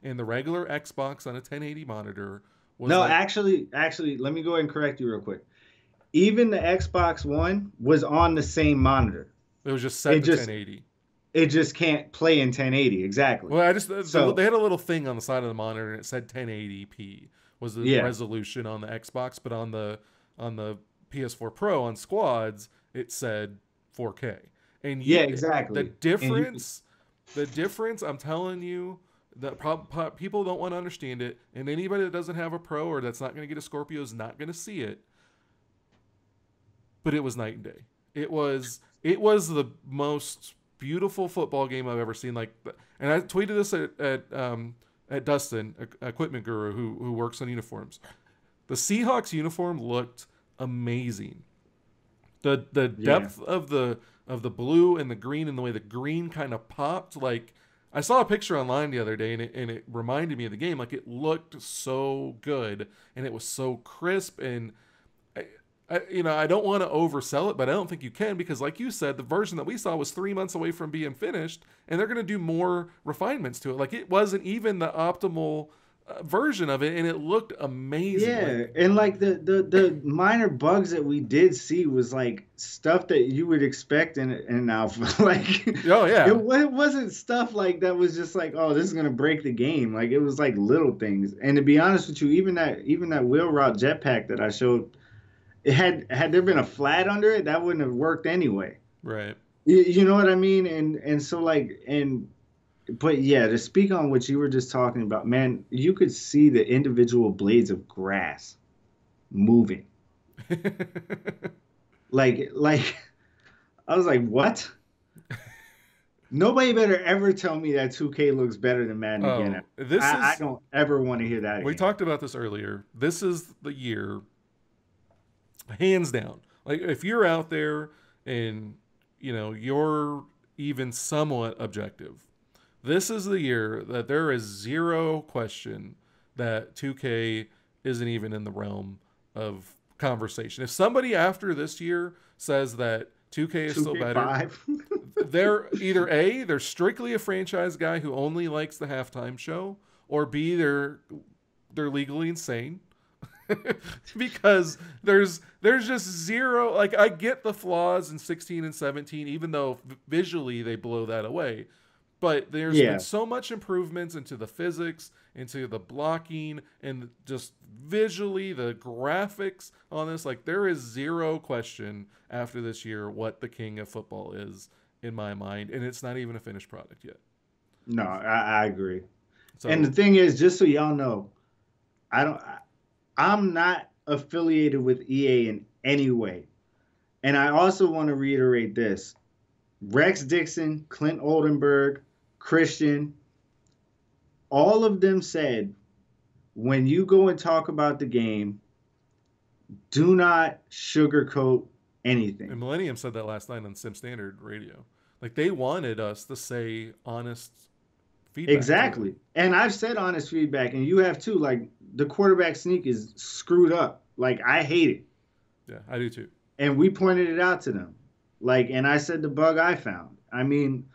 and the regular Xbox on a 1080 monitor was no, like- actually, actually, let me go ahead and correct you real quick. Even the Xbox One was on the same monitor. it was just set it to just- 1080. It just can't play in 1080 exactly. Well, I just So- they had a little thing on the side of the monitor and it said 1080p was the Yeah. resolution on the Xbox, but on the on the PS4 Pro on Squads it said 4K. And you- Yeah, exactly. The And you- difference, the difference, I'm telling you, that people don't want to understand it, and anybody that doesn't have a Pro or that's not going to get a Scorpio is not going to see it. But it was night and day. It was it was the most beautiful football game I've ever seen. Like, and I tweeted this at at, um, at Dustin, equipment guru who who works on uniforms. The Seahawks uniform looked amazing. The the Yeah. depth of the of the blue and the green and the way the green kind of popped like I saw a picture online the other day and it, and it reminded me of the game like it looked so good and it was so crisp and I, you know I don't want to oversell it but I don't think you can because like you said the version that we saw was 3 months away from being finished and they're going to do more refinements to it like it wasn't even the optimal uh, version of it and it looked amazing Yeah, and like the, the the minor bugs that we did see was like stuff that you would expect in an alpha. like oh yeah it, it wasn't stuff like that was just like oh this is gonna break the game. Like it was like little things. And to be honest with you, even that even that wheel route jetpack that I showed, it had had there been a flat under it, that wouldn't have worked anyway. right You, you know what I mean? And and so like and but yeah, to speak on what you were just talking about, man, you could see the individual blades of grass moving. Like like I was like, what? Nobody better ever tell me that 2K looks better than Madden Oh, again. this I, I don't ever want to hear that. we again. talked about this earlier. This is the year, hands down. Like if you're out there and you know you're even somewhat objective, this is the year that there is zero question that 2K isn't even in the realm of conversation. If somebody after this year says that 2K is still better, 2K5. they're either a they're strictly a franchise guy who only likes the halftime show, or b they're they're legally insane. because there's there's just zero like I get the flaws in 16 and 17 even though visually they blow that away. But there's yeah. been so much improvements into the physics into the blocking and just visually the graphics on this like there is zero question after this year what the king of football is in my mind and it's not even a finished product yet. No i, I agree. So, and the thing is just so y'all know i don't i'm not affiliated with ea in any way and i also want to reiterate this rex dickson clint oldenburg christian all of them said when you go and talk about the game, do not sugarcoat anything. And Millennium said that last night on Sim Standard Radio. Like they wanted us to say honest feedback. Exactly. And I've said honest feedback, and you have too. Like the quarterback sneak is screwed up. Like I hate it. Yeah, I do too. And we pointed it out to them. Like, and I said the bug I found. I mean,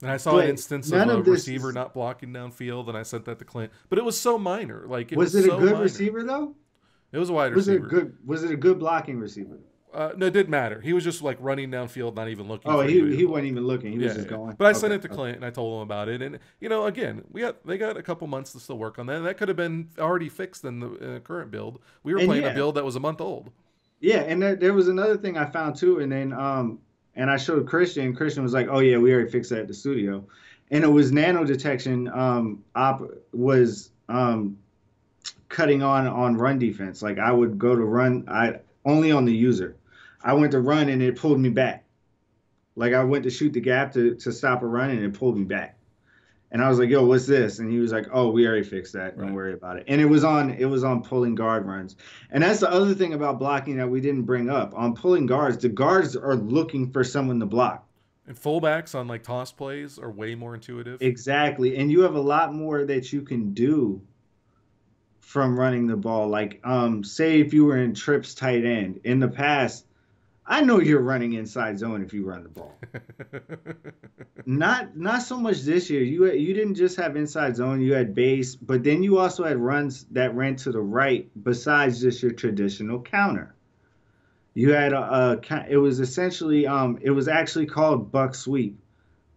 and I saw an instance of a of receiver is... not blocking downfield, and I sent that to Clint. But it was so minor. Like, it was, was it so a good minor. receiver though? It was a wide receiver. was receiver. It a good? Was it a good blocking receiver? Uh, no, it didn't matter. He was just like running downfield, not even looking. Oh, he, he wasn't even looking. He yeah, was just yeah. going. But I okay. sent it to Clint and I told him about it. And you know, again, we got they got a couple months to still work on that. And that could have been already fixed in the uh, current build. We were and playing yeah. a build that was a month old. Yeah, and there, there was another thing I found too. And then um, and I showed Christian. Christian was like, "Oh yeah, we already fixed that at the studio." and it was nano detection um, op was um, cutting on on run defense. Like I would go to run, I only on the user. I went to run and it pulled me back. Like I went to shoot the gap to to stop a run and it pulled me back. And I was like, "Yo, what's this?" And he was like, "Oh, we already fixed that. Don't right. worry about it." And it was on it was on pulling guard runs. And that's the other thing about blocking that we didn't bring up. On pulling guards, the guards are looking for someone to block. And fullbacks on like toss plays are way more intuitive. Exactly. And you have a lot more that you can do from running the ball. Like, um, say if you were in trips tight end in the past, I know you're running inside zone if you run the ball. not not so much this year. You you didn't just have inside zone. You had base, but then you also had runs that ran to the right. Besides just your traditional counter. You had a, a it was essentially um it was actually called buck sweep,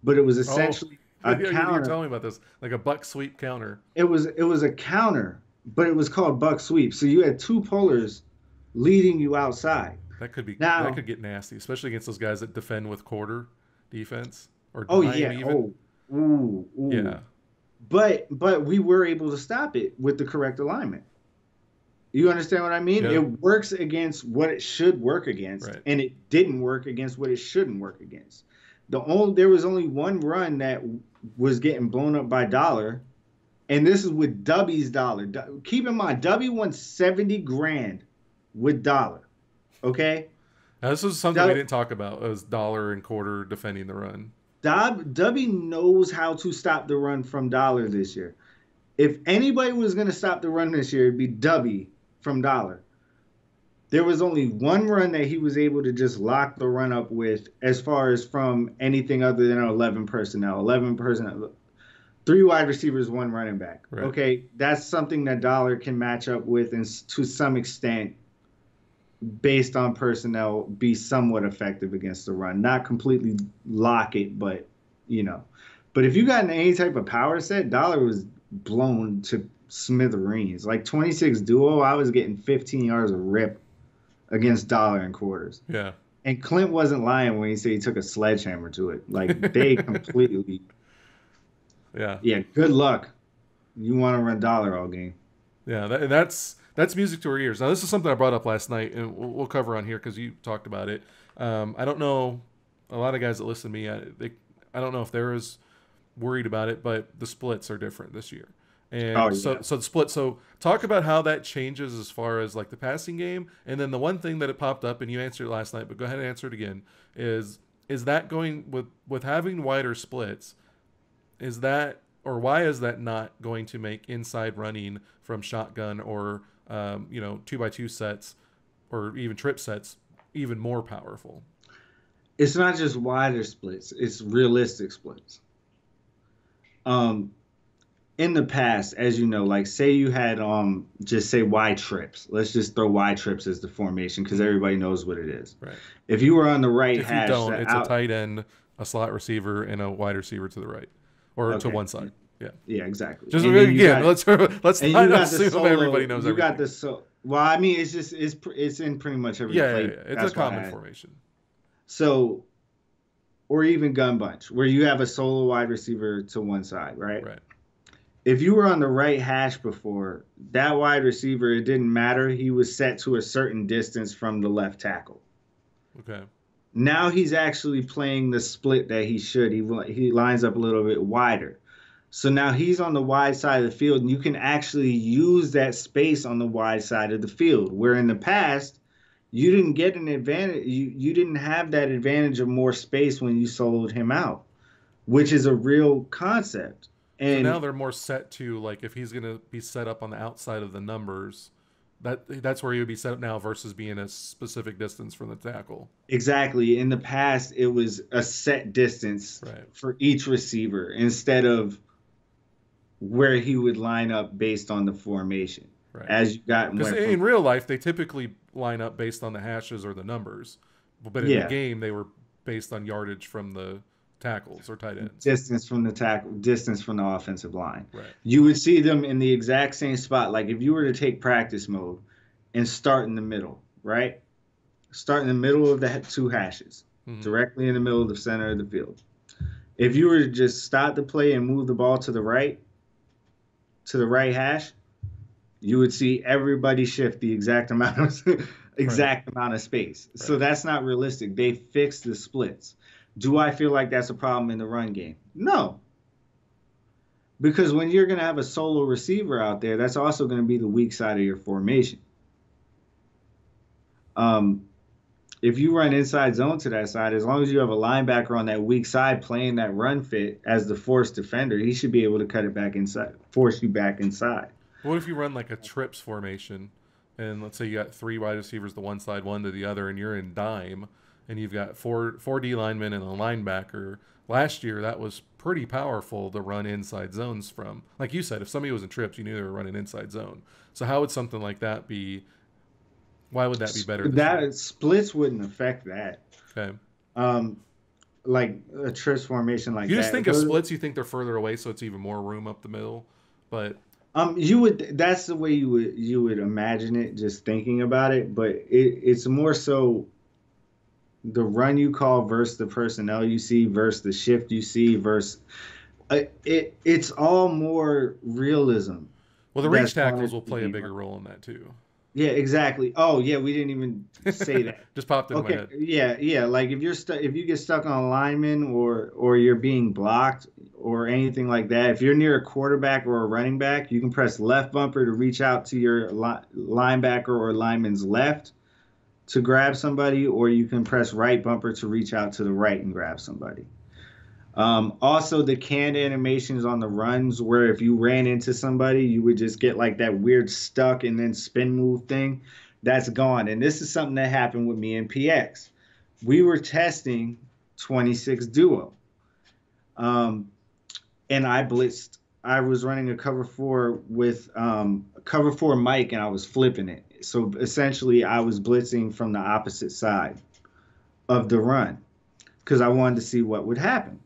but it was oh. essentially oh. a counter. You telling me about this like a buck sweep counter. It was it was a counter, but it was called buck sweep. So you had two pullers leading you outside. That could be now, that could get nasty, especially against those guys that defend with quarter defense or oh yeah even. oh ooh, ooh. yeah. But but we were able to stop it with the correct alignment. You understand what I mean? Yeah. It works against what it should work against, right. and it didn't work against what it shouldn't work against. The only there was only one run that was getting blown up by dollar, and this is with Dubby's dollar. Keep in mind, Dubby won seventy grand with dollar. Okay. Now, this was something Dub- we didn't talk about. Was dollar and quarter defending the run. Dub, Dubby knows how to stop the run from dollar this year. If anybody was going to stop the run this year, it'd be Dubby from Dollar. There was only one run that he was able to just lock the run up with, as far as from anything other than 11 personnel. 11 personnel, three wide receivers, one running back. Right. Okay, that's something that Dollar can match up with, and to some extent, based on personnel, be somewhat effective against the run. Not completely lock it, but you know. But if you got any type of power set, Dollar was blown to smithereens. Like 26 duo, I was getting 15 yards of rip against dollar and quarters. Yeah. And Clint wasn't lying when he said he took a sledgehammer to it. Like they completely. Yeah. Yeah. Good luck. You want to run dollar all game. Yeah, that, that's that's music to our ears. Now, this is something I brought up last night, and we'll, we'll cover on here because you talked about it. Um, I don't know a lot of guys that listen to me. I, they, I don't know if they're as worried about it, but the splits are different this year. And oh, yeah. so so the split. So talk about how that changes as far as like the passing game, and then the one thing that it popped up, and you answered it last night, but go ahead and answer it again. Is is that going with with having wider splits? Is that or why is that not going to make inside running from shotgun or um, you know two by two sets or even trip sets even more powerful? it's not just wider splits; it's realistic splits. Um, in the past, as you know, like say you had um just say wide trips. Let's just throw wide trips as the formation because everybody knows what it is. Right. If you were on the right If you don't, it's out- a tight end, a slot receiver, and a wide receiver to the right, or to one side. Yeah. yeah, exactly. Just And again, got- let's let's not assume solo, everybody knows you everything. got the so well i mean it's just it's it's in pretty much every yeah, yeah, play yeah, it's That's a common formation. so or even gun bunch where you have a solo wide receiver to one side right Right. if you were on the right hash before that wide receiver it didn't matter he was set to a certain distance from the left tackle Okay. now he's actually playing the split that he should he he lines up a little bit wider so now he's on the wide side of the field, and you can actually use that space on the wide side of the field. Where in the past, you didn't get an advantage. You you didn't have that advantage of more space when you soloed him out, which is a real concept. So And now they're more set to like if he's gonna be set up on the outside of the numbers, that that's where he would be set up now versus being a specific distance from the tackle. exactly in the past, it was a set distance Right. for each receiver instead of where he would line up based on the formation. Right. As you got Because from in real life, they typically line up based on the hashes or the numbers, but in Yeah. the game, they were based on yardage from the tackles or tight ends. distance from the tackle, distance from the offensive line. Right. You would see them in the exact same spot. Like if you were to take practice mode and start in the middle, right? Start in the middle of the two hashes, Mhm. directly in the middle of the center of the field. If you were to just stop the play and move the ball to the right, to the right hash, you would see everybody shift the exact amount of exact amount of space. So that's not realistic. They fixed the splits. Do I feel like that's a problem in the run game? No. Because when you're going to have a solo receiver out there, that's also going to be the weak side of your formation. Um, if you run inside zone to that side, as long as you have a linebacker on that weak side playing that run fit as the force defender, he should be able to cut it back inside, force you back inside. What if you run like a trips formation, and let's say you got three wide receivers to one side, one to the other, and you're in dime, and you've got four four D linemen and a linebacker. Last year, that was pretty powerful to run inside zones from. Like you said, if somebody was in trips, you knew they were running inside zone. So how would something like that be? Why would that be better? year? That splits wouldn't affect that. Okay. Um, like a trips formation like that. You that. just think of splits, you think they're further away, so it's even more room up the middle. But Um, you would. That's the way you would you would imagine it, just thinking about it. But it, it's more so the run you call versus the personnel you see versus the shift you see versus uh, it. It's all more realism. well, the reach tackles will play a bigger role in that too. Yeah, exactly. Oh yeah, we didn't even say that. just popped in my Okay, head. yeah, yeah. Like if you're stuck, if you get stuck on a lineman, or or you're being blocked, or anything like that. If you're near a quarterback or a running back, you can press left bumper to reach out to your li- linebacker or lineman's left to grab somebody, or you can press right bumper to reach out to the right and grab somebody. Um, also, the canned animations on the runs, where if you ran into somebody, you would just get like that weird stuck and then spin move thing. That's gone. And this is something that happened with me and PX. We were testing 26 Duo. Um, and I blitzed. I was running a cover four with um, a cover four mic and I was flipping it. So essentially, I was blitzing from the opposite side of the run because I wanted to see what would happen.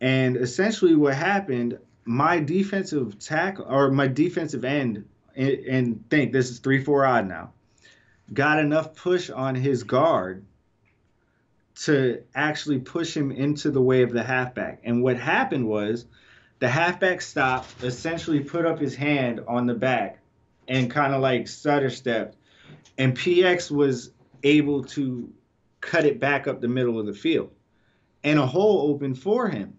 And essentially, what happened, my defensive tackle or my defensive end, and, think this is three four odd now, got enough push on his guard to actually push him into the way of the halfback. And what happened was the halfback stopped, essentially put up his hand on the back and kind of like stutter stepped. And PX was able to cut it back up the middle of the field. And a hole opened for him.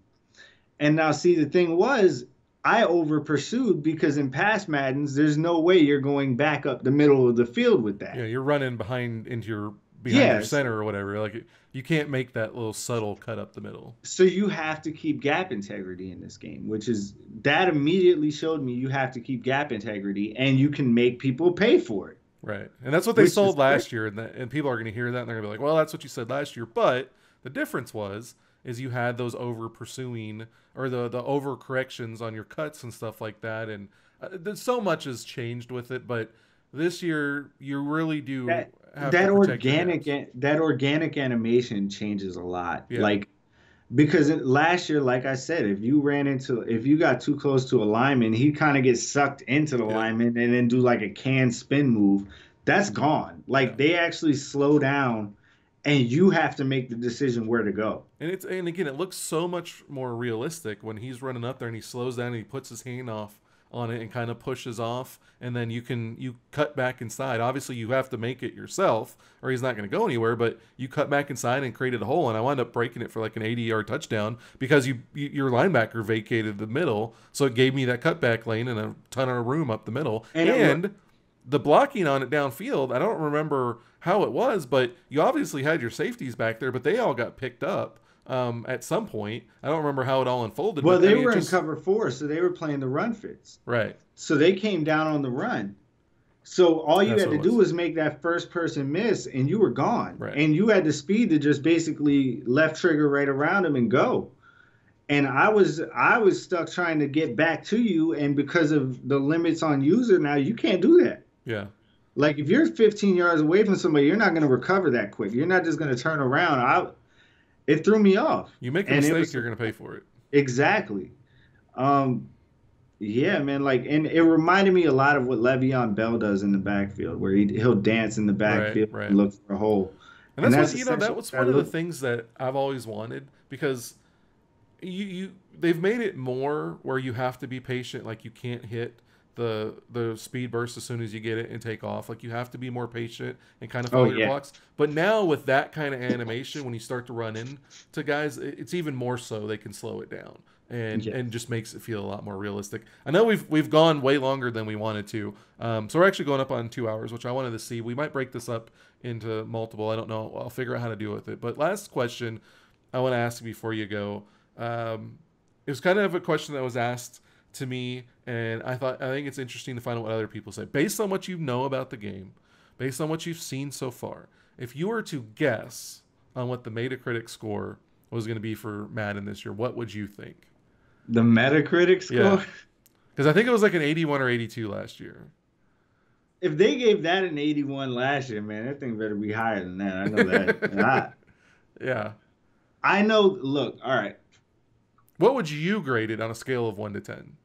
And now, see, the thing was, I over pursued because in past Maddens, there's no way you're going back up the middle of the field with that. Yeah, you're running behind into your behind your center or whatever. Like you can't make that little subtle cut up the middle. So you have to keep gap integrity in this game, which is that immediately showed me you have to keep gap integrity and you can make people pay for it. Right, and that's what they Which sold last year, and that, and people are going to hear that and they're going to be like, "Well, that's what you said last year." But the difference was is you had those over pursuing or the the over corrections on your cuts and stuff like that, and uh, there's so much has changed with it. But this year, you really do That- have that to protect your organic an- that organic animation changes a lot Yeah. like because it, last year like i said if you ran into if you got too close to a lineman he kind of gets sucked into the Yeah. lineman and then do like a can spin move that's gone like Yeah. they actually slow down and you have to make the decision where to go And it's and again, it looks so much more realistic when he's running up there and he slows down and he puts his hand off on it and kind of pushes off, and then you can you cut back inside. Obviously, you have to make it yourself, or he's not going to go anywhere. But you cut back inside and created a hole, and I wound up breaking it for like an 80-yard touchdown because you, you your linebacker vacated the middle, so it gave me that cutback lane and a ton of room up the middle, And and, the blocking on it downfield, I don't remember how it was, but you obviously had your safeties back there, but they all got picked up um, at some point. I don't remember how it all unfolded. well but, I they mean, were just- in cover four so they were playing the run fits Right. so they came down on the run so all you That's had to it do was. was make that first person miss and you were gone Right. and you had the speed to just basically left trigger right around him and go and i was i was stuck trying to get back to you and because of the limits on user now you can't do that Yeah. like if you're 15 yards away from somebody you're not going to recover that quick you're not just going to turn around i it threw me off You make a And mistake, was- you're going to pay for it. Exactly. Um, yeah, man. Like, and it reminded me a lot of what Le'Veon Bell does in the backfield, where he he'll dance in the backfield right. and look for a hole. And And that's, that's what you know. That was one of the things that I've always wanted because you you they've made it more where you have to be patient. Like you can't hit the the speed burst as soon as you get it and take off. Like you have to be more patient and kind of Oh, follow your yeah. blocks. But now with that kind of animation, when you start to run into guys, it's even more so they can slow it down. And, Yeah. and just makes it feel a lot more realistic. I know we've we've gone way longer than we wanted to, um, so we're actually going up on two hours, which I wanted to see. We might break this up into multiple. I don't know. I'll figure out how to deal with it. But last question I want to ask before you go. Um, it was kind of a question that was asked to me, and I thought I think it's interesting to find out what other people say based on what you know about the game, based on what you've seen so far. If you were to guess on what the Metacritic score was going to be for Madden this year, what would you think? The Metacritic score. Yeah. Because I think it was like an 81 or 82 last year. If they gave that an 81 last year, man, that thing better be higher than that. I know that. I, Yeah. I know. Look, all right. What would you grade it on a scale of one to ten?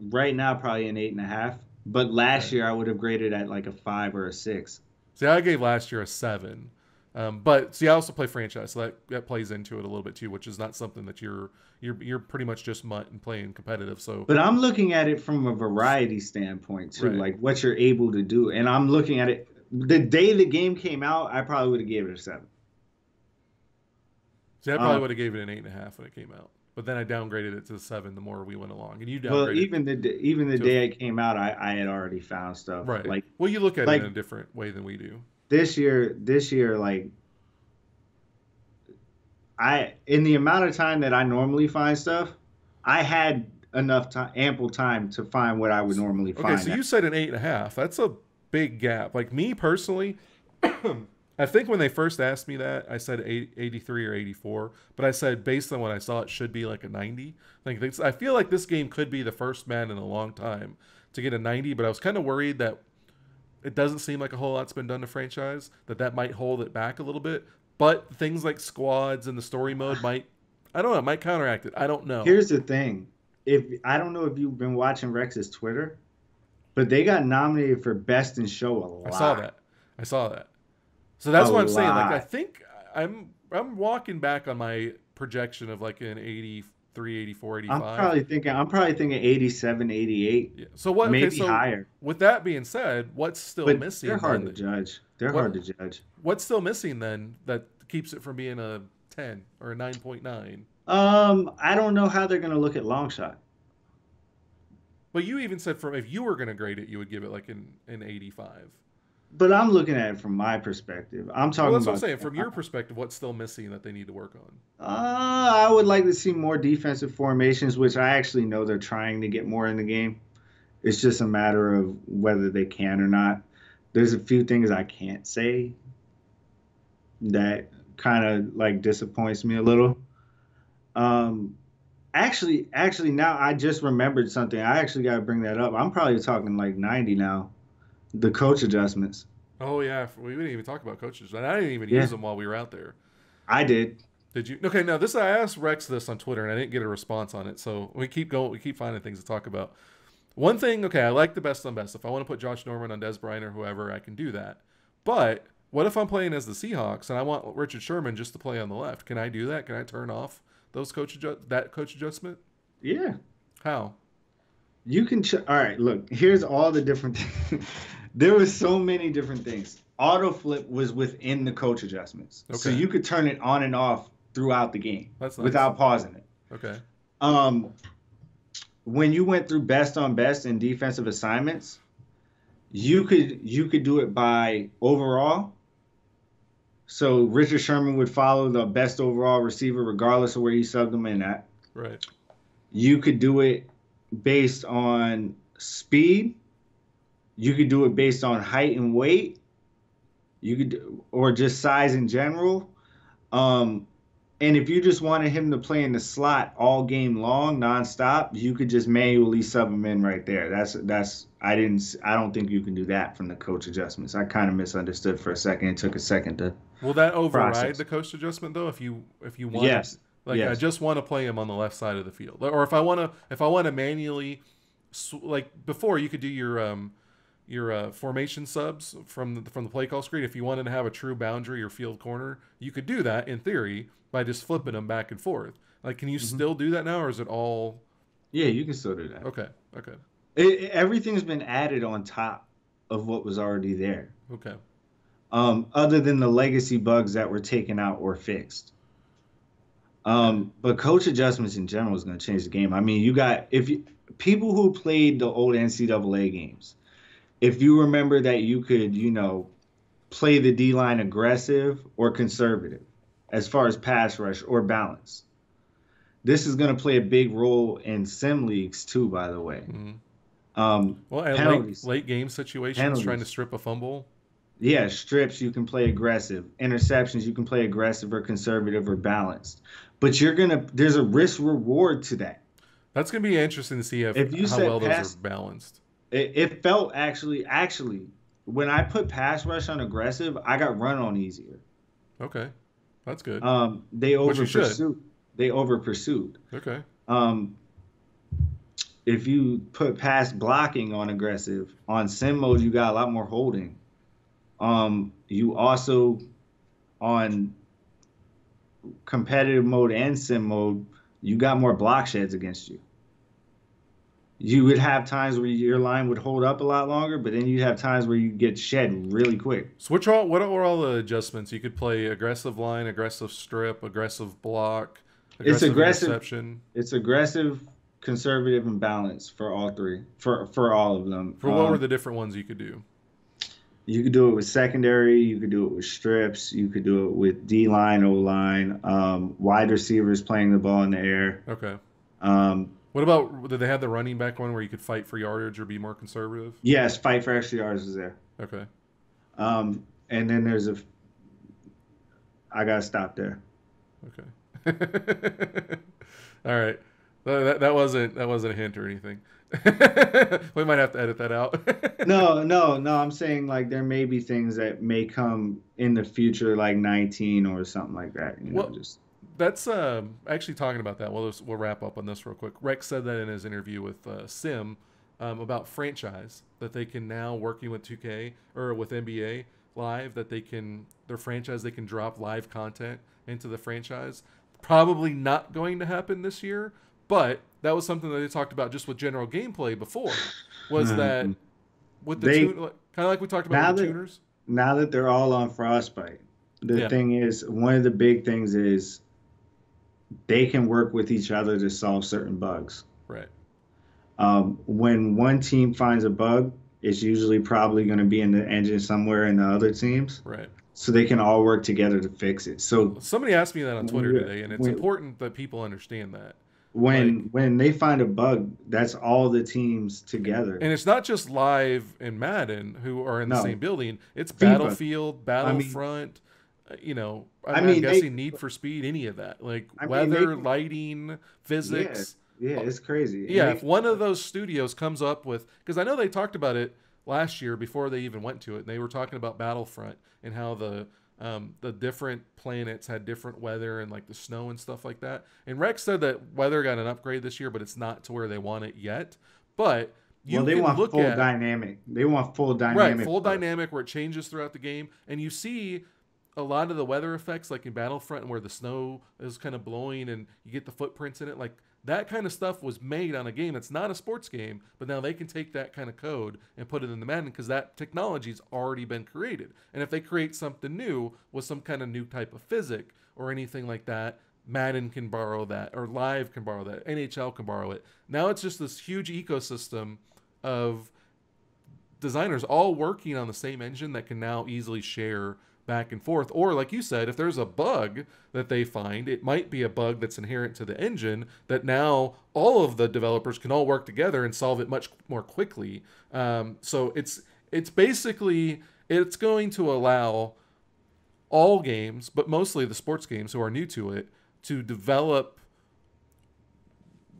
Right now, probably an eight and a half. But last Okay. year, I would have graded at like a five or a six. See, I gave last year a seven, um, but see, I also play franchise, so that, that plays into it a little bit too, which is not something that you're you're you're pretty much just MUT and playing competitive. So But I'm looking at it from a variety standpoint too, Right. like what you're able to do. And I'm looking at it the day the game came out, I probably would have gave it a seven. see, I probably um, would have gave it an eight and a half when it came out, but then I downgraded it to seven the more we went along, and you downgraded. Well, even the even the day it came out, I, I had already found stuff. right. Like well, you look at like- it in a different way than we do. this year, this year, like I in the amount of time that I normally find stuff, I had enough time, ample time to find what I would normally Okay, find. so you said an eight and a half. That's a big gap. Like me personally, I think when they first asked me that, I said 83 or 84, but I said based on what I saw, it should be like a 90. Like this, I feel like this game could be the first man in a long time to get a 90, but I was kind of worried that it doesn't seem like a whole lot's been done to franchise, that that might hold it back a little bit. But things like squads and the story mode might, I don't know, it might counteract it. I don't know. Here's the thing. If I don't know if you've been watching Rex's Twitter, but they got nominated for best in show a lot. I saw that. I saw that. So that's A what I'm saying. Like I think I'm I'm walking back on my projection of like an 83, 84, 85. I'm probably thinking I'm probably thinking 87, 88, yeah. So what? maybe okay, so higher. with that being said, what's still But missing? they're hard to judge. They're What- hard to judge. What's still missing then that keeps it from being a 10 or a 9.9? Um, I don't know how they're gonna look at Longshot. But you even said from if you were going to grade it, you would give it like an an 85. But I'm looking at it from my perspective. I'm talking Well, that's what I'm saying. From your perspective, what's still missing that they need to work on? Uh, I would like to see more defensive formations, which I actually know they're trying to get more in the game. It's just a matter of whether they can or not. there's a few things I can't say that kind of like disappoints me a little. Um, actually, actually, now I just remembered something. I actually got to bring that up. I'm probably talking like 90 now. The coach adjustments. Oh yeah, we didn't even talk about coaches, and I didn't even Yeah. use them while we were out there. I did. Did you? Okay, now this I asked Rex this on Twitter, and I didn't get a response on it. So we keep going. We keep finding things to talk about. One thing, okay, I like the best on best. If I want to put Josh Norman on Dez Bryant or whoever, I can do that. But what if I'm playing as the Seahawks and I want Richard Sherman just to play on the left? Can I do that? Can I turn off those coach adjust that coach adjustment? Yeah. How? You can. Ch- all right. Look, here's all the different. There was so many different things. Auto flip was within the coach adjustments, so you could turn it on and off throughout the game That's nice. without pausing it. Okay. Um, when you went through best on best and defensive assignments, you could you could do it by overall. So Richard Sherman would follow the best overall receiver regardless of where you subbed them in at. Right. You could do it based on speed. You could do it based on height and weight. You could, or just size in general. Um, and if you just wanted him to play in the slot all game long, nonstop, you could just manually sub him in right there. That's that's. I didn't. I don't think you can do that from the coach adjustments. I kind of misunderstood for a second. It took a second to. Will that override Process. the coach adjustment though? If you if you want Yes. Like I just want to play him on the left side of the field, or if I want to, if I want to manually, sw- like before, you could do your um, your uh, formation subs from the, from the play call screen. If you wanted to have a true boundary or field corner, you could do that in theory by just flipping them back and forth. Like, can you Mm-hmm. still do that now, or is it all Yeah, you can still do that. okay? Okay, It, it- everything's been added on top of what was already there. okay. um, other than the legacy bugs that were taken out or fixed. Um, but coach adjustments in general is going to change the game. I mean, you got if you people who played the old NCAA games, if you remember that you could, you know, play the D line aggressive or conservative as far as pass rush or balance. This is going to play a big role in sim leagues too, by the way. Mhm. Um, Well, and late, Penalties. late game situations, trying to strip a fumble. Yeah, strips you can play aggressive. Interceptions you can play aggressive or conservative or balanced. But you're gonna there's a risk reward to that. That's gonna be interesting to see if, If you how well pass- those are balanced. It, it felt actually actually when I put pass rush on aggressive, I got run on easier. Okay, that's good. Um, they over pursued. They over pursued. okay. Um, if you put pass blocking on aggressive on sim mode, you got a lot more holding. Um, you also on competitive mode and sim mode, you got more block sheds against you. You would have times where your line would hold up a lot longer, but then you'd have times where you get shed really quick. So which all what are all the adjustments? You could play aggressive line, aggressive strip, aggressive block, It's aggressive- interception. It's aggressive, conservative, and balanced for all three. For for all of them. For what Um, were the different ones you could do? You could do it with secondary. You could do it with strips. You could do it with D line, O line, um, wide receivers playing the ball in the air. Okay. Um, What about did they have the running back one where you could fight for yardage or be more conservative? yes, fight for extra yards is there. Okay. Um, and then there's a. I gotta stop there. Okay. all right. That, that, wasn't that wasn't a hint or anything. we might have to edit that out. No, no, no. I'm saying like there may be things that may come in the future, like 19 or something like that. You know, Well- just That's um, actually talking about that. We'll we'll wrap up on this real quick. Rex said that in his interview with uh, Sim um, about franchise that they can now working with 2K or with NBA Live that they can their franchise they can drop live content into the franchise. Probably not going to happen this year, but that was something that they talked about just with general gameplay before. Was that with the They- tune, kind of like we talked about Now with the that- tuners? now that they're all on frostbite the Yeah. thing is one of the big things is they can work with each other to solve certain bugs Right. um, when one team finds a bug it's usually probably going to be in the engine somewhere in the other teams Right. so they can all work together to fix it so Somebody asked me that on Twitter today, and it's we- important that people understand that. when like, when they find a bug, that's all the teams together. And it's not just live and Madden who are in the no. same building. It's FIFA. Battlefield, Battlefront. I mean, you know, I'm, I mean, guessing they, Need for Speed, any of that, like I weather, mean, they, lighting, physics. Yeah, yeah, it's crazy. Yeah, if one of those studios comes up with, because I know they talked about it last year before they even went to it, and they were talking about Battlefront and how the um, the different planets had different weather and like the snow and stuff like that. And Rex said that weather got an upgrade this year, but it's not to where they want it yet. But you well, they want full at, dynamic. They want full dynamic. Right, full dynamic where it changes throughout the game, and you see a lot of the weather effects, like in Battlefront, where the snow is kind of blowing and you get the footprints in it. Like that kind of stuff was made on a game that's not a sports game, but now they can take that kind of code and put it in the Madden because that technology's already been created. And if they create something new with some kind of new type of physic or anything like that, Madden can borrow that, or Live can borrow that, NHL can borrow it. Now it's just this huge ecosystem of designers all working on the same engine that can now easily share back and forth. Or, like you said, if there's a bug that they find, it might be a bug that's inherent to the engine that now all of the developers can all work together and solve it much more quickly. Um, so it's it's basically it's going to allow all games, but mostly the sports games who are new to it, to develop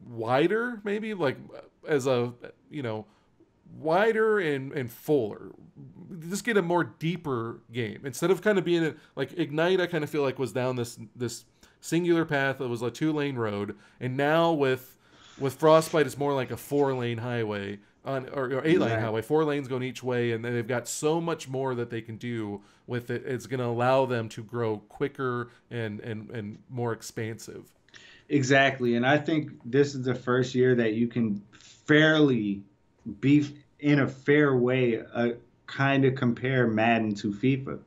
wider, maybe like as a you know wider and and fuller. Just get a more deeper game. Instead of kind of being a, like ignite i kind of feel like was down this this singular path that was a two lane road. And now with with frostbite it's more like a four lane highway on or, or eight lane right. highway. Four lanes going each way and they've got so much more that they can do with it. It's going to allow them to grow quicker and and and more expansive. Exactly and i think this is the first year that you can fairly be in a fair way uh, kind of compare Madden to FIFA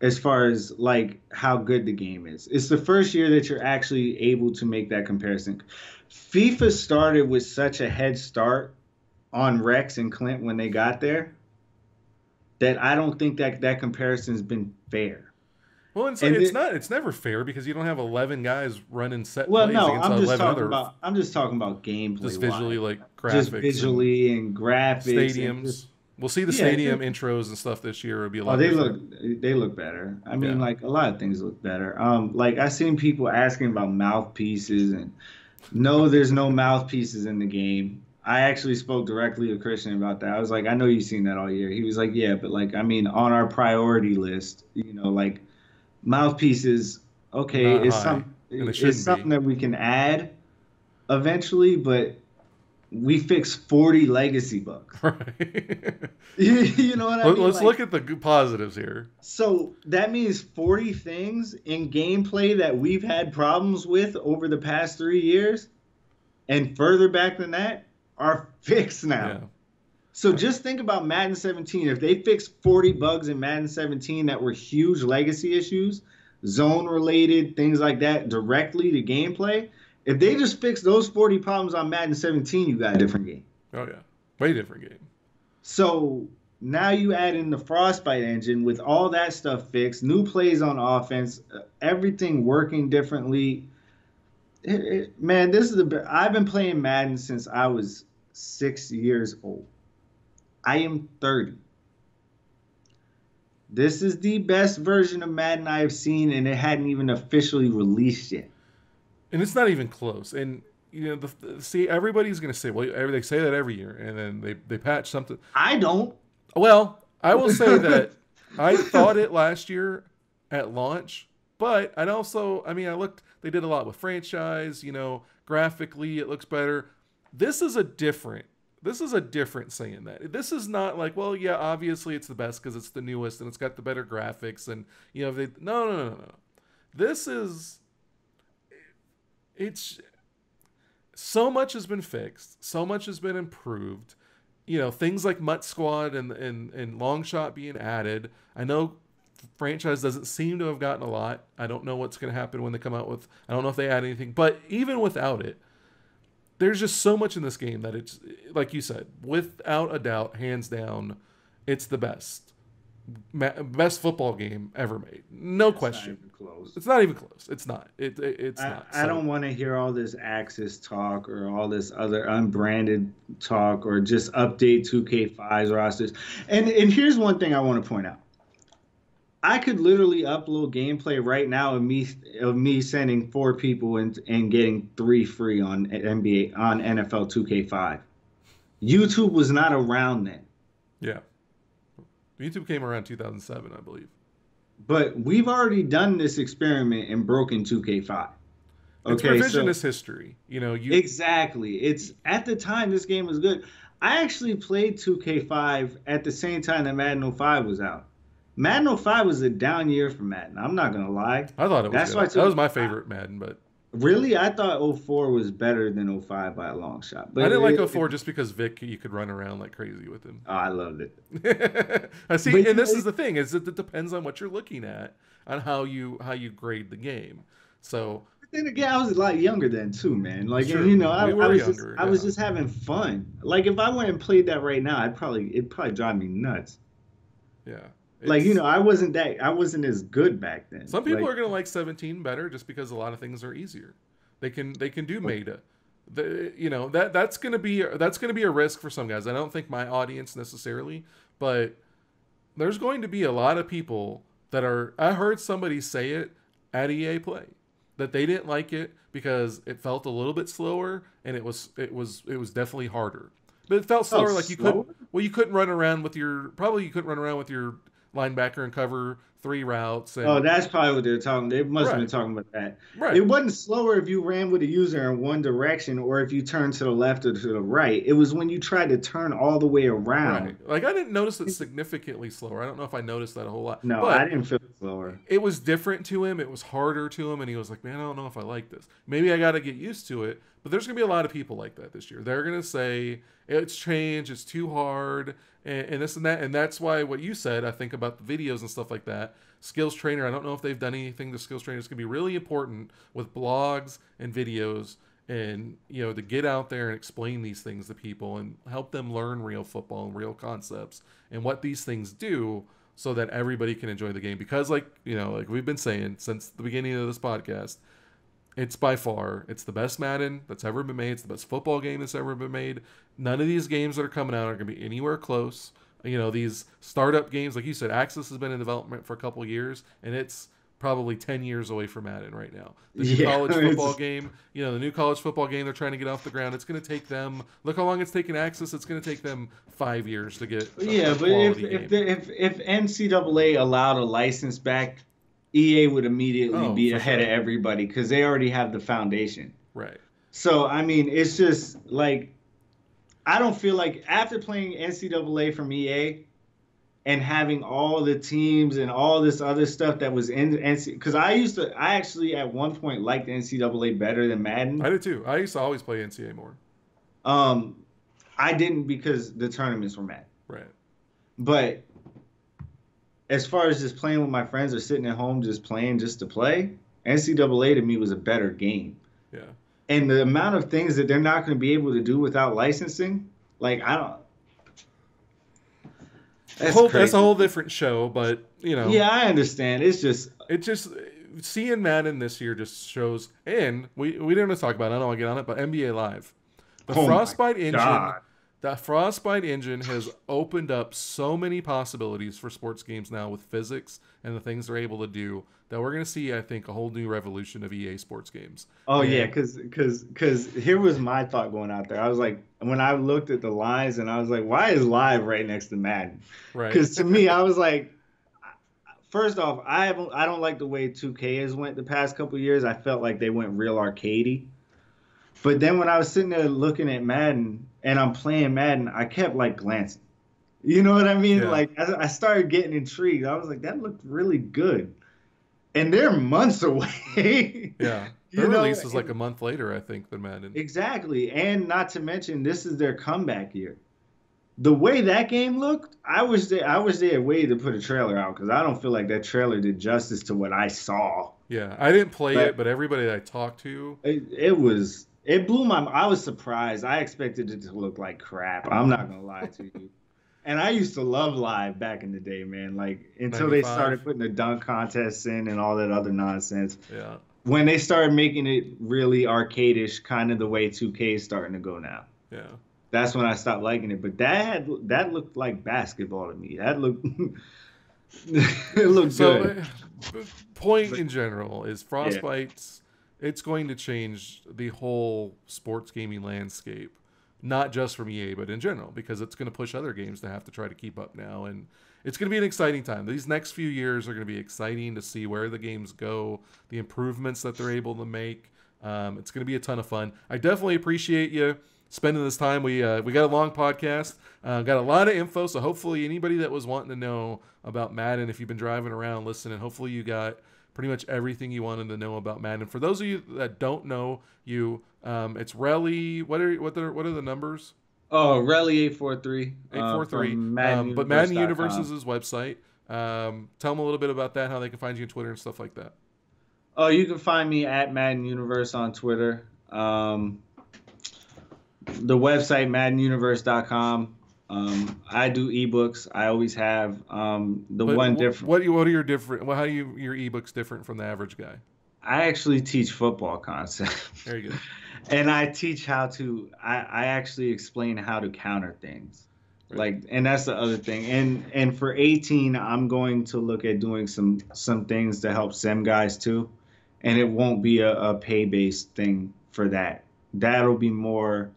as far as like how good the game is. It's the first year that you're actually able to make that comparison. FIFA started with such a head start on Rex and Clint when they got there that I don't think that that comparison's been fair. Well, it's, it's not. It's never fair because you don't have eleven guys running set well, plays no, against I'm just talking other. About, I'm just talking about gameplay. Just visually, like graphics, just visually and, and graphics, stadiums. And just, we'll see the yeah, stadium intros and stuff this year. Will be a lot. Oh, they different. look they look better. I mean, yeah. like a lot of things look better. Um, like I seen people asking about mouthpieces, and no, there's no mouthpieces in the game. I actually spoke directly to Christian about that. I was like, I know you've seen that all year. He was like, Yeah, but like, I mean, on our priority list, you know, like mouthpieces, okay, Not it's some it's something be. that we can add eventually, but we fix 40 legacy bugs. Right. you know what I mean? Let's like, look at the positives here. So that means 40 things in gameplay that we've had problems with over the past three years and further back than that are fixed now. So just think about Madden 17. If they fixed 40 bugs in Madden 17 that were huge legacy issues, zone related, things like that, directly to gameplay, if they just fix those 40 problems on Madden 17, you got a different game. Oh, yeah. Way different game. So now you add in the Frostbite engine with all that stuff fixed, new plays on offense, uh, everything working differently. It, it, man, this is the I've been playing Madden since I was six years old. I am 30. This is the best version of Madden I have seen, and it hadn't even officially released yet. And it's not even close. And you know, the, see, everybody's going to say, well, they say that every year, and then they they patch something. I don't. Well, I will say that I thought it last year at launch, but I also, I mean, I looked. They did a lot with franchise. You know, graphically, it looks better. This is a different this is a different saying that. This is not like, well, yeah, obviously it's the best because it's the newest and it's got the better graphics and you know they no no no no no. This is it's so much has been fixed, so much has been improved. You know, things like MUT Squad and and and Longshot being added. I know franchise doesn't seem to have gotten a lot. I don't know what's going to happen when they come out with. I don't know if they add anything, but even without it, there's just so much in this game that it's like you said, without a doubt, hands down, it's the best. best football game ever made. No It's question. Not even close. It's not even close. It's not. It, it it's I, not. I don't want to hear all this Axis talk or all this other unbranded talk or just update 2K5's rosters. And and here's one thing I want to point out. I could literally upload gameplay right now of me of me sending four people and and getting three free on NBA on NFL 2K5. YouTube was not around then. Yeah. YouTube came around 2007, I believe. But we've already done this experiment and broken 2K5. It's Okay, so- revisionist history. You know, you Exactly. It's at the time this game was good. I actually played 2K5 at the same time that Madden 05 was out. Madden 05 was a down year for Madden. I'm not gonna lie. I thought it was That's good. why that was my favorite Madden, but Really, I thought 04 was better than 05 by a long shot. But I didn't like it- 04 just because Vick you could run around like crazy with him. Oh, I loved it. I see, But and this is the thing: is that it depends on what you're looking at, on how you how you grade the game. So But then again, I was a lot younger then too, man. Like Sure. you know, I, We I was younger, just I was just having fun. Like if I went and played that right now, I'd probably it'd probably drive me nuts. yeah, Like you know, I wasn't that I wasn't as good back then. some people Like, are gonna like 17 better just because a lot of things are easier. They can they can do meta. The, you know that that's gonna be that's gonna be a risk for some guys. I don't think my audience necessarily, but there's going to be a lot of people that are. I heard somebody say it at EA Play that they didn't like it because it felt a little bit slower and it was it was it was definitely harder. But it felt oh, slower, like you slower? couldn't. Well, you couldn't run around with your probably you couldn't run around with your linebacker and cover three routes. And, Oh, that's probably what they're talking. They must have been talking about that. right. It wasn't slower if you ran with a user in one direction or if you turned to the left or to the right. It was when you tried to turn all the way around. Right. Like I didn't notice it significantly slower. I don't know if I noticed that a whole lot. No, but I didn't feel it slower. it was different to him. It was harder to him, and he was like, "Man, I don't know if I like this. Maybe I got to get used to it." But there's gonna be a lot of people like that this year. They're gonna say it's changed, it's too hard, and, and this and that. And that's why what you said, I think about the videos and stuff like that. Skills trainer. I don't know if they've done anything to skills trainer. It's gonna be really important with blogs and videos and you know to get out there and explain these things to people and help them learn real football and real concepts and what these things do so that everybody can enjoy the game because like you know like we've been saying since the beginning of this podcast it's by far it's the best madden that's ever been made. It's the best football game that's ever been made. None of these games that are coming out are going to be anywhere close. You know these startup games like you said axis has been in development for a couple years and it's probably 10 years away from madden right now. The new Yeah, college it's- football game you know the new college football game they're trying to get off the ground it's going to take them look how long it's taken axis it's going to take them five years to get Yeah, but if if, the, if if NCAA allowed a license back, EA would immediately Oh, be ahead sure. of everybody because they already have the foundation. right So I mean, it's just like I don't feel like after playing NCAA from EA and having all the teams and all this other stuff that was in NC because I used to I actually at one point liked NCAA better than Madden. I did too. I used to always play NCAA more. Um, I didn't because the tournaments were Madden. Right. But as far as just playing with my friends or sitting at home just playing just to play, NCAA to me was a better game. Yeah. And the amount of things that they're not going to be able to do without licensing, like I don't. That's, Whole- that's a whole different show, but you know, Yeah, I understand. It's just it just seeing Madden this year just shows. And we we didn't talk about. it, I don't want to get on it, but NBA Live, the Oh Frostbite engine. The Frostbite engine has opened up so many possibilities for sports games now with physics and the things they're able to do that we're going to see, I think, a whole new revolution of EA sports games. Oh Yeah. yeah, because because because here was my thought going out there. I was like, when I looked at the lines, and I was like, why is live right next to Madden? Right. Because to me, I was like, first off, I haven't I don't like the way 2K has went the past couple years. I felt like they went real arcadey. But then when I was sitting there looking at Madden and I'm playing Madden, I kept like glancing. You know what I mean? Yeah. Like I, I started getting intrigued. I was like, that looked really good. And they're months away. Yeah. You Their know, release is like a month later, I think, than Madden. Exactly. And not to mention this is their comeback year. The way that game looked, I was there I was there waiting to put a trailer out because I don't feel like that trailer did justice to what I saw. Yeah, I didn't play But- it, but everybody that I talked to, It, it was it blew my I was surprised. I expected it to look like crap. I'm not gonna lie to you. And I used to love live back in the day, man. Like until they started putting the dunk contests in and all that other nonsense. Yeah. When they started making it really arcadish, kind of the way 2K is starting to go now. Yeah. That's when I stopped liking it. But that had that looked like basketball to me. That looked it looked So, good. uh, point in general is Frostbite's. It's going to change the whole sports gaming landscape, not just from EA, but in general, because it's going to push other games to have to try to keep up now, and it's going to be an exciting time. These next few years are going to be exciting to see where the games go, the improvements that they're able to make. Um, it's going to be a ton of fun. I definitely appreciate you spending this time. We uh, we got a long podcast, uh, got a lot of info. So hopefully anybody that was wanting to know about Madden, if you've been driving around listening, hopefully you got pretty much everything you wanted to know about Madden. For those of you that don't know you, um, it's Relli. What are what are what are the numbers? Oh, Relli eight four three. Eight four three. Um, but Madden Universe is his website. Um, tell them a little bit about that, how they can find you on Twitter and stuff like that. Oh, you can find me at Madden Universe on Twitter. Um, the website maddenuniverse.com. Um, I do ebooks. I always have. Um, the But one different. What what are your different? Well, how do you your ebooks different from the average guy? I actually teach football concepts. Very good. and I teach how to. I, I actually explain how to counter things. Right. Like, and that's the other thing. And and for 18, I'm going to look at doing some some things to help sim guys too. And it won't be a, a pay based thing for that. That'll be more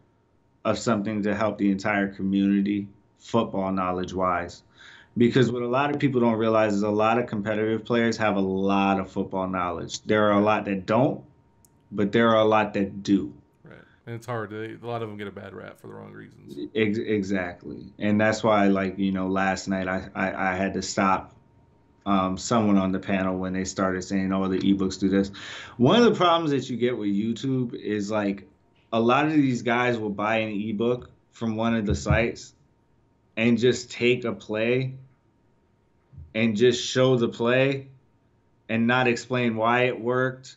of something to help the entire community, football knowledge wise. Because what a lot of people don't realize is a lot of competitive players have a lot of football knowledge. There are a lot that don't, but there are a lot that do. Right. And it's hard. They, a lot of them get a bad rap for the wrong reasons. Ex- exactly, and that's why, like you know, last night I I, I had to stop um, someone on the panel when they started saying, "Oh, the ebooks do this." One of the problems that you get with YouTube is like a lot of these guys will buy an ebook from one of the sites and just take a play and just show the play and not explain why it worked,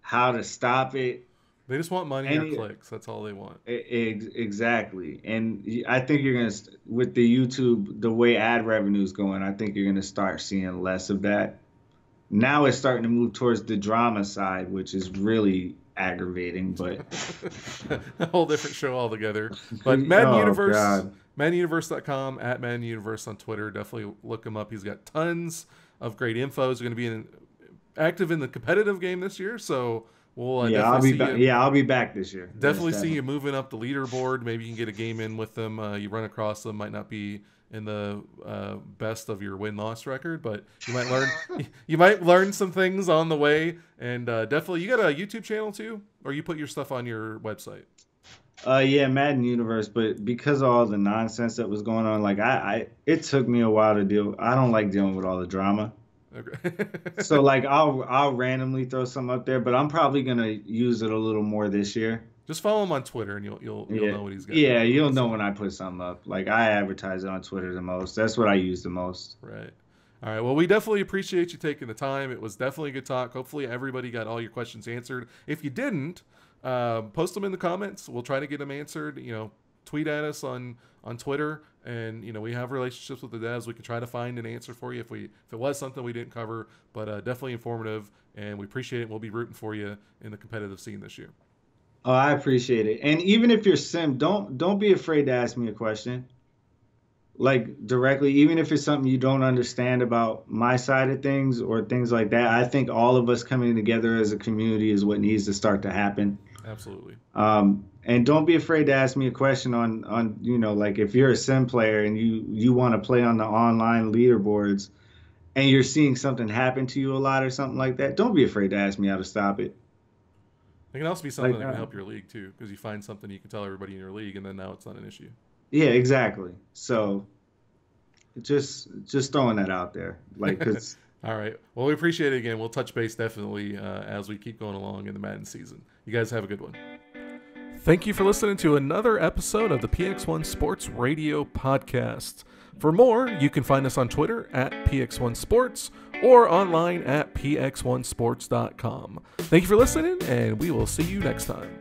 how to stop it, They just want money Any- or clicks. That's all they want. Ex- Exactly, and I think you're gonna with the YouTube the way ad revenue is going. I think you're gonna start seeing less of that. Now it's starting to move towards the drama side, which is really aggravating. But a whole different show altogether. But Madden Oh, Universe, God. MaddenUniverse.com, at Madden Universe on Twitter. Definitely look him up. He's got tons of great info. He's going to be in, active in the competitive game this year. So we'll uh, yeah, I'll be see back. Yeah, I'll be back this year. Definitely Yes, see you moving up the leaderboard. Maybe you can get a game in with them. Uh, you run across them, might not be in the uh, best of your win loss record, but you might learn you might learn some things on the way. And uh, definitely, you got a YouTube channel too, or you put your stuff on your website. Uh, yeah, Madden Universe, but because of all the nonsense that was going on, like I, I, it took me a while to deal. I don't like dealing with all the drama. Okay. so like I'll I'll randomly throw some up there, but I'm probably gonna use it a little more this year. Just follow him on Twitter, and you'll you'll, you'll yeah. know what he's got. Yeah, you'll know when I put something up. Like I advertise it on Twitter the most. That's what I use the most. Right. All right. Well, we definitely appreciate you taking the time. It was definitely a good talk. Hopefully, everybody got all your questions answered. If you didn't, uh, post them in the comments. We'll try to get them answered. You know, tweet at us on on Twitter, and you know we have relationships with the devs. We can try to find an answer for you if we if it was something we didn't cover. But uh, definitely informative, and we appreciate it. We'll be rooting for you in the competitive scene this year. Oh, I appreciate it. And even if you're sim, don't don't be afraid to ask me a question. Like directly, even if it's something you don't understand about my side of things or things like that. I think all of us coming together as a community is what needs to start to happen. Absolutely. Um, and don't be afraid to ask me a question on on you know like if you're a sim player and you you want to play on the online leaderboards and you're seeing something happen to you a lot or something like that. Don't be afraid to ask me how to stop it. It can also be something Like, that can uh, help your league too, because you find something you can tell everybody in your league, and then now it's not an issue. Yeah, exactly. So just just throwing that out there, like because All right. Well, we appreciate it again. We'll touch base definitely uh, as we keep going along in the Madden season. You guys have a good one. Thank you for listening to another episode of the PX1 Sports Radio Podcast. For more, you can find us on Twitter at PX1 Sports or online at px1sports.com. Thank you for listening, and we will see you next time.